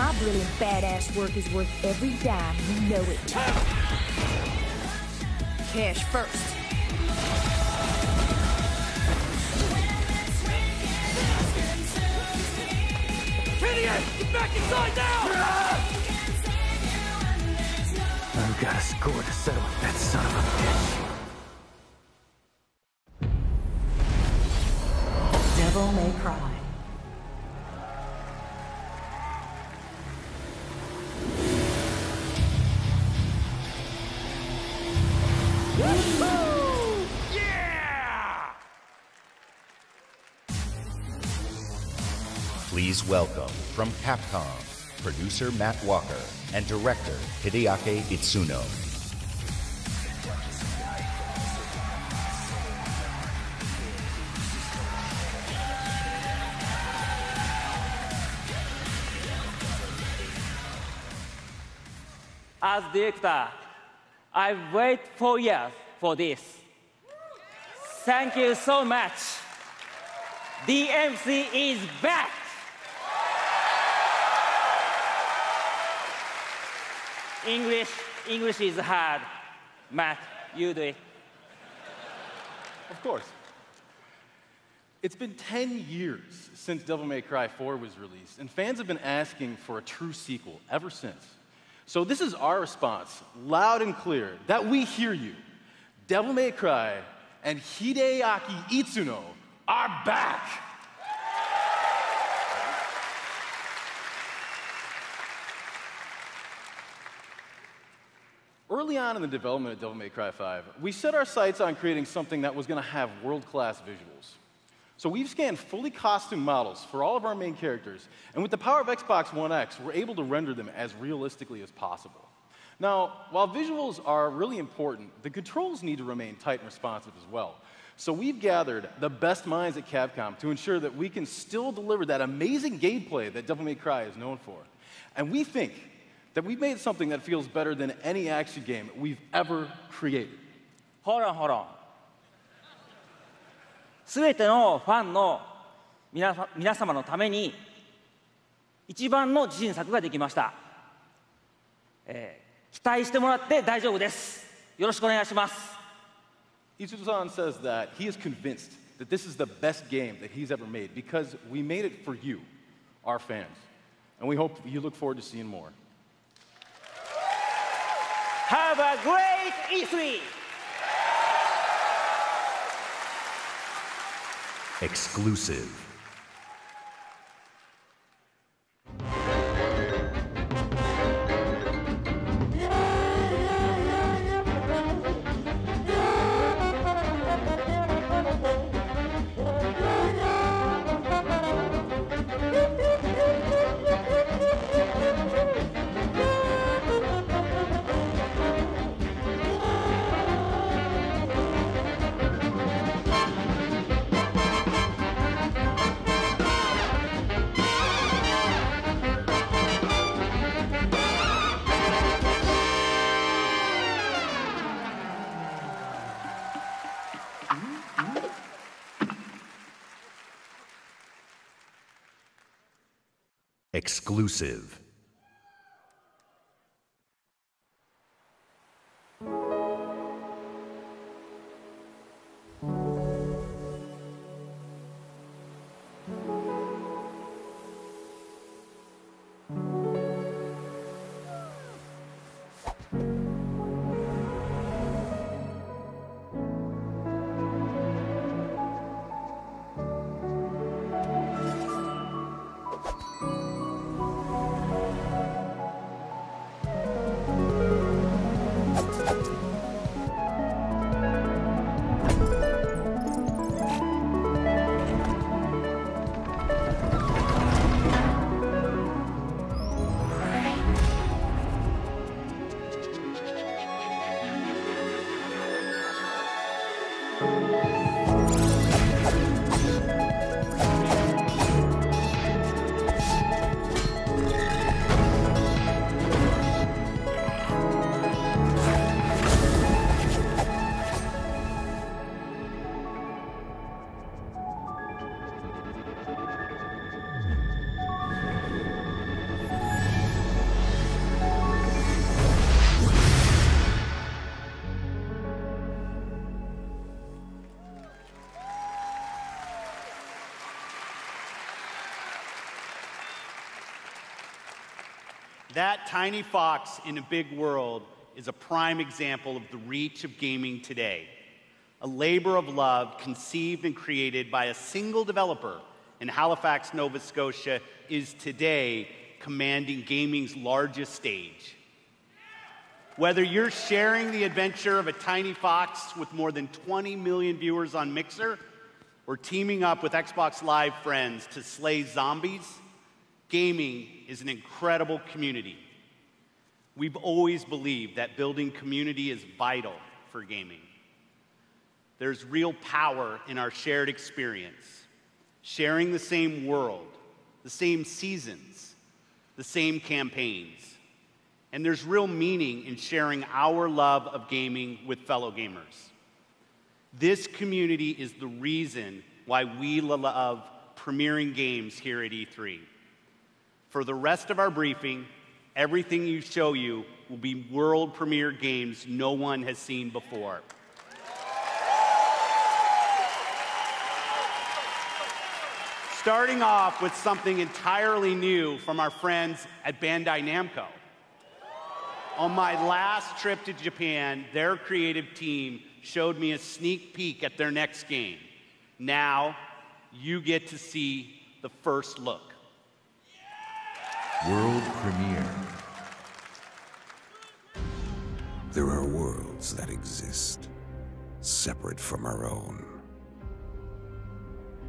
My brilliant badass work is worth every dime. You know it. Cash first. Idiot! Get back inside now! I've got a score to settle with that son of a bitch. Welcome from Capcom, producer Matt Walker and director Hideaki Itsuno. As director, I've waited four years for this. Thank you so much. DMC is back. English, English is hard. Matt, you do it. Of course. It's been 10 years since Devil May Cry 4 was released, and fans have been asking for a true sequel ever since. So, this is our response, loud and clear, that we hear you. Devil May Cry and Hideaki Itsuno are back! Early on in the development of Devil May Cry 5, we set our sights on creating something that was going to have world class visuals. So we've scanned fully costumed models for all of our main characters, and with the power of Xbox One X, we're able to render them as realistically as possible. Now, while visuals are really important, the controls need to remain tight and responsive as well. So we've gathered the best minds at Capcom to ensure that we can still deliver that amazing gameplay that Devil May Cry is known for. And we think that we made something that feels better than any action game we've ever created. Hold on, hold on. すべてのファンの皆,さ皆様のために一番の自信作ができました、えー、期待してもらって大丈夫ですよろしくお願いします Itsuno-san says that he is convinced that this is the best game that he's ever made because we made it for you, our fans, and we hope you look forward to seeing more. Have a great E3! Exclusive. Exclusive. That tiny fox in a big world is a prime example of the reach of gaming today. A labor of love conceived and created by a single developer in Halifax, Nova Scotia, is today commanding gaming's largest stage. Whether you're sharing the adventure of a tiny fox with more than 20 million viewers on Mixer, or teaming up with Xbox Live friends to slay zombies, gaming is an incredible community. We've always believed that building community is vital for gaming. There's real power in our shared experience, sharing the same world, the same seasons, the same campaigns. And there's real meaning in sharing our love of gaming with fellow gamers. This community is the reason why we love premiering games here at E3. For the rest of our briefing, everything you show you will be world premiere games no one has seen before. Starting off with something entirely new from our friends at Bandai Namco. On my last trip to Japan, their creative team showed me a sneak peek at their next game. Now, you get to see the first look. World premiere. There are worlds that exist, separate from our own,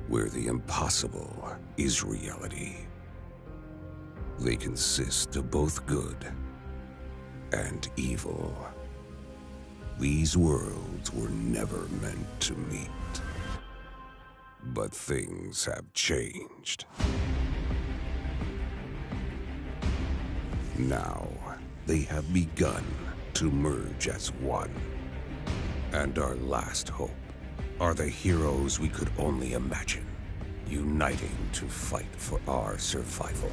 where the impossible is reality. They consist of both good and evil. These worlds were never meant to meet. But things have changed. Now, they have begun to merge as one. And our last hope are the heroes we could only imagine, uniting to fight for our survival.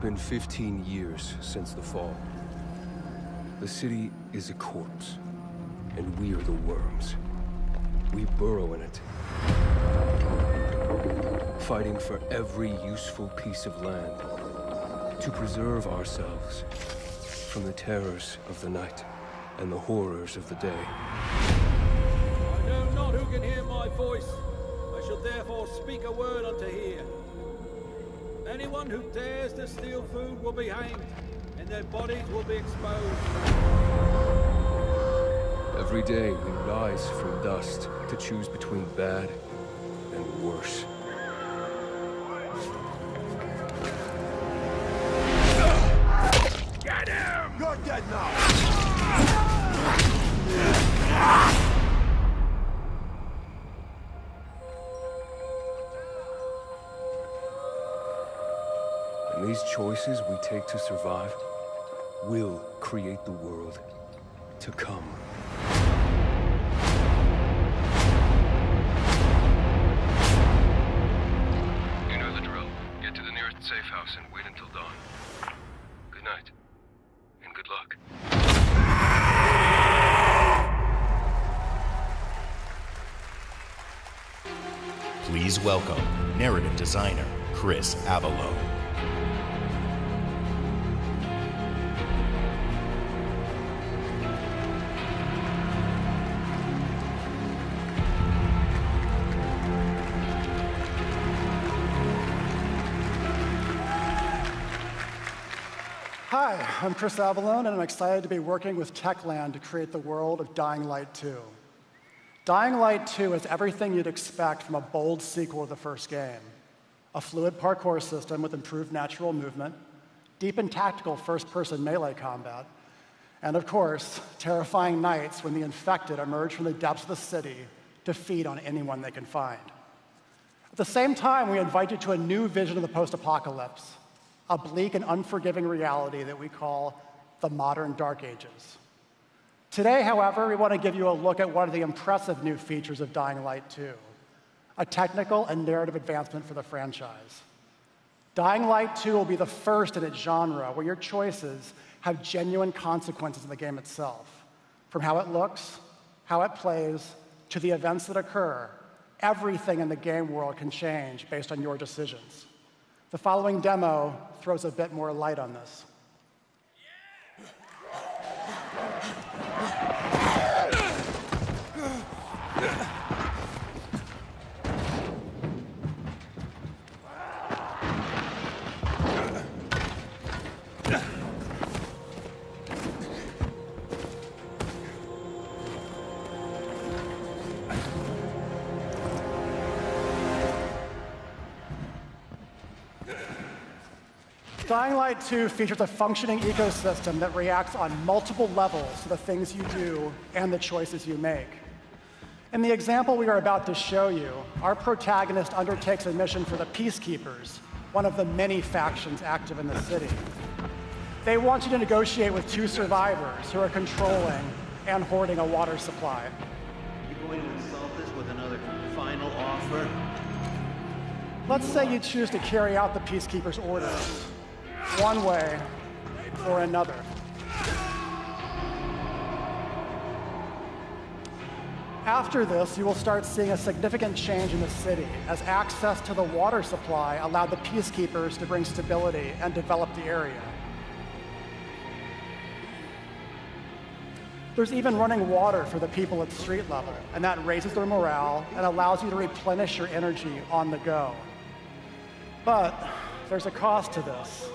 Been 15 years since the fall. The city is a corpse, and we are the worms. We burrow in it, fighting for every useful piece of land to preserve ourselves from the terrors of the night and the horrors of the day. I know not who can hear my voice. I shall therefore speak a word unto hear. Anyone who dares to steal food will be hanged, and their bodies will be exposed. Every day we rise from dust to choose between bad and worse. These choices we take to survive will create the world to come. You know the drill. Get to the nearest safe house and wait until dawn. Good night. And good luck. Please welcome narrative designer Chris Avalo. I'm Chris Avellone, and I'm excited to be working with Techland to create the world of Dying Light 2. Dying Light 2 is everything you'd expect from a bold sequel to the first game a fluid parkour system with improved natural movement, deep and tactical first person melee combat, and of course, terrifying nights when the infected emerge from the depths of the city to feed on anyone they can find. At the same time, we invite you to a new vision of the post apocalypse, a bleak and unforgiving reality that we call the modern Dark Ages. Today, however, we want to give you a look at one of the impressive new features of Dying Light 2 a technical and narrative advancement for the franchise. Dying Light 2 will be the first in its genre where your choices have genuine consequences in the game itself. From how it looks, how it plays, to the events that occur, everything in the game world can change based on your decisions. The following demo throws a bit more light on this. Dying Light 2 features a functioning ecosystem that reacts on multiple levels to the things you do and the choices you make. In the example we are about to show you, our protagonist undertakes a mission for the Peacekeepers, one of the many factions active in the city. They want you to negotiate with two survivors who are controlling and hoarding a water supply. You going to insult us with another final offer? Let's say you choose to carry out the Peacekeepers' orders, one way or another. After this, you will start seeing a significant change in the city as access to the water supply allowed the peacekeepers to bring stability and develop the area. There's even running water for the people at street level, and that raises their morale and allows you to replenish your energy on the go. But there's a cost to this.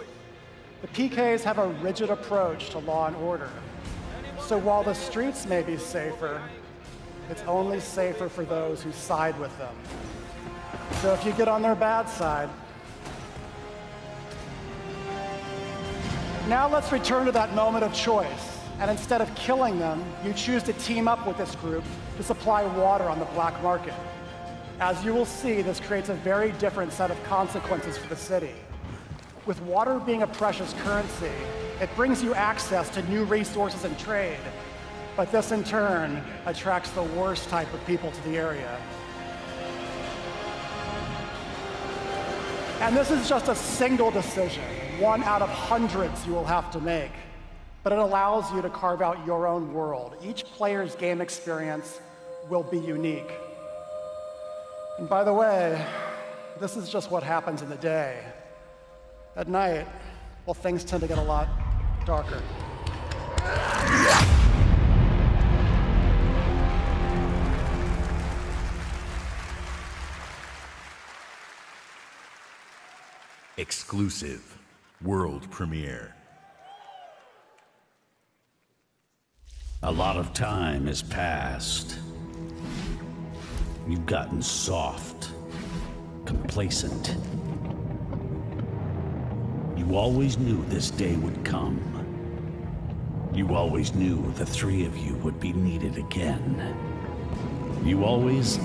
The PKs have a rigid approach to law and order. So while the streets may be safer, it's only safer for those who side with them. So if you get on their bad side, now let's return to that moment of choice. And instead of killing them, you choose to team up with this group to supply water on the black market. As you will see, this creates a very different set of consequences for the city. With water being a precious currency, it brings you access to new resources and trade, but this in turn attracts the worst type of people to the area. And this is just a single decision, one out of hundreds you will have to make. But it allows you to carve out your own world. Each player's game experience will be unique. And by the way, this is just what happens in the day. At night, well, things tend to get a lot darker. Exclusive world premiere. A lot of time has passed. You've gotten soft, complacent. You always knew this day would come. You always knew the three of you would be needed again. You always...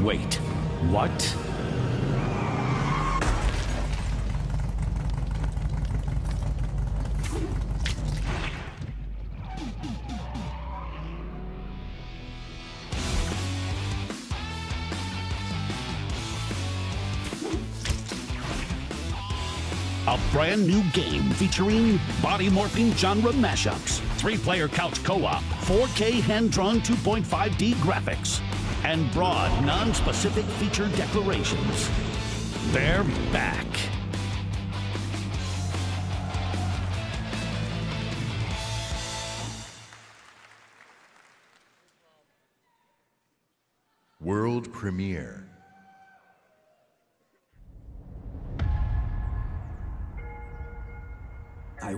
Wait, what? Featuring body morphing genre mashups, three player couch co op, 4K hand drawn 2.5D graphics, and broad, non specific feature declarations. They're back. World premiere.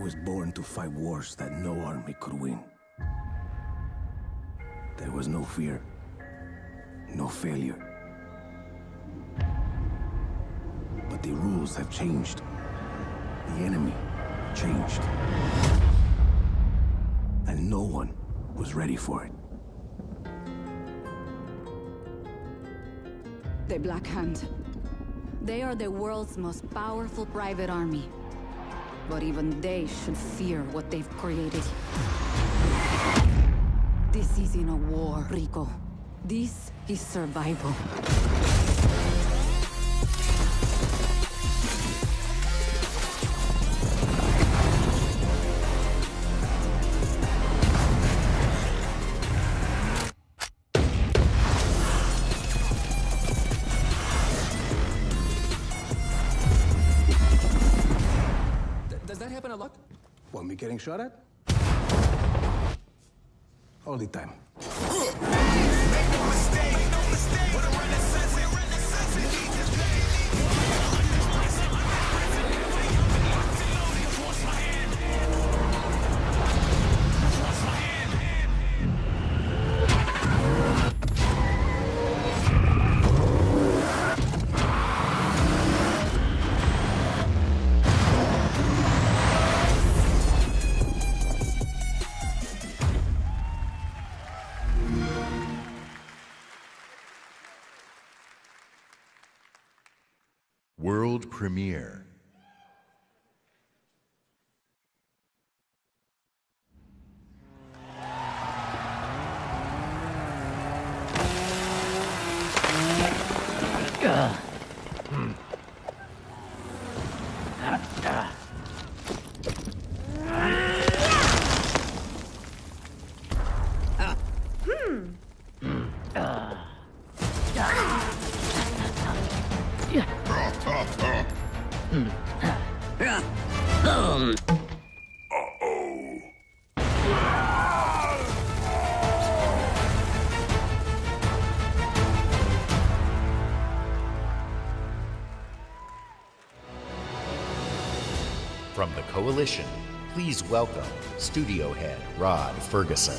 Was born to fight wars that no army could win. There was no fear, no failure. But the rules have changed. The enemy changed. And no one was ready for it. The Black Hand. They are the world's most powerful private army. But even they should fear what they've created. This isn't a war, Rico. This is survival. All the time. World Coalition, please welcome studio head Rod Fergusson.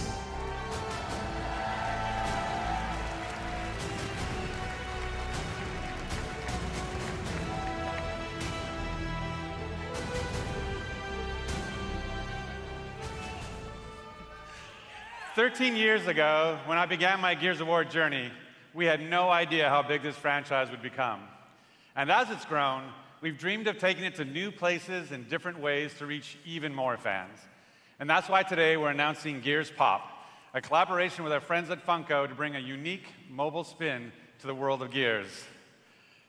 Thirteen years ago, when I began my Gears of War journey, we had no idea how big this franchise would become. And as it's grown, we've dreamed of taking it to new places and different ways to reach even more fans. And that's why today we're announcing Gears Pop, a collaboration with our friends at Funko to bring a unique mobile spin to the world of Gears.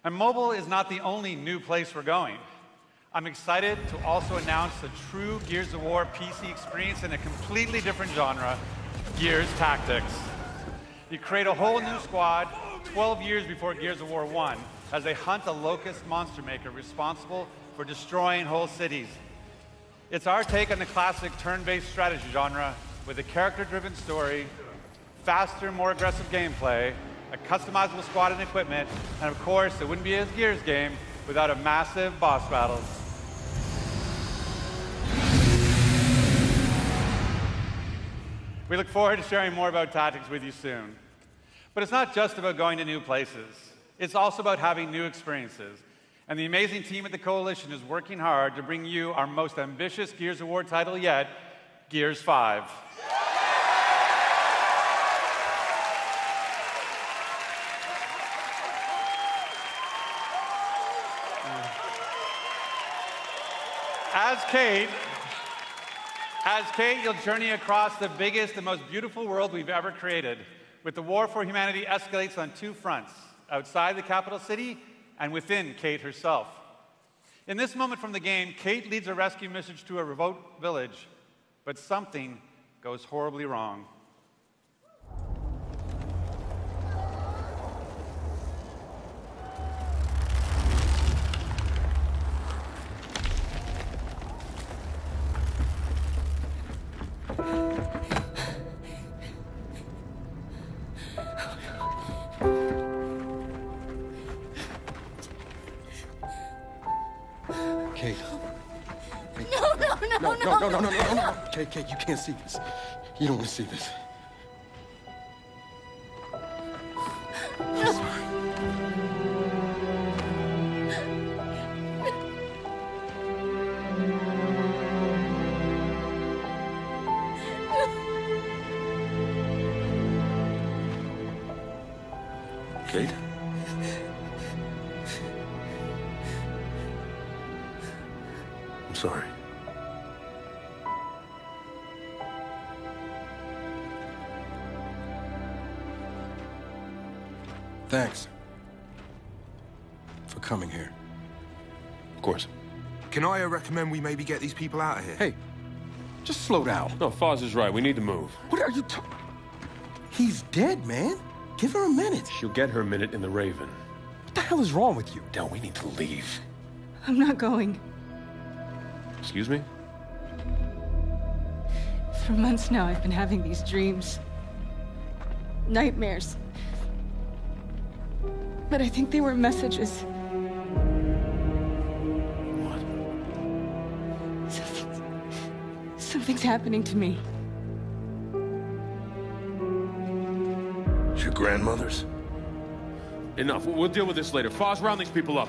And mobile is not the only new place we're going. I'm excited to also announce the true Gears of War PC experience in a completely different genre, Gears Tactics. You create a whole new squad 12 years before Gears of War 1 as they hunt a locust monster maker responsible for destroying whole cities. It's our take on the classic turn-based strategy genre with a character-driven story, faster, more aggressive gameplay, a customizable squad and equipment, and of course, it wouldn't be a Gears game without a massive boss battle. We look forward to sharing more about tactics with you soon. But it's not just about going to new places. It's also about having new experiences. And the amazing team at the Coalition is working hard to bring you our most ambitious Gears of War title yet, Gears 5. As Kate, as Kate, you'll journey across the biggest and most beautiful world we've ever created. With the war for humanity escalates on two fronts outside the capital city and within Kate herself. In this moment from the game, Kate leads a rescue mission to a remote village, but something goes horribly wrong. Kate, you can't see this. You don't want to see this. Recommend we maybe get these people out of here? Hey, just slow down. No, Fahz is right. We need to move. What are you talking? He's dead, man. Give her a minute. She'll get her minute in the Raven. What the hell is wrong with you? Del, we need to leave. I'm not going. Excuse me? For months now, I've been having these dreams. Nightmares. But I think they were messages. Something's happening to me. It's your grandmother's? Enough. We'll deal with this later. Fahz, round these people up.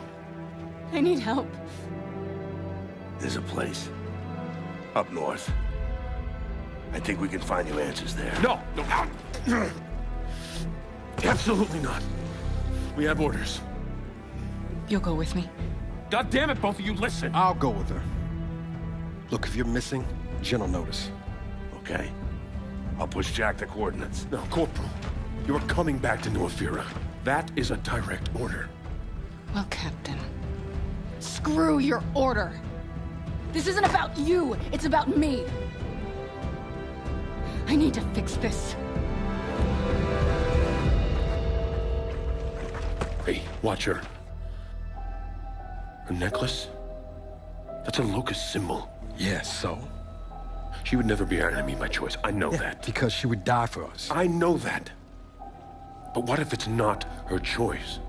I need help. There's a place. Up north. I think we can find you answers there. No, no. Absolutely not. We have orders. You'll go with me. God damn it, both of you, listen. I'll go with her. Look, if you're missing, Jinn will notice. Okay. I'll push Jack the coordinates. No, Corporal, you're coming back to New Ephyra. That is a direct order. Well, Captain, screw your order. This isn't about you, it's about me. I need to fix this. Hey, watch her. A necklace? That's a locust symbol. Yeah, so? She would never be our enemy by choice. I know Yeah, that. Because she would die for us. I know that. But what if it's not her choice?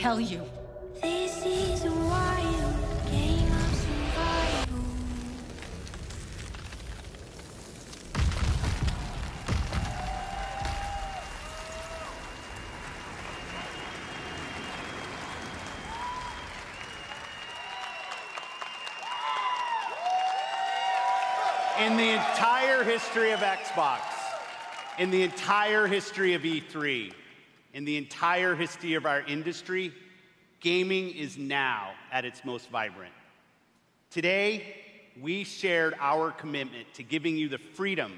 Tell you? This is a wild game of survival. In the entire history of Xbox, in the entire history of E3, in the entire history of our industry, gaming is now at its most vibrant. Today, we shared our commitment to giving you the freedom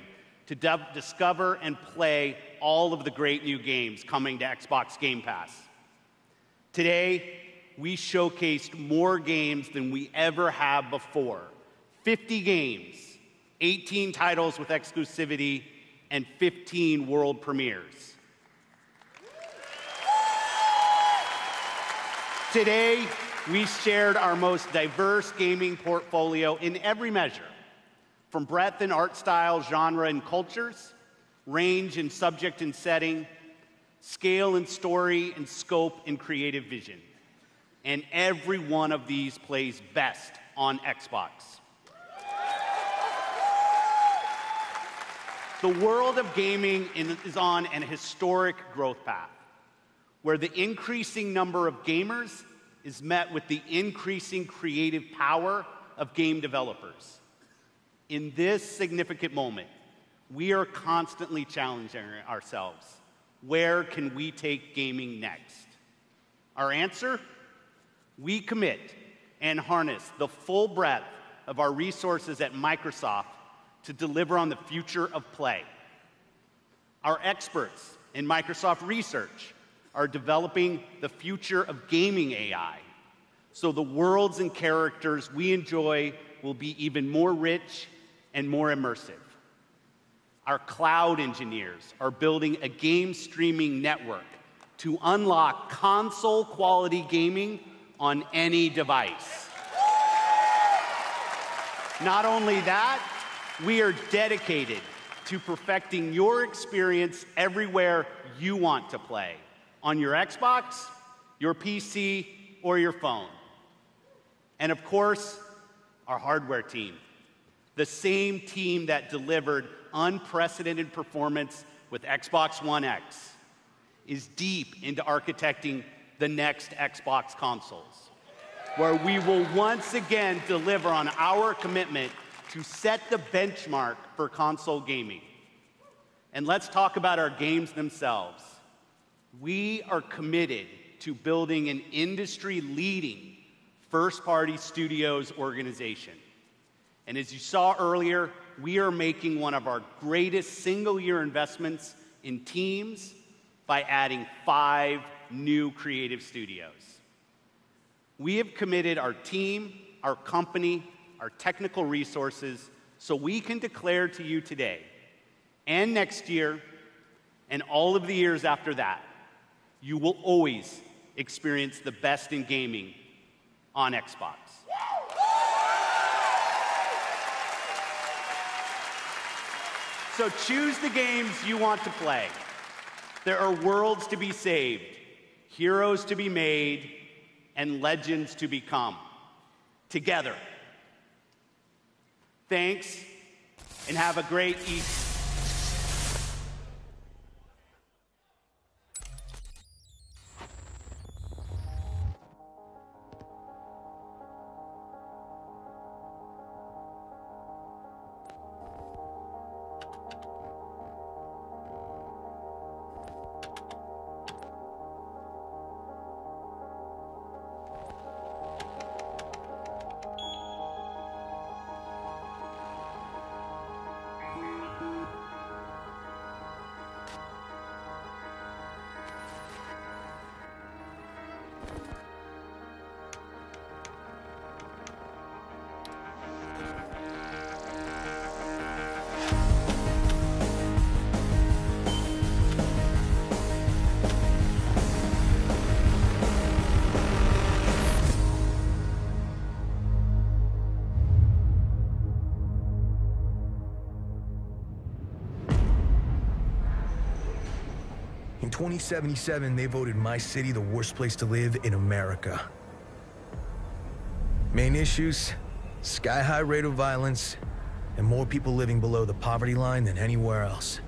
to discover and play all of the great new games coming to Xbox Game Pass. Today, we showcased more games than we ever have before 50 games, 18 titles with exclusivity, and 15 world premieres. Today, we shared our most diverse gaming portfolio in every measure from breadth in art style, genre, and cultures, range in subject and setting, scale and story, and scope and creative vision. And every one of these plays best on Xbox. The world of gaming is on an historic growth path where the increasing number of gamers is met with the increasing creative power of game developers. In this significant moment, we are constantly challenging ourselves. Where can we take gaming next? Our answer? We commit and harness the full breadth of our resources at Microsoft to deliver on the future of play. Our experts in Microsoft Research are developing the future of gaming AI. So the worlds and characters we enjoy will be even more rich and more immersive. Our cloud engineers are building a game streaming network to unlock console quality gaming on any device. Not only that, we are dedicated to perfecting your experience everywhere you want to play on your Xbox, your PC, or your phone. And of course, our hardware team, the same team that delivered unprecedented performance with Xbox One X, is deep into architecting the next Xbox consoles, where we will once again deliver on our commitment to set the benchmark for console gaming. And let's talk about our games themselves. We are committed to building an industry leading first party studios organization. And as you saw earlier, we are making one of our greatest single year investments in teams by adding five new creative studios. We have committed our team, our company, our technical resources so we can declare to you today and next year and all of the years after that, you will always experience the best in gaming on Xbox. So choose the games you want to play. There are worlds to be saved, heroes to be made, and legends to become. Together. Thanks, and have a great E3. 2077, they voted my city the worst place to live in America. Main issues sky high rate of violence, and more people living below the poverty line than anywhere else.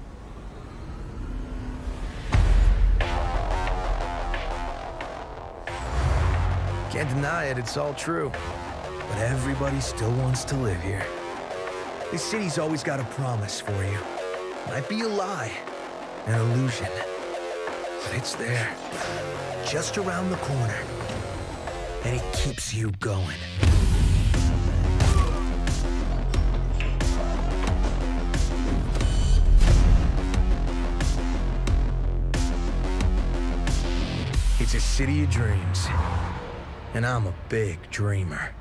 Can't deny it, it's all true. But everybody still wants to live here. This city's always got a promise for you. Might be a lie, an illusion. It's there, just around the corner. And it keeps you going. It's a city of dreams. And I'm a big dreamer.